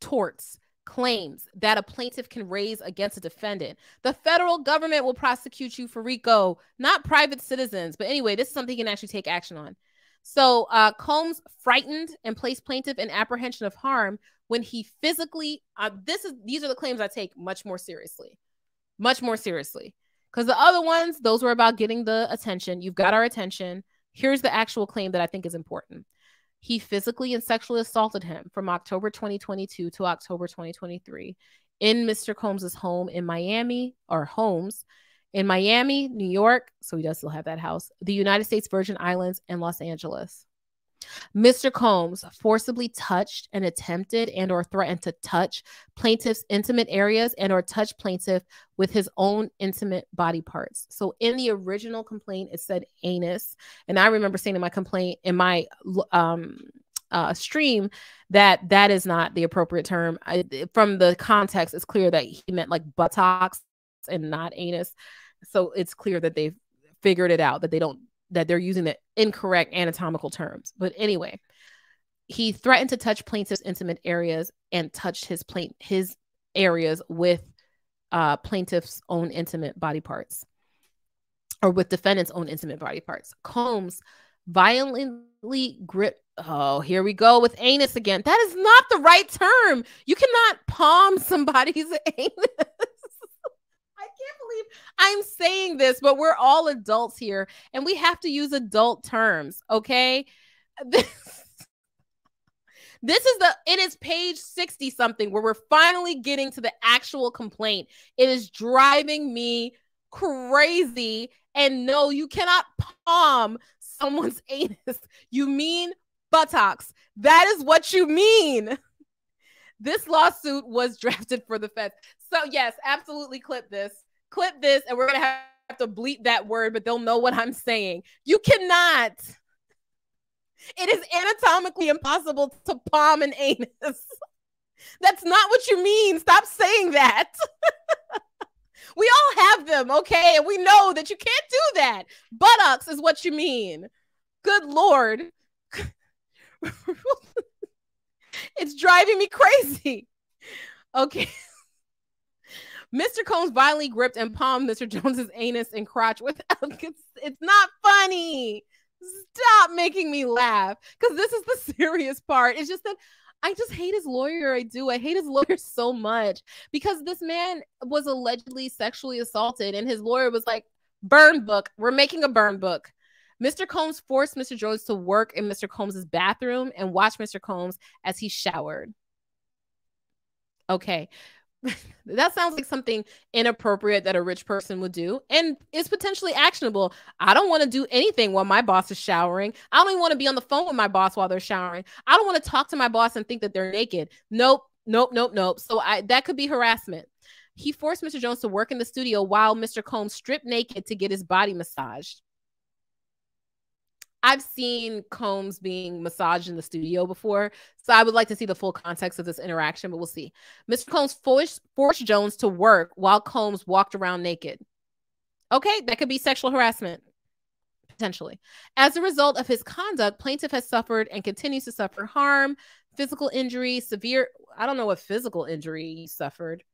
torts claims that a plaintiff can raise against a defendant. The federal government will prosecute you for RICO, not private citizens. But anyway, this is something you can actually take action on. So uh, Combs frightened and placed plaintiff in apprehension of harm when he physically. Uh, this is these are the claims I take much more seriously, much more seriously. Because the other ones, those were about getting the attention. You've got our attention. Here's the actual claim that I think is important. He physically and sexually assaulted him from October 2022 to October 2023 in Mr. Combs's home in Miami or homes in Miami, New York, so he does still have that house, the United States Virgin Islands, and Los Angeles. Mr. Combs forcibly touched and attempted and or threatened to touch plaintiff's intimate areas and or touch plaintiff with his own intimate body parts. So in the original complaint it said anus and I remember saying in my complaint in my um uh, stream that that is not the appropriate term. I, from the context, it's clear that he meant like buttocks and not anus. So it's clear that they've figured it out that they don't that they're using the incorrect anatomical terms. But anyway, he threatened to touch plaintiff's intimate areas and touched his plaint his areas with uh, plaintiff's own intimate body parts or with defendant's own intimate body parts. Combs violently gripped Oh, here we go with anus again. That is not the right term. You cannot palm somebody's [laughs] anus. Believe I'm saying this, but we're all adults here and we have to use adult terms, okay? This, [laughs] this is the it is page 60 something where we're finally getting to the actual complaint. It is driving me crazy. And no, you cannot palm someone's [laughs] anus. You mean buttocks. That is what you mean. This lawsuit was [laughs] drafted for the feds. So, yes, absolutely clip this. Clip this, and we're going to have to bleep that word, but they'll know what I'm saying. You cannot. It is anatomically impossible to palm an anus. [laughs] That's not what you mean. Stop saying that. [laughs] we all have them, okay? And we know that you can't do that. Buttocks is what you mean. Good Lord. [laughs] it's driving me crazy. Okay. Mr. Combs violently gripped and palmed Mr. Jones's anus and crotch without [laughs] it's, it's not funny. Stop making me laugh because this is the [laughs] serious part. It's just that I just hate his lawyer. I do. I hate his [laughs] lawyer so much because this man was allegedly sexually assaulted, and his lawyer was like, burn book. We're making a burn book. Mr. Combs forced Mr. Jones to work in Mr. Combs's bathroom and watch Mr. Combs as he showered. Okay. That sounds like something inappropriate that a rich person would do and is potentially actionable. I don't want to do anything while my boss is showering. I don't even want to be on the phone with my boss while they're showering. I don't want to talk to my boss and think that they're naked. Nope, nope, nope, nope. So I that could be harassment. He forced Mr. Jones to work in the studio while Mr. Combs stripped naked to get his body massaged. I've seen Combs being massaged in the studio before, so I would like to see the full context of this interaction, but we'll see. Mr. Combs forced, forced Jones to work while Combs walked around naked. Okay, that could be sexual harassment, potentially. As a result of his conduct, plaintiff has suffered and continues to suffer harm, physical injury, severe. I don't know what physical injury you suffered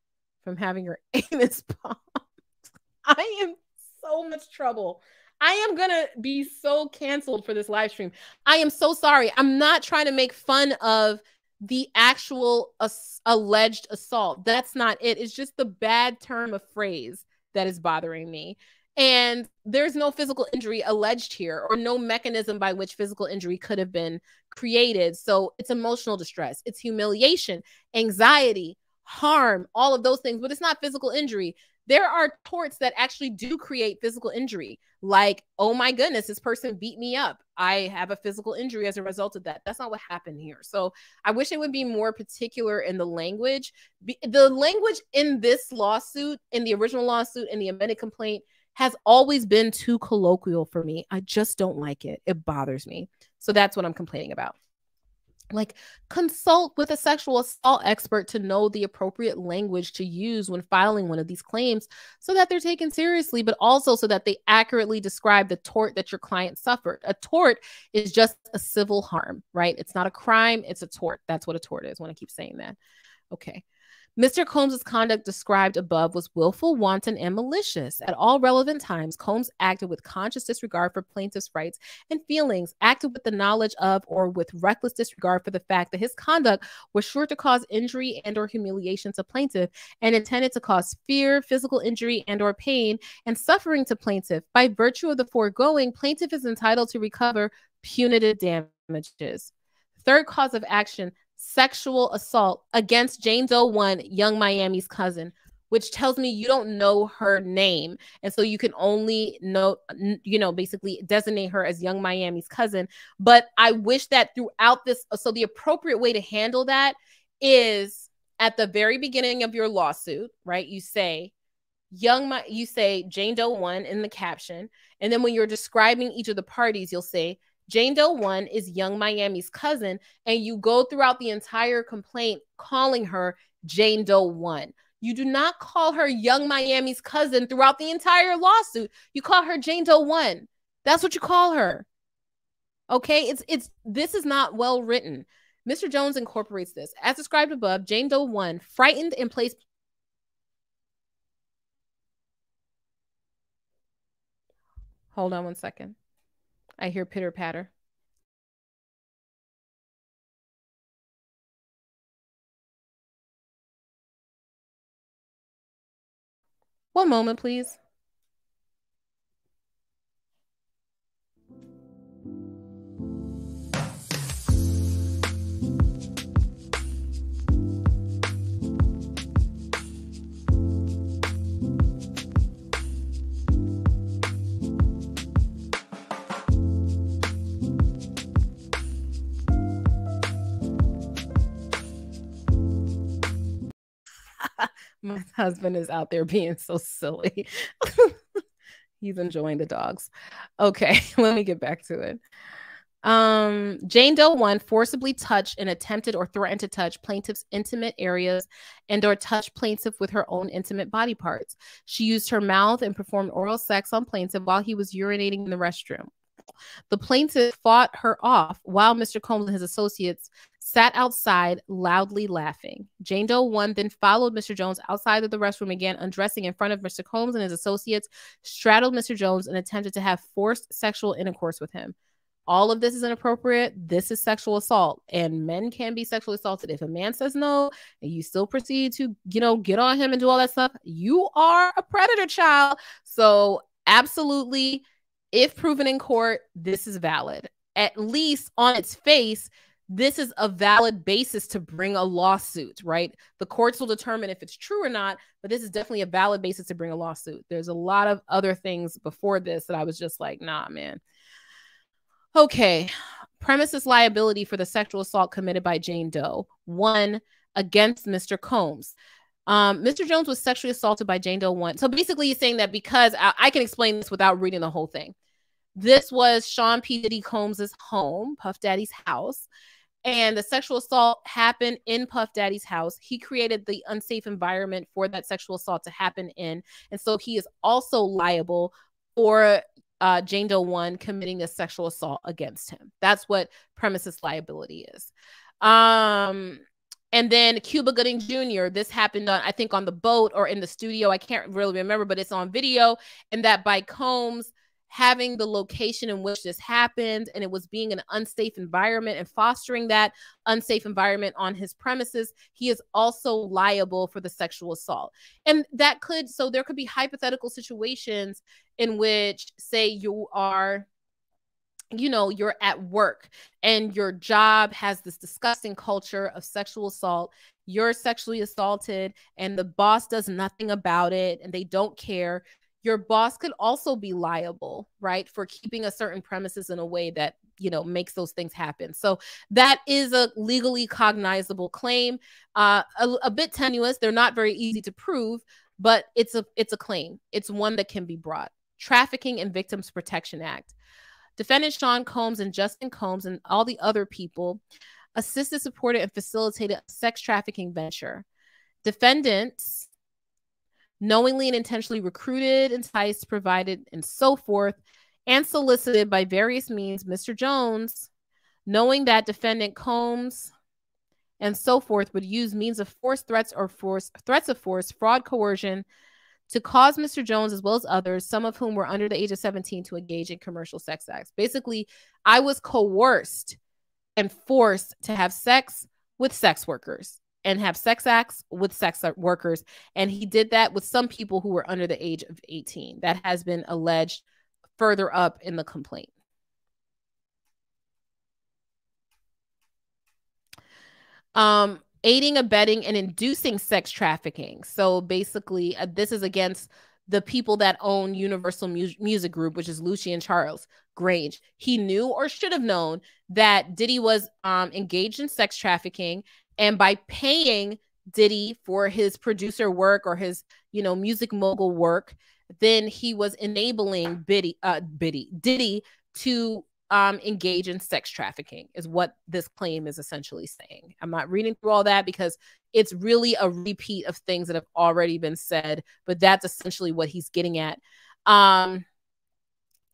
from having your [laughs] anus palmed. I am so much trouble. I am gonna be so canceled for this live stream. I am so sorry. I'm not trying to make fun of the actual ass- alleged assault. That's not it. It's just the bad term of phrase that is bothering me. And there's no physical injury alleged here or no mechanism by which physical injury could have been created. So it's emotional distress, it's humiliation, anxiety, harm, all of those things, but it's not physical injury there are torts that actually do create physical injury. Like oh my goodness this person beat me up. I have a physical injury as a result of that. That's not what happened here. So i wish it would be more particular in the language. The language in this lawsuit in the original lawsuit in the amended complaint has always been too colloquial for me. I just don't like it. It bothers me. So that's what i'm complaining about like consult with a sexual assault expert to know the appropriate language to use when filing one of these claims so that they're taken seriously but also so that they accurately describe the tort that your client suffered. A tort is just a civil harm right? It's not a crime it's a tort. That's what a tort is when I keep saying that. Okay Mr. Combs's conduct described above was willful, wanton, and malicious. At all relevant times, Combs acted with conscious disregard for plaintiff's rights and feelings, acted with the knowledge of or with reckless disregard for the fact that his conduct was sure to cause injury and or humiliation to plaintiff and intended to cause fear, physical injury and or pain and suffering to plaintiff. By virtue of the foregoing, plaintiff is entitled to recover punitive damages. Third cause of action, sexual assault against Jane Doe 1, Yung Miami's cousin. which tells me you don't know her name. And so you can only know, you know, basically designate her as Yung Miami's cousin. But I wish that throughout this, uh, so the appropriate way to handle that is at the very beginning of your lawsuit, right? You say, Young, you say Jane Doe one in the caption. And then when you're describing each of the parties, you'll say, Jane Doe 1 is Yung Miami's cousin, and you go throughout the entire complaint calling her Jane Doe 1. You do not call her Yung Miami's cousin throughout the entire lawsuit. You call her Jane Doe 1. That's what you call her. Okay? It's it's this is not well written. Mr. Jones incorporates this. As described above, Jane Doe 1, frightened and placed Hold on one second. I hear pitter patter. One moment, please. My [laughs] husband is out there being so silly. [laughs] He's enjoying the dogs. Okay, [laughs] let me get back to it. Um, Jane Doe 1 forcibly touched and attempted or threatened to touch plaintiff's intimate areas and or touch plaintiff with her own intimate body parts. She used her mouth and performed oral sex on plaintiff while he was urinating in the restroom. The plaintiff fought her off while Mr. Combs and his associates sat outside loudly laughing. Jane Doe 1 then followed Mr. Jones outside of the restroom again, undressing in front of Mr. Combs and his associates, straddled Mr. Jones, and attempted to have forced sexual intercourse with him. All of this is inappropriate. This is sexual assault, and men can be sexually assaulted. If a man says no and you still proceed to, you know, get on him and do all that stuff, you are a predator child. So, absolutely, if proven in court, this is valid. At least on its face, this is a valid basis to bring a lawsuit, right? The courts will determine if it's true or not, but this is definitely a valid basis to bring a lawsuit. There's a lot of other things before this that I was just like, nah, man. Okay. Premises liability for the sexual assault committed by Jane Doe. One against Mr. Combs. Um, Mr. Jones was sexually assaulted by Jane Doe one. So basically, he's saying that because I, I, can explain this without reading the whole thing. This was Sean P. Diddy Combs's home, Puff Daddy's house and the sexual assault happened in Puff Daddy's house. He created the unsafe environment for that sexual assault to happen in. And so he is also liable for uh, Jane Doe 1 committing a sexual assault against him. That's what premises liability is. Um, and then Cuba Gooding Jr., this happened on, I think, on the boat or in the studio. I can't really remember, but it's on video. And that by Combs having the location in which this happened and it was being an unsafe environment and fostering that unsafe environment on his premises, he is also liable for the sexual assault. And that could, so there could be hypothetical situations in which, say, you are you know, you're at work and your job has this disgusting culture of sexual assault. You're sexually assaulted and the boss does nothing about it and they don't care your boss could also be liable, right, for keeping a certain premises in a way that, you know, makes those things happen. So that is a legally cognizable claim, uh, a, a bit tenuous. They're not very easy to prove, but it's a it's a claim. It's one that can be brought. Trafficking and Victims Protection Act. Defendant Sean Combs and Justin Combs and all the other people assisted, supported, and facilitated a sex trafficking venture. Defendants knowingly and intentionally recruited, enticed, provided, and so forth, and solicited by various means Mr. Jones, knowing that defendant Combs and so forth would use means of force, threats, or force threats of force, fraud, coercion to cause Mr. Jones, as well as others, some of whom were under the age of 17, to engage in commercial sex acts. Basically, I was coerced and forced to have sex with sex workers and have sex acts with sex workers. And he did that with some people who were under the age of 18. That has been alleged further up in the complaint. Um, aiding, abetting, and inducing sex trafficking. So basically, uh, this is against the people that own Universal Mu- Music Group, which is Lucian Charles Grainge. He knew or should have known that Diddy was um, engaged in sex trafficking, and by paying Diddy for his producer work or his, you know, music mogul work, then he was enabling Biddy, uh, Biddy, Diddy to um, engage in sex trafficking, is what this claim is essentially saying. I'm not reading through all that because it's really a repeat of things that have already been said, but that's essentially what he's getting at. Um,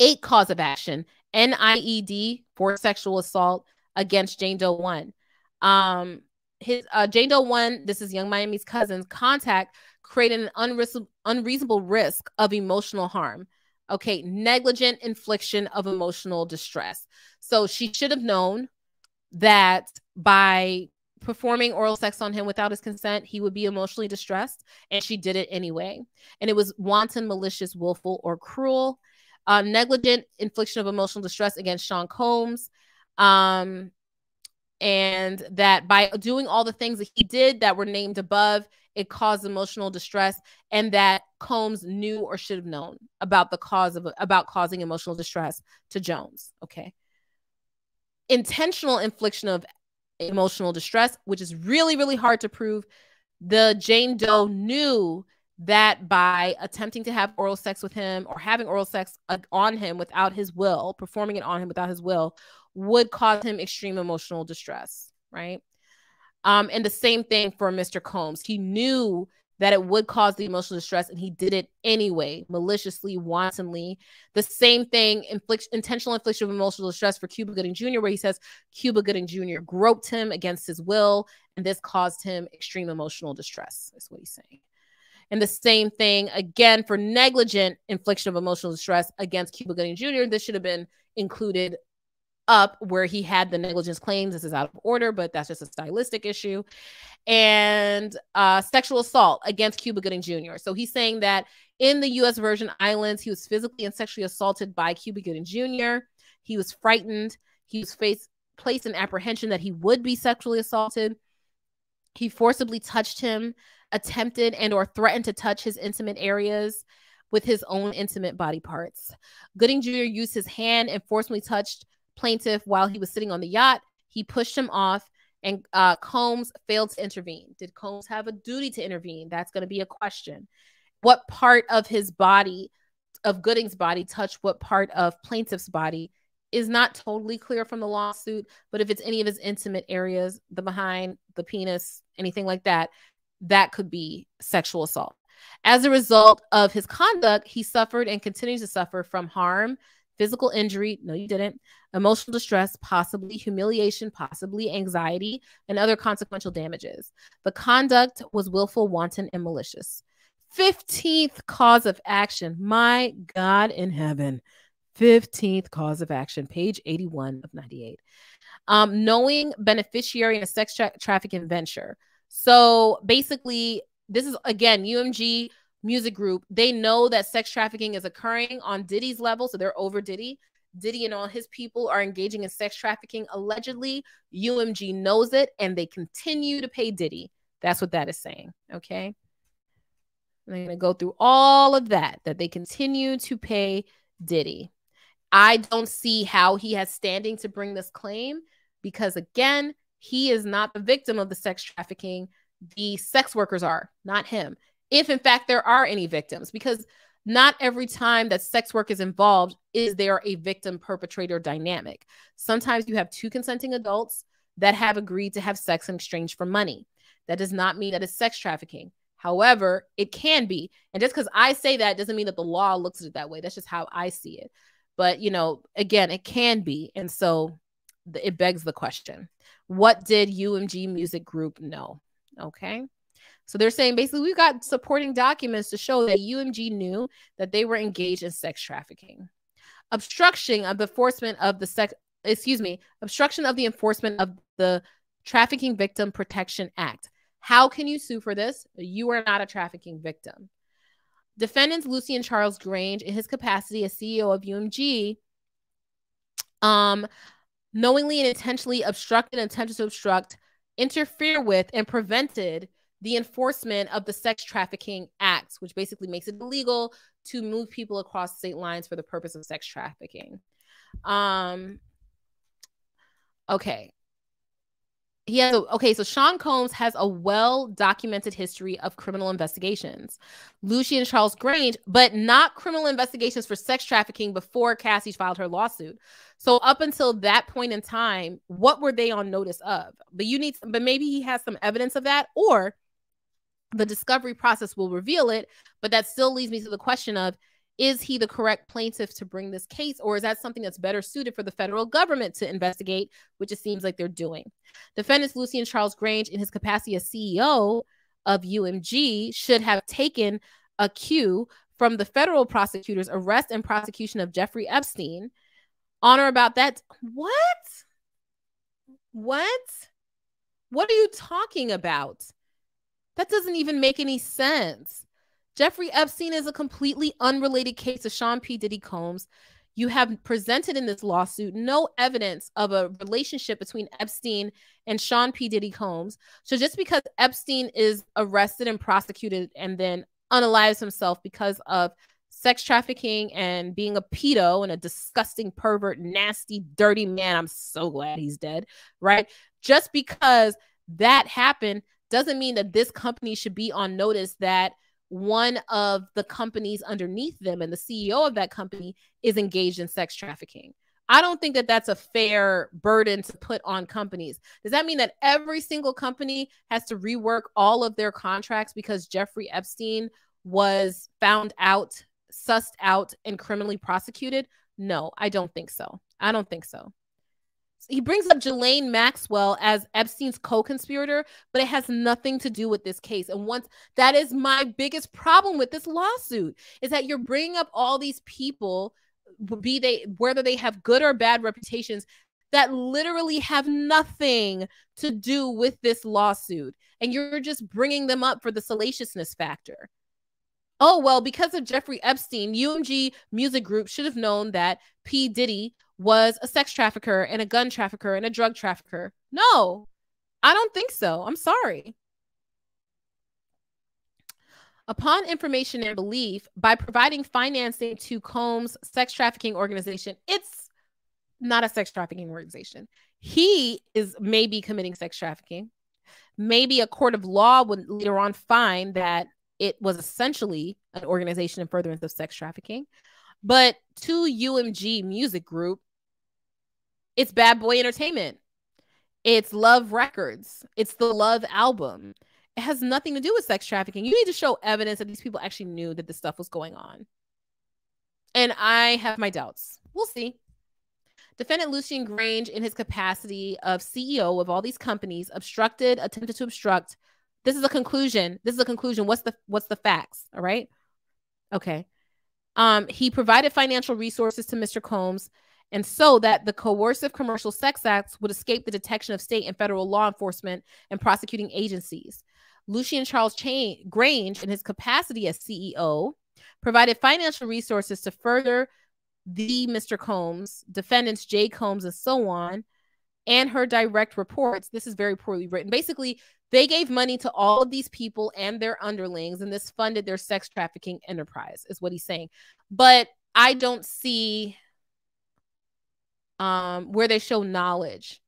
eight cause of action NIED for sexual assault against Jane Doe 1. Um, his uh, Jane Doe 1, this is Yung Miami's cousin's contact, created an unreasonable, unreasonable risk of emotional harm. Okay, negligent infliction of emotional distress. So she should have known that by performing oral sex on him without his consent, he would be emotionally distressed, and she did it anyway. And it was wanton, malicious, willful, or cruel. Uh, negligent infliction of emotional distress against Sean Combs. Um, and that by doing all the things that he did that were named above, it caused emotional distress, and that Combs knew or should have known about the cause of about causing emotional distress to Jones. Okay. Intentional infliction of emotional distress, which is really, really hard to prove. The Jane Doe knew that by attempting to have oral sex with him or having oral sex uh, on him without his will, performing it on him without his will, would cause him extreme emotional distress, right? Um, and the same thing for Mr. Combs. He knew that it would cause the emotional distress and he did it anyway, maliciously, wantonly. The same thing, inflict, intentional infliction of emotional distress for Cuba Gooding Jr., where he says Cuba Gooding Jr. groped him against his will and this caused him extreme emotional distress, is what he's saying. And the same thing again for negligent infliction of emotional distress against Cuba Gooding Jr. This should have been included up where he had the negligence claims. This is out of order, but that's just a stylistic issue. And uh, sexual assault against Cuba Gooding Jr. So he's saying that in the U.S. Virgin Islands, he was physically and sexually assaulted by Cuba Gooding Jr. He was frightened. He was faced, placed in apprehension that he would be sexually assaulted. He forcibly touched him, attempted and or threatened to touch his intimate areas with his own intimate body parts. Gooding Jr. used his hand and forcibly touched plaintiff while he was sitting on the yacht. He pushed him off, and uh, Combs failed to intervene. Did Combs have a duty to intervene? That's going to be a question. What part of his body, of Gooding's body, touched what part of plaintiff's body is not totally clear from the lawsuit. But if it's any of his intimate areas, the behind, the penis, anything like that, that could be sexual assault. As a result of his conduct, he suffered and continues to suffer from harm physical injury, no, you didn't, emotional distress, possibly humiliation, possibly anxiety, and other consequential damages. The conduct was willful, wanton, and malicious. 15th cause of action. My God in heaven. 15th cause of action, page 81 of 98. Um, knowing beneficiary in a sex tra- trafficking venture. So basically, this is again UMG music group, they know that sex trafficking is occurring on Diddy's level, so they're over Diddy. Diddy and all his people are engaging in sex trafficking allegedly. UMG knows it and they continue to pay Diddy. That's what that is saying. Okay. They're going to go through all of that, that they continue to pay Diddy. I don't see how he has standing to bring this claim because, again, he is not the victim of the sex trafficking. The sex workers are, not him if in fact there are any victims, because not every time that sex work is involved is there a victim perpetrator dynamic. Sometimes you have two consenting adults that have agreed to have sex in exchange for money. That does not mean that it's sex trafficking. However, it can be. And just because I say that doesn't mean that the law looks at it that way. That's just how I see it. But, you know, again, it can be. And so it begs the question what did UMG Music Group know? Okay. So they're saying basically we've got supporting documents to show that UMG knew that they were engaged in sex trafficking. Obstruction of the enforcement of the sex, excuse me, obstruction of the enforcement of the Trafficking Victim Protection Act. How can you sue for this? You are not a trafficking victim. Defendants Lucian Charles Grainge, in his capacity as CEO of UMG, um, knowingly and intentionally obstructed and attempted to obstruct interfere with and prevented the enforcement of the Sex Trafficking Act, which basically makes it illegal to move people across state lines for the purpose of sex trafficking. Um, okay. He has a, okay so sean combs has a well documented history of criminal investigations. Lucian charles grainge but not criminal investigations for sex trafficking before cassie filed her lawsuit. So up until that point in time what were they on notice of? But you need but maybe he has some evidence of that or the discovery process will reveal it but that still leads me to the question of is he the correct plaintiff to bring this case, or is that something that's better suited for the federal government to investigate, which it seems like they're doing? Defendants Lucian Charles Grainge, in his capacity as CEO of UMG, should have taken a cue from the federal prosecutor's arrest and prosecution of Jeffrey Epstein. Honor about that. What? What? What are you talking about? That doesn't even make any sense. Jeffrey Epstein is a completely unrelated case to Sean P. Diddy Combs. You have presented in this lawsuit no evidence of a relationship between Epstein and Sean P. Diddy Combs. So just because Epstein is arrested and prosecuted and then unalives himself because of sex trafficking and being a pedo and a disgusting pervert, nasty, dirty man, I'm so glad he's dead, right? Just because that happened doesn't mean that this company should be on notice that one of the companies underneath them and the CEO of that company is engaged in sex trafficking. I don't think that that's a fair burden to put on companies. Does that mean that every single company has to rework all of their contracts because Jeffrey Epstein was found out, sussed out, and criminally prosecuted? No, I don't think so. I don't think so he brings up Ghislaine Maxwell as Epstein's co-conspirator, but it has nothing to do with this case. And once that is my biggest problem with this lawsuit is that you're bringing up all these people, be they whether they have good or bad reputations, that literally have nothing to do with this lawsuit, and you're just bringing them up for the salaciousness factor. Oh well, because of Jeffrey Epstein, UMG Music Group should have known that P Diddy was a sex trafficker and a gun trafficker and a drug trafficker. No, I don't think so. I'm sorry. Upon information and belief, by providing financing to Combs' sex trafficking organization, it's not a sex trafficking organization. He is maybe committing sex trafficking. Maybe a court of law would later on find that it was essentially an organization in furtherance of sex trafficking. But to UMG Music Group, it's Bad Boy Entertainment. It's Love Records. It's the Love album. It has nothing to do with sex trafficking. You need to show evidence that these people actually knew that this stuff was going on. And I have my doubts. We'll see. Defendant Lucian Grainge, in his capacity of CEO of all these companies, obstructed, attempted to obstruct. This is a conclusion. This is a conclusion. What's the what's the facts? All right. Okay. Um, he provided financial resources to Mr. Combs and so that the coercive commercial sex acts would escape the detection of state and federal law enforcement and prosecuting agencies. Lucian Charles Chain- Grainge, in his capacity as CEO, provided financial resources to further the Mr. Combs, defendants Jay Combs, and so on, and her direct reports. This is very poorly written. Basically, they gave money to all of these people and their underlings, and this funded their sex trafficking enterprise, is what he's saying. But I don't see um, where they show knowledge.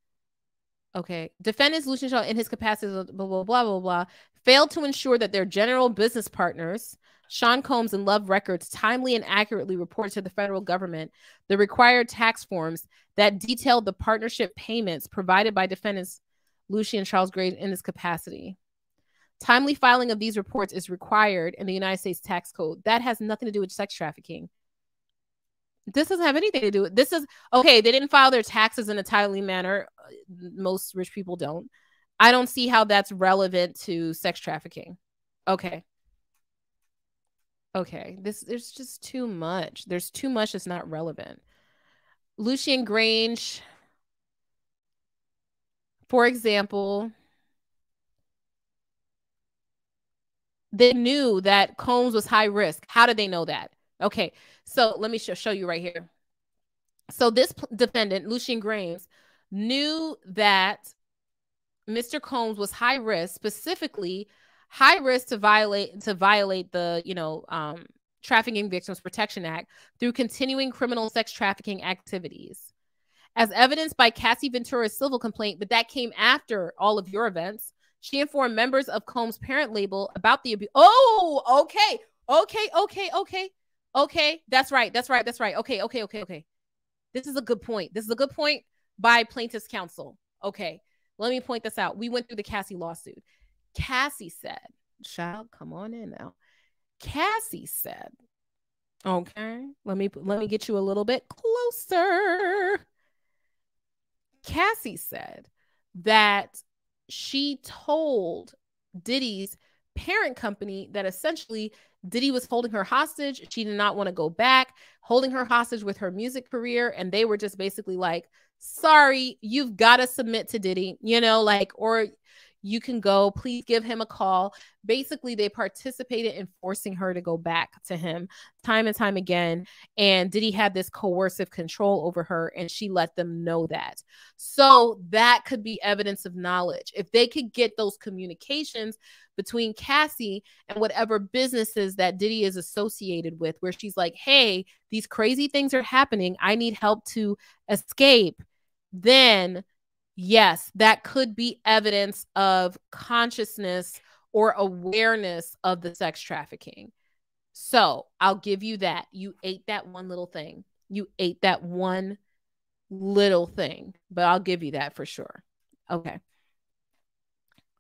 Okay. Defendants Lucian Shaw in his capacity, blah, blah, blah, blah, blah, failed to ensure that their general business partners, Sean Combs and Love Records, timely and accurately reported to the federal government the required tax forms that detailed the partnership payments provided by defendants Lucian Charles Gray in his capacity. Timely filing of these reports is required in the United States tax code. That has nothing to do with sex trafficking. This doesn't have anything to do with this is okay, they didn't file their taxes in a timely manner. Uh, most rich people don't. I don't see how that's relevant to sex trafficking. Okay. Okay. This there's just too much. There's too much that's not relevant. Lucian Grainge, for example, they knew that Combs was high risk. How did they know that? Okay, so let me show, show you right here. So this defendant, Lucian Grainge, knew that Mr. Combs was high risk, specifically high risk to violate to violate the, you know, um, Trafficking Victims Protection Act through continuing criminal sex trafficking activities. As evidenced by Cassie Ventura's civil complaint, but that came after all of your events, she informed members of Combs' parent label about the abuse. Oh, okay. Okay, okay, okay. Okay, that's right. That's right. That's right. Okay, okay, okay, okay. This is a good point. This is a good point by plaintiff's counsel. Okay, let me point this out. We went through the Cassie lawsuit. Cassie said, "Child, come on in now." Cassie said, "Okay, let me let me get you a little bit closer." Cassie said that she told Diddy's parent company that essentially Diddy was holding her hostage. She did not want to go back, holding her hostage with her music career. And they were just basically like, sorry, you've got to submit to Diddy, you know, like, or you can go. Please give him a call. Basically, they participated in forcing her to go back to him time and time again. And Diddy had this coercive control over her, and she let them know that. So that could be evidence of knowledge. If they could get those communications between Cassie and whatever businesses that Diddy is associated with, where she's like, hey, these crazy things are happening. I need help to escape. Then yes, that could be evidence of consciousness or awareness of the sex trafficking. So I'll give you that. You ate that one little thing. You ate that one little thing, but I'll give you that for sure. Okay.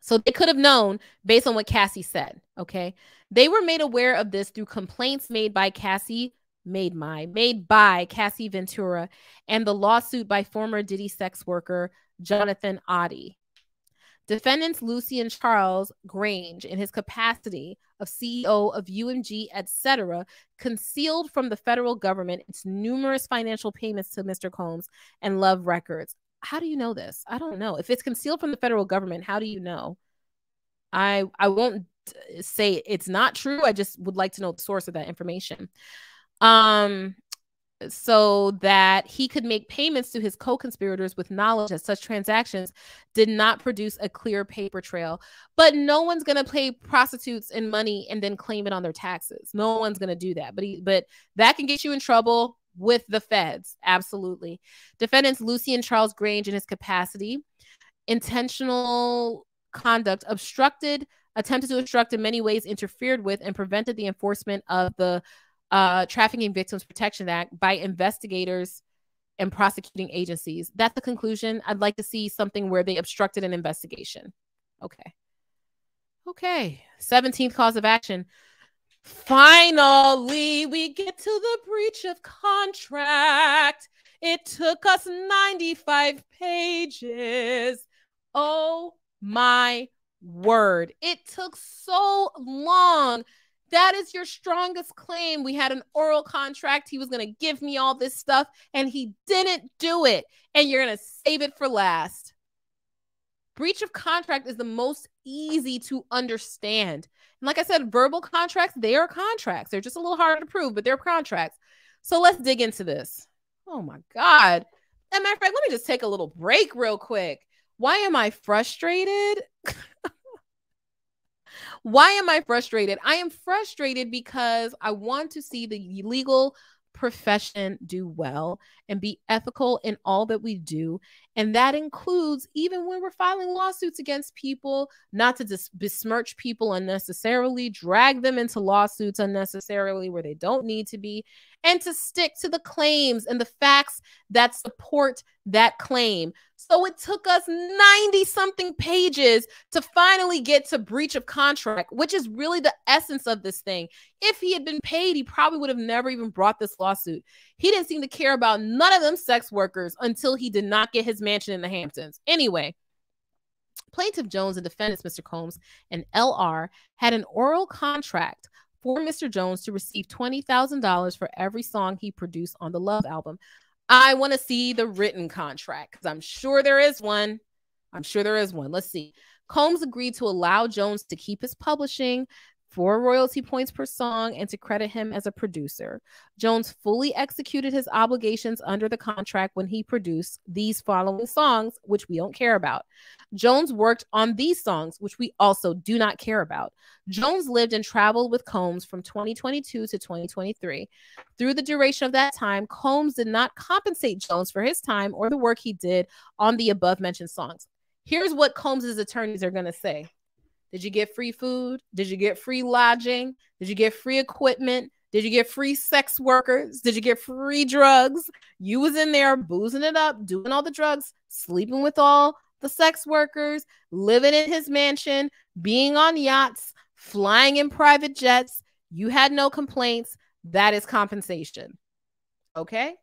So they could have known based on what Cassie said. Okay. They were made aware of this through complaints made by Cassie, made my, made by Cassie Ventura, and the lawsuit by former Diddy sex worker Jonathan Oddie. Defendants Lucy and Charles Grange, in his capacity of CEO of UMG, etc., concealed from the federal government its numerous financial payments to Mr. Combs and Love Records. How do you know this? I don't know. If it's concealed from the federal government, how do you know? I I won't say it's not true. I just would like to know the source of that information. Um, so that he could make payments to his co conspirators with knowledge that such transactions did not produce a clear paper trail. But no one's going to pay prostitutes in money and then claim it on their taxes. No one's going to do that. But, he, but that can get you in trouble with the feds. Absolutely. Defendants Lucian Charles Grainge, in his capacity, intentional conduct obstructed, attempted to obstruct in many ways, interfered with, and prevented the enforcement of the uh, Trafficking Victims Protection Act by investigators and prosecuting agencies. That's the conclusion. I'd like to see something where they obstructed an investigation. Okay. Okay. 17th cause of action. Finally, we get to the breach of contract. It took us 95 pages. Oh my word. It took so long that is your strongest claim. We had an oral contract. He was going to give me all this stuff and he didn't do it. And you're going to save it for last. Breach of contract is the most easy to understand. And like I said, verbal contracts, they are contracts. They're just a little harder to prove, but they're contracts. So let's dig into this. Oh my God. As a matter of fact, let me just take a little break real quick. Why am I frustrated? [laughs] Why am I frustrated? I am frustrated because I want to see the legal profession do well and be ethical in all that we do. And that includes even when we're filing lawsuits against people, not to dis- besmirch people unnecessarily, drag them into lawsuits unnecessarily where they don't need to be, and to stick to the claims and the facts that support that claim. So it took us 90 something pages to finally get to breach of contract, which is really the essence of this thing. If he had been paid, he probably would have never even brought this lawsuit. He didn't seem to care about none of them sex workers until he did not get his mansion in the Hamptons. Anyway, Plaintiff Jones and defendants Mr. Combs and LR had an oral contract for Mr. Jones to receive $20,000 for every song he produced on the Love album. I want to see the written contract because I'm sure there is one. I'm sure there is one. Let's see. Combs agreed to allow Jones to keep his publishing, four royalty points per song, and to credit him as a producer. Jones fully executed his obligations under the contract when he produced these following songs, which we don't care about. Jones worked on these songs, which we also do not care about. Jones lived and traveled with Combs from 2022 to 2023. Through the duration of that time, Combs did not compensate Jones for his time or the work he did on the above mentioned songs. Here's what Combs's attorneys are going to say. Did you get free food? Did you get free lodging? Did you get free equipment? Did you get free sex workers? Did you get free drugs? You was in there boozing it up, doing all the drugs, sleeping with all the sex workers, living in his mansion, being on yachts, flying in private jets. You had no complaints. That is compensation. Okay?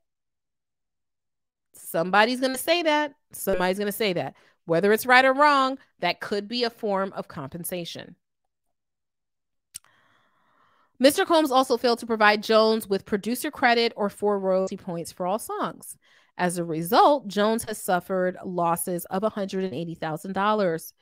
Somebody's going to say that. Somebody's going to say that. Whether it's right or wrong, that could be a form of compensation. Mr. Combs also failed to provide Jones with producer credit or four royalty points for all songs. As a result, Jones has suffered losses of $180,000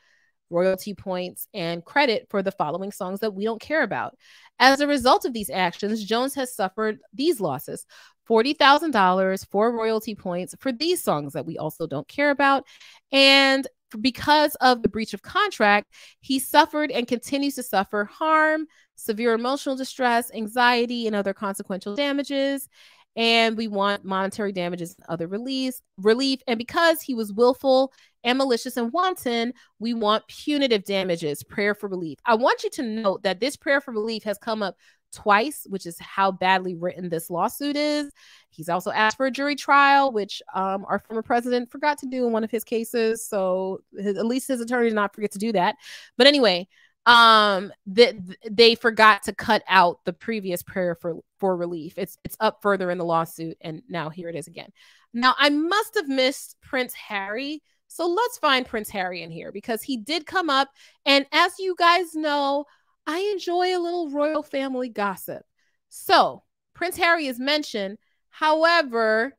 royalty points and credit for the following songs that we don't care about. As a result of these actions, Jones has suffered these losses $40,000 for royalty points for these songs that we also don't care about. And because of the breach of contract, he suffered and continues to suffer harm, severe emotional distress, anxiety, and other consequential damages. And we want monetary damages and other release, relief. And because he was willful and malicious and wanton, we want punitive damages, prayer for relief. I want you to note that this prayer for relief has come up twice, which is how badly written this lawsuit is. He's also asked for a jury trial, which um, our former president forgot to do in one of his cases. So his, at least his attorney did not forget to do that. But anyway, um, that they forgot to cut out the previous prayer for for relief. It's it's up further in the lawsuit, and now here it is again. Now I must have missed Prince Harry. So let's find Prince Harry in here because he did come up. And as you guys know, I enjoy a little royal family gossip. So, Prince Harry is mentioned. However,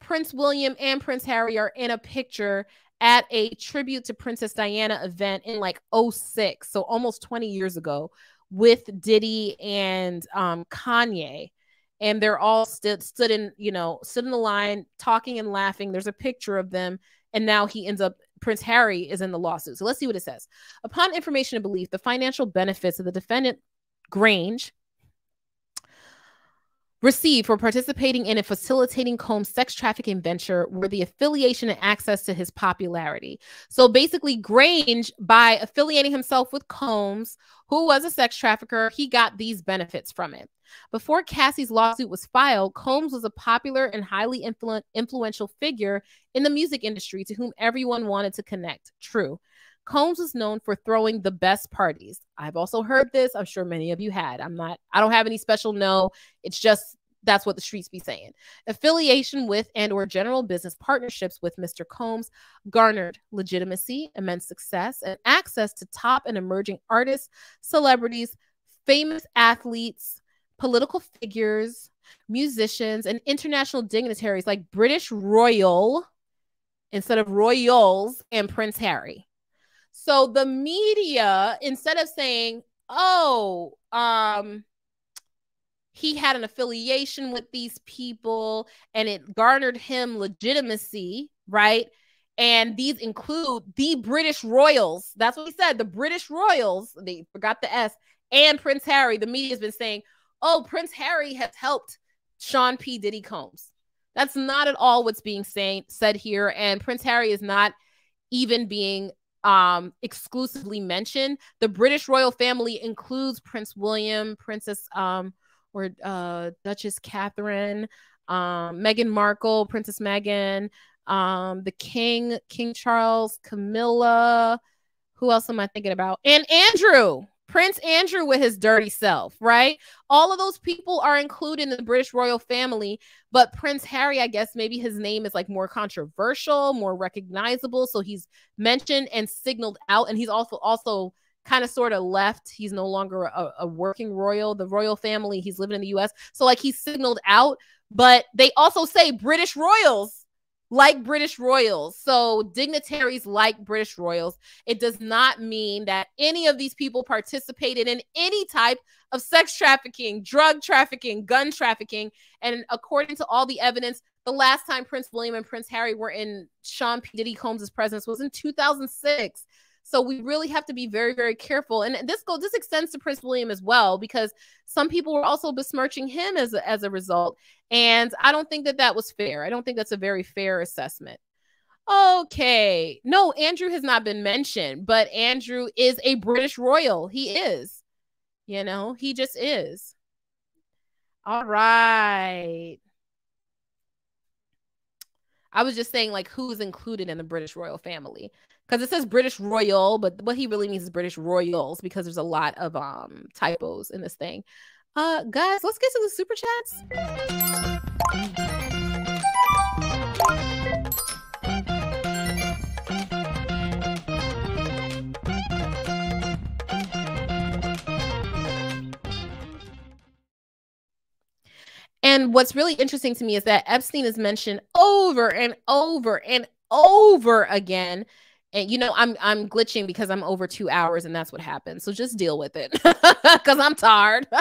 Prince William and Prince Harry are in a picture at a tribute to Princess Diana event in like 06, so almost 20 years ago, with Diddy and um, Kanye. And they're all stood stood in, you know, stood in the line, talking and laughing. There's a picture of them, and now he ends up Prince Harry is in the lawsuit. So let's see what it says. Upon information and belief, the financial benefits of the defendant Grainge received for participating in and facilitating Combs' sex trafficking venture were the affiliation and access to his popularity. So basically, Grainge, by affiliating himself with Combs, who was a sex trafficker, he got these benefits from it. Before Cassie's lawsuit was filed, Combs was a popular and highly influ- influential figure in the music industry to whom everyone wanted to connect. True. Combs was known for throwing the best parties. I've also heard this. I'm sure many of you had. I'm not, I don't have any special no. It's just that's what the streets be saying. Affiliation with and or general business partnerships with Mr. Combs garnered legitimacy, immense success, and access to top and emerging artists, celebrities, famous athletes, political figures, musicians, and international dignitaries like British royal instead of royals and Prince Harry. So the media, instead of saying, oh, um, he had an affiliation with these people and it garnered him legitimacy, right? And these include the British royals. That's what he said. The British royals, they forgot the S, and Prince Harry. The media has been saying, oh, Prince Harry has helped Sean P. Diddy Combs. That's not at all what's being said here. And Prince Harry is not even being um, exclusively mentioned. The British royal family includes Prince William, Princess um, or uh, Duchess Catherine, um, Meghan Markle, Princess Meghan, um, the King, King Charles, Camilla. Who else am I thinking about? And Andrew, Prince Andrew with his dirty self, right? All of those people are included in the British royal family, but Prince Harry, I guess maybe his name is like more controversial, more recognizable, so he's mentioned and signaled out and he's also also kind of sort of left. He's no longer a, a, working royal. The royal family, he's living in the US. So like he's signaled out, but they also say British royals like British royals. So, dignitaries like British royals. It does not mean that any of these people participated in any type of sex trafficking, drug trafficking, gun trafficking. And according to all the evidence, the last time Prince William and Prince Harry were in Sean P. Diddy Combs' presence was in 2006. So we really have to be very, very careful. And this go this extends to Prince William as well, because some people were also besmirching him as a, as a result. And I don't think that that was fair. I don't think that's a very fair assessment. Okay. No, Andrew has not been mentioned, but Andrew is a British royal. He is. You know, he just is. All right. I was just saying, like, who's included in the British royal family because it says British Royal, but what he really means is British Royals because there's a lot of um typos in this thing. Uh guys, let's get to the super chats. And what's really interesting to me is that Epstein is mentioned over and over and over again and you know i'm i'm glitching because i'm over two hours and that's what happens so just deal with it [laughs] because i'm tired. [laughs]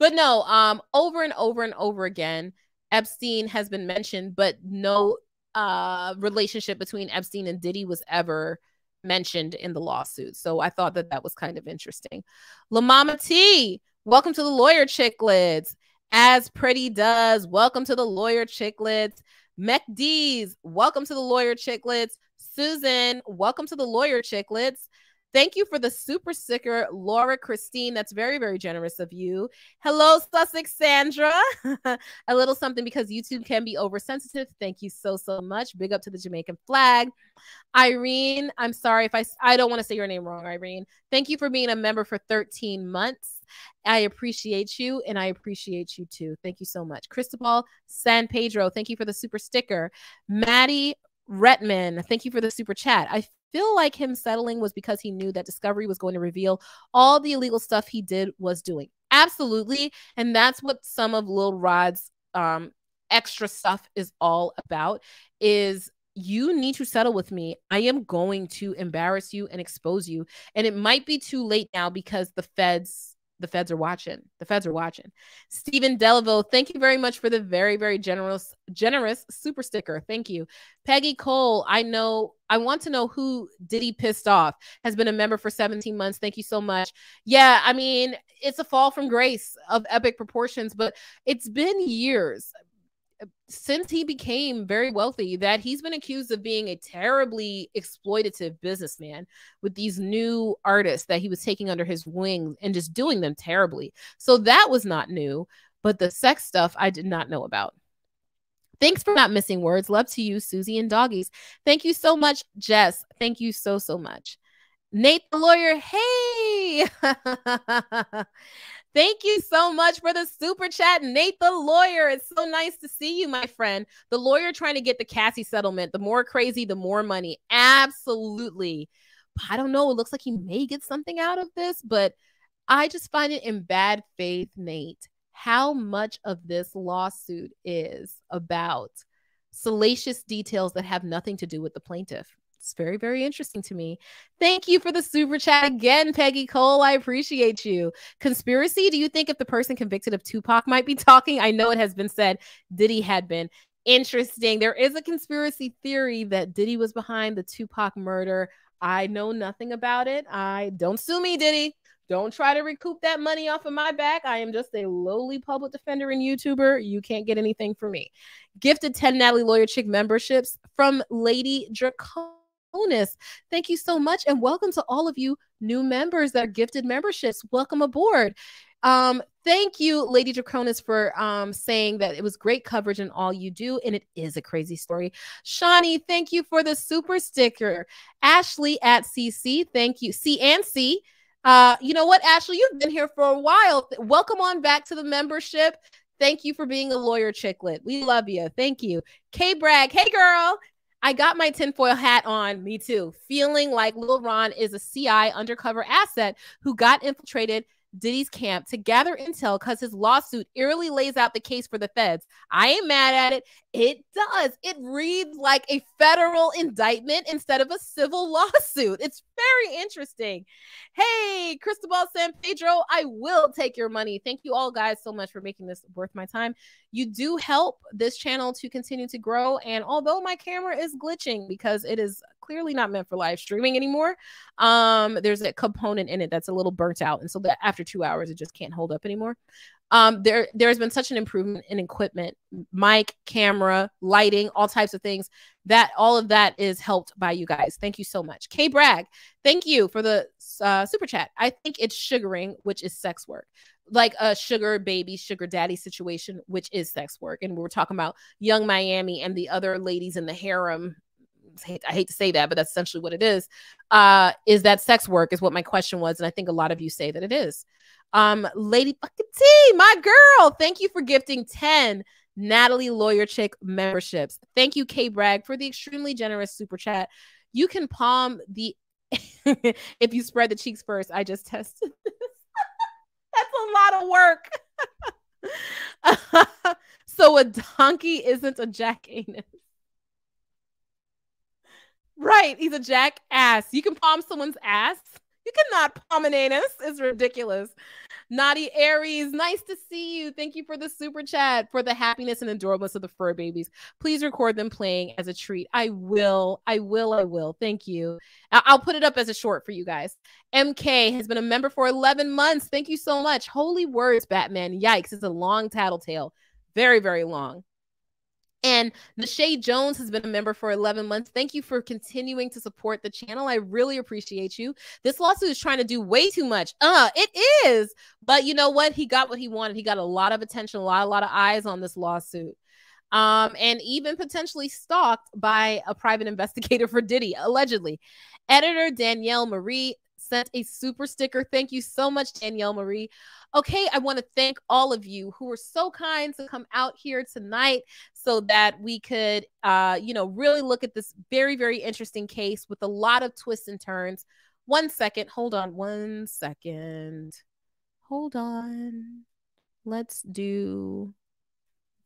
But no um over and over and over again epstein has been mentioned but no uh relationship between epstein and diddy was ever mentioned in the lawsuit. So i thought that that was kind of interesting. La mama t welcome to the lawyer chicklets. As pretty does welcome to the lawyer chicklets. Mech D's, welcome to the lawyer chicklets Susan, welcome to the Lawyer Chicklets. Thank you for the super sticker, Laura Christine. That's very, very generous of you. Hello, Sussex Sandra. [laughs] a little something because YouTube can be oversensitive. Thank you so, so much. Big up to the Jamaican flag. Irene, I'm sorry if I, I don't want to say your name wrong, Irene. Thank you for being a member for 13 months. I appreciate you and I appreciate you too. Thank you so much. Cristobal San Pedro, thank you for the super sticker. Maddie Retman, thank you for the super chat. I feel like him settling was because he knew that Discovery was going to reveal all the illegal stuff he did was doing. Absolutely. And that's what some of Lil Rod's um, extra stuff is all about is you need to settle with me. I am going to embarrass you and expose you. And it might be too late now because the feds the feds are watching. The feds are watching. Stephen Delaville, thank you very much for the very, very generous, generous super sticker. Thank you. Peggy Cole, I know, I want to know who Diddy pissed off, has been a member for 17 months. Thank you so much. Yeah, I mean, it's a fall from grace of epic proportions, but it's been years since he became very wealthy that he's been accused of being a terribly exploitative businessman with these new artists that he was taking under his wing and just doing them terribly. So that was not new, but the sex stuff I did not know about. Thanks for not missing words. Love to you, Susie and doggies. Thank you so much, Jess. Thank you so, so much. Nate the lawyer, hey. [laughs] Thank you so much for the super chat, Nate the lawyer. It's so nice to see you, my friend. The lawyer trying to get the Cassie settlement. The more crazy, the more money. Absolutely. I don't know. It looks like he may get something out of this, but I just find it in bad faith, Nate, how much of this lawsuit is about salacious details that have nothing to do with the plaintiff. It's very, very interesting to me. Thank you for the super chat again, Peggy Cole. I appreciate you. Conspiracy? Do you think if the person convicted of Tupac might be talking? I know it has been said Diddy had been. Interesting. There is a conspiracy theory that Diddy was behind the Tupac murder. I know nothing about it. I don't sue me, Diddy. Don't try to recoup that money off of my back. I am just a lowly public defender and YouTuber. You can't get anything from me. Gifted 10 Natalie Lawyer Chick memberships from Lady Dracon bonus. Thank you so much. And welcome to all of you new members that are gifted memberships. Welcome aboard. Um, thank you, Lady Draconis, for um, saying that it was great coverage in all you do, and it is a crazy story. Shawnee, thank you for the super sticker. Ashley at CC, thank you. C and C. Uh, you know what, Ashley, you've been here for a while. Welcome on back to the membership. Thank you for being a lawyer chicklet. We love you. Thank you. K Bragg, hey girl. I got my tinfoil hat on, me too, feeling like Lil Ron is a CI undercover asset who got infiltrated Diddy's camp to gather intel because his lawsuit eerily lays out the case for the feds. I ain't mad at it. It does. It reads like a federal indictment instead of a civil [laughs] lawsuit. It's very interesting. Hey, Cristobal San Pedro, I will take your money. Thank you all guys so much for making this worth my time. You do help this channel to continue to grow. And although my camera is glitching because it is clearly not meant for live streaming anymore, um, there's a component in it that's a little burnt out. And so that after two hours, it just can't hold up anymore um, there there's been such an improvement in equipment, mic, camera, lighting, all types of things. That all of that is helped by you guys. Thank you so much. K Bragg, thank you for the uh, super chat. I think it's sugaring, which is sex work, like a sugar baby, sugar daddy situation, which is sex work. And we are talking about Yung Miami and the other ladies in the harem I hate to say that, but that's essentially what it is. Uh, is that sex work? Is what my question was, and I think a lot of you say that it is. Um, Lady Fucking T, my girl, thank you for gifting 10 Natalie Lawyer Chick memberships. Thank you, K Bragg, for the extremely generous super chat. You can palm the [laughs] if you spread the cheeks first. I just tested this. [laughs] That's a lot of work. [laughs] so a donkey isn't a jackanus. Right, he's a jackass. You can palm someone's ass. You cannot palm an anus. It's ridiculous. Naughty Aries, nice to see you. Thank you for the super chat for the happiness and adorableness of the fur babies. Please record them playing as a treat. I will. I will. I will. Thank you. I'll put it up as a short for you guys. MK has been a member for 11 months. Thank you so much. Holy words, Batman. Yikes. It's a long tattletale. Very, very long. And Nashay Jones has been a member for 11 months. Thank you for continuing to support the channel. I really appreciate you. This lawsuit is trying to do way too much. Uh, it is. But you know what? He got what he wanted. He got a lot of attention, a lot, a lot of eyes on this lawsuit. Um, and even potentially stalked by a private [laughs] investigator for Diddy, allegedly. Editor Danielle Marie sent a super sticker. Thank you so much, Danielle Marie. Okay, I want to thank all of you who were so kind to come out here tonight so that we could, uh, you know, really look at this very, very interesting case with a lot of twists and turns. One second, hold on, one second. Hold on. Let's do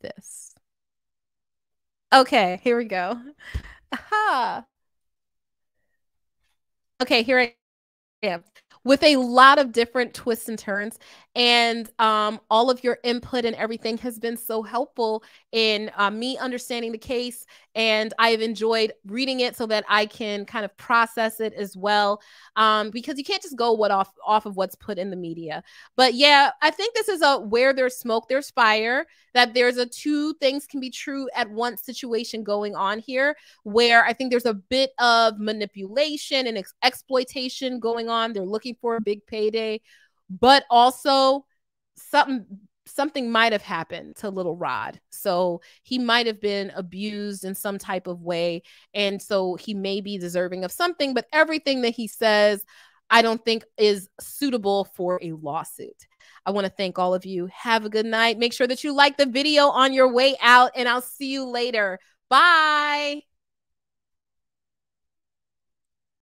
this. Okay, here we go. [laughs] Aha. Okay, here I am with a lot of different twists and turns and um, all of your input and everything has been so helpful in uh, me understanding the case and i've enjoyed reading it so that i can kind of process it as well um, because you can't just go what off off of what's put in the media. But yeah i think this is a where there's smoke there's fire that there's a two things can be true at once situation going on here where i think there's a bit of manipulation and ex- exploitation going on. They're for a big payday but also something something might have happened to little Rod. So he might have been abused in some type of way. And so he may be deserving of something, but everything that he says, I don't think is suitable for a lawsuit. I want to thank all of you. Have a good night. Make sure that you like the video on your way out, and I'll see you later. Bye.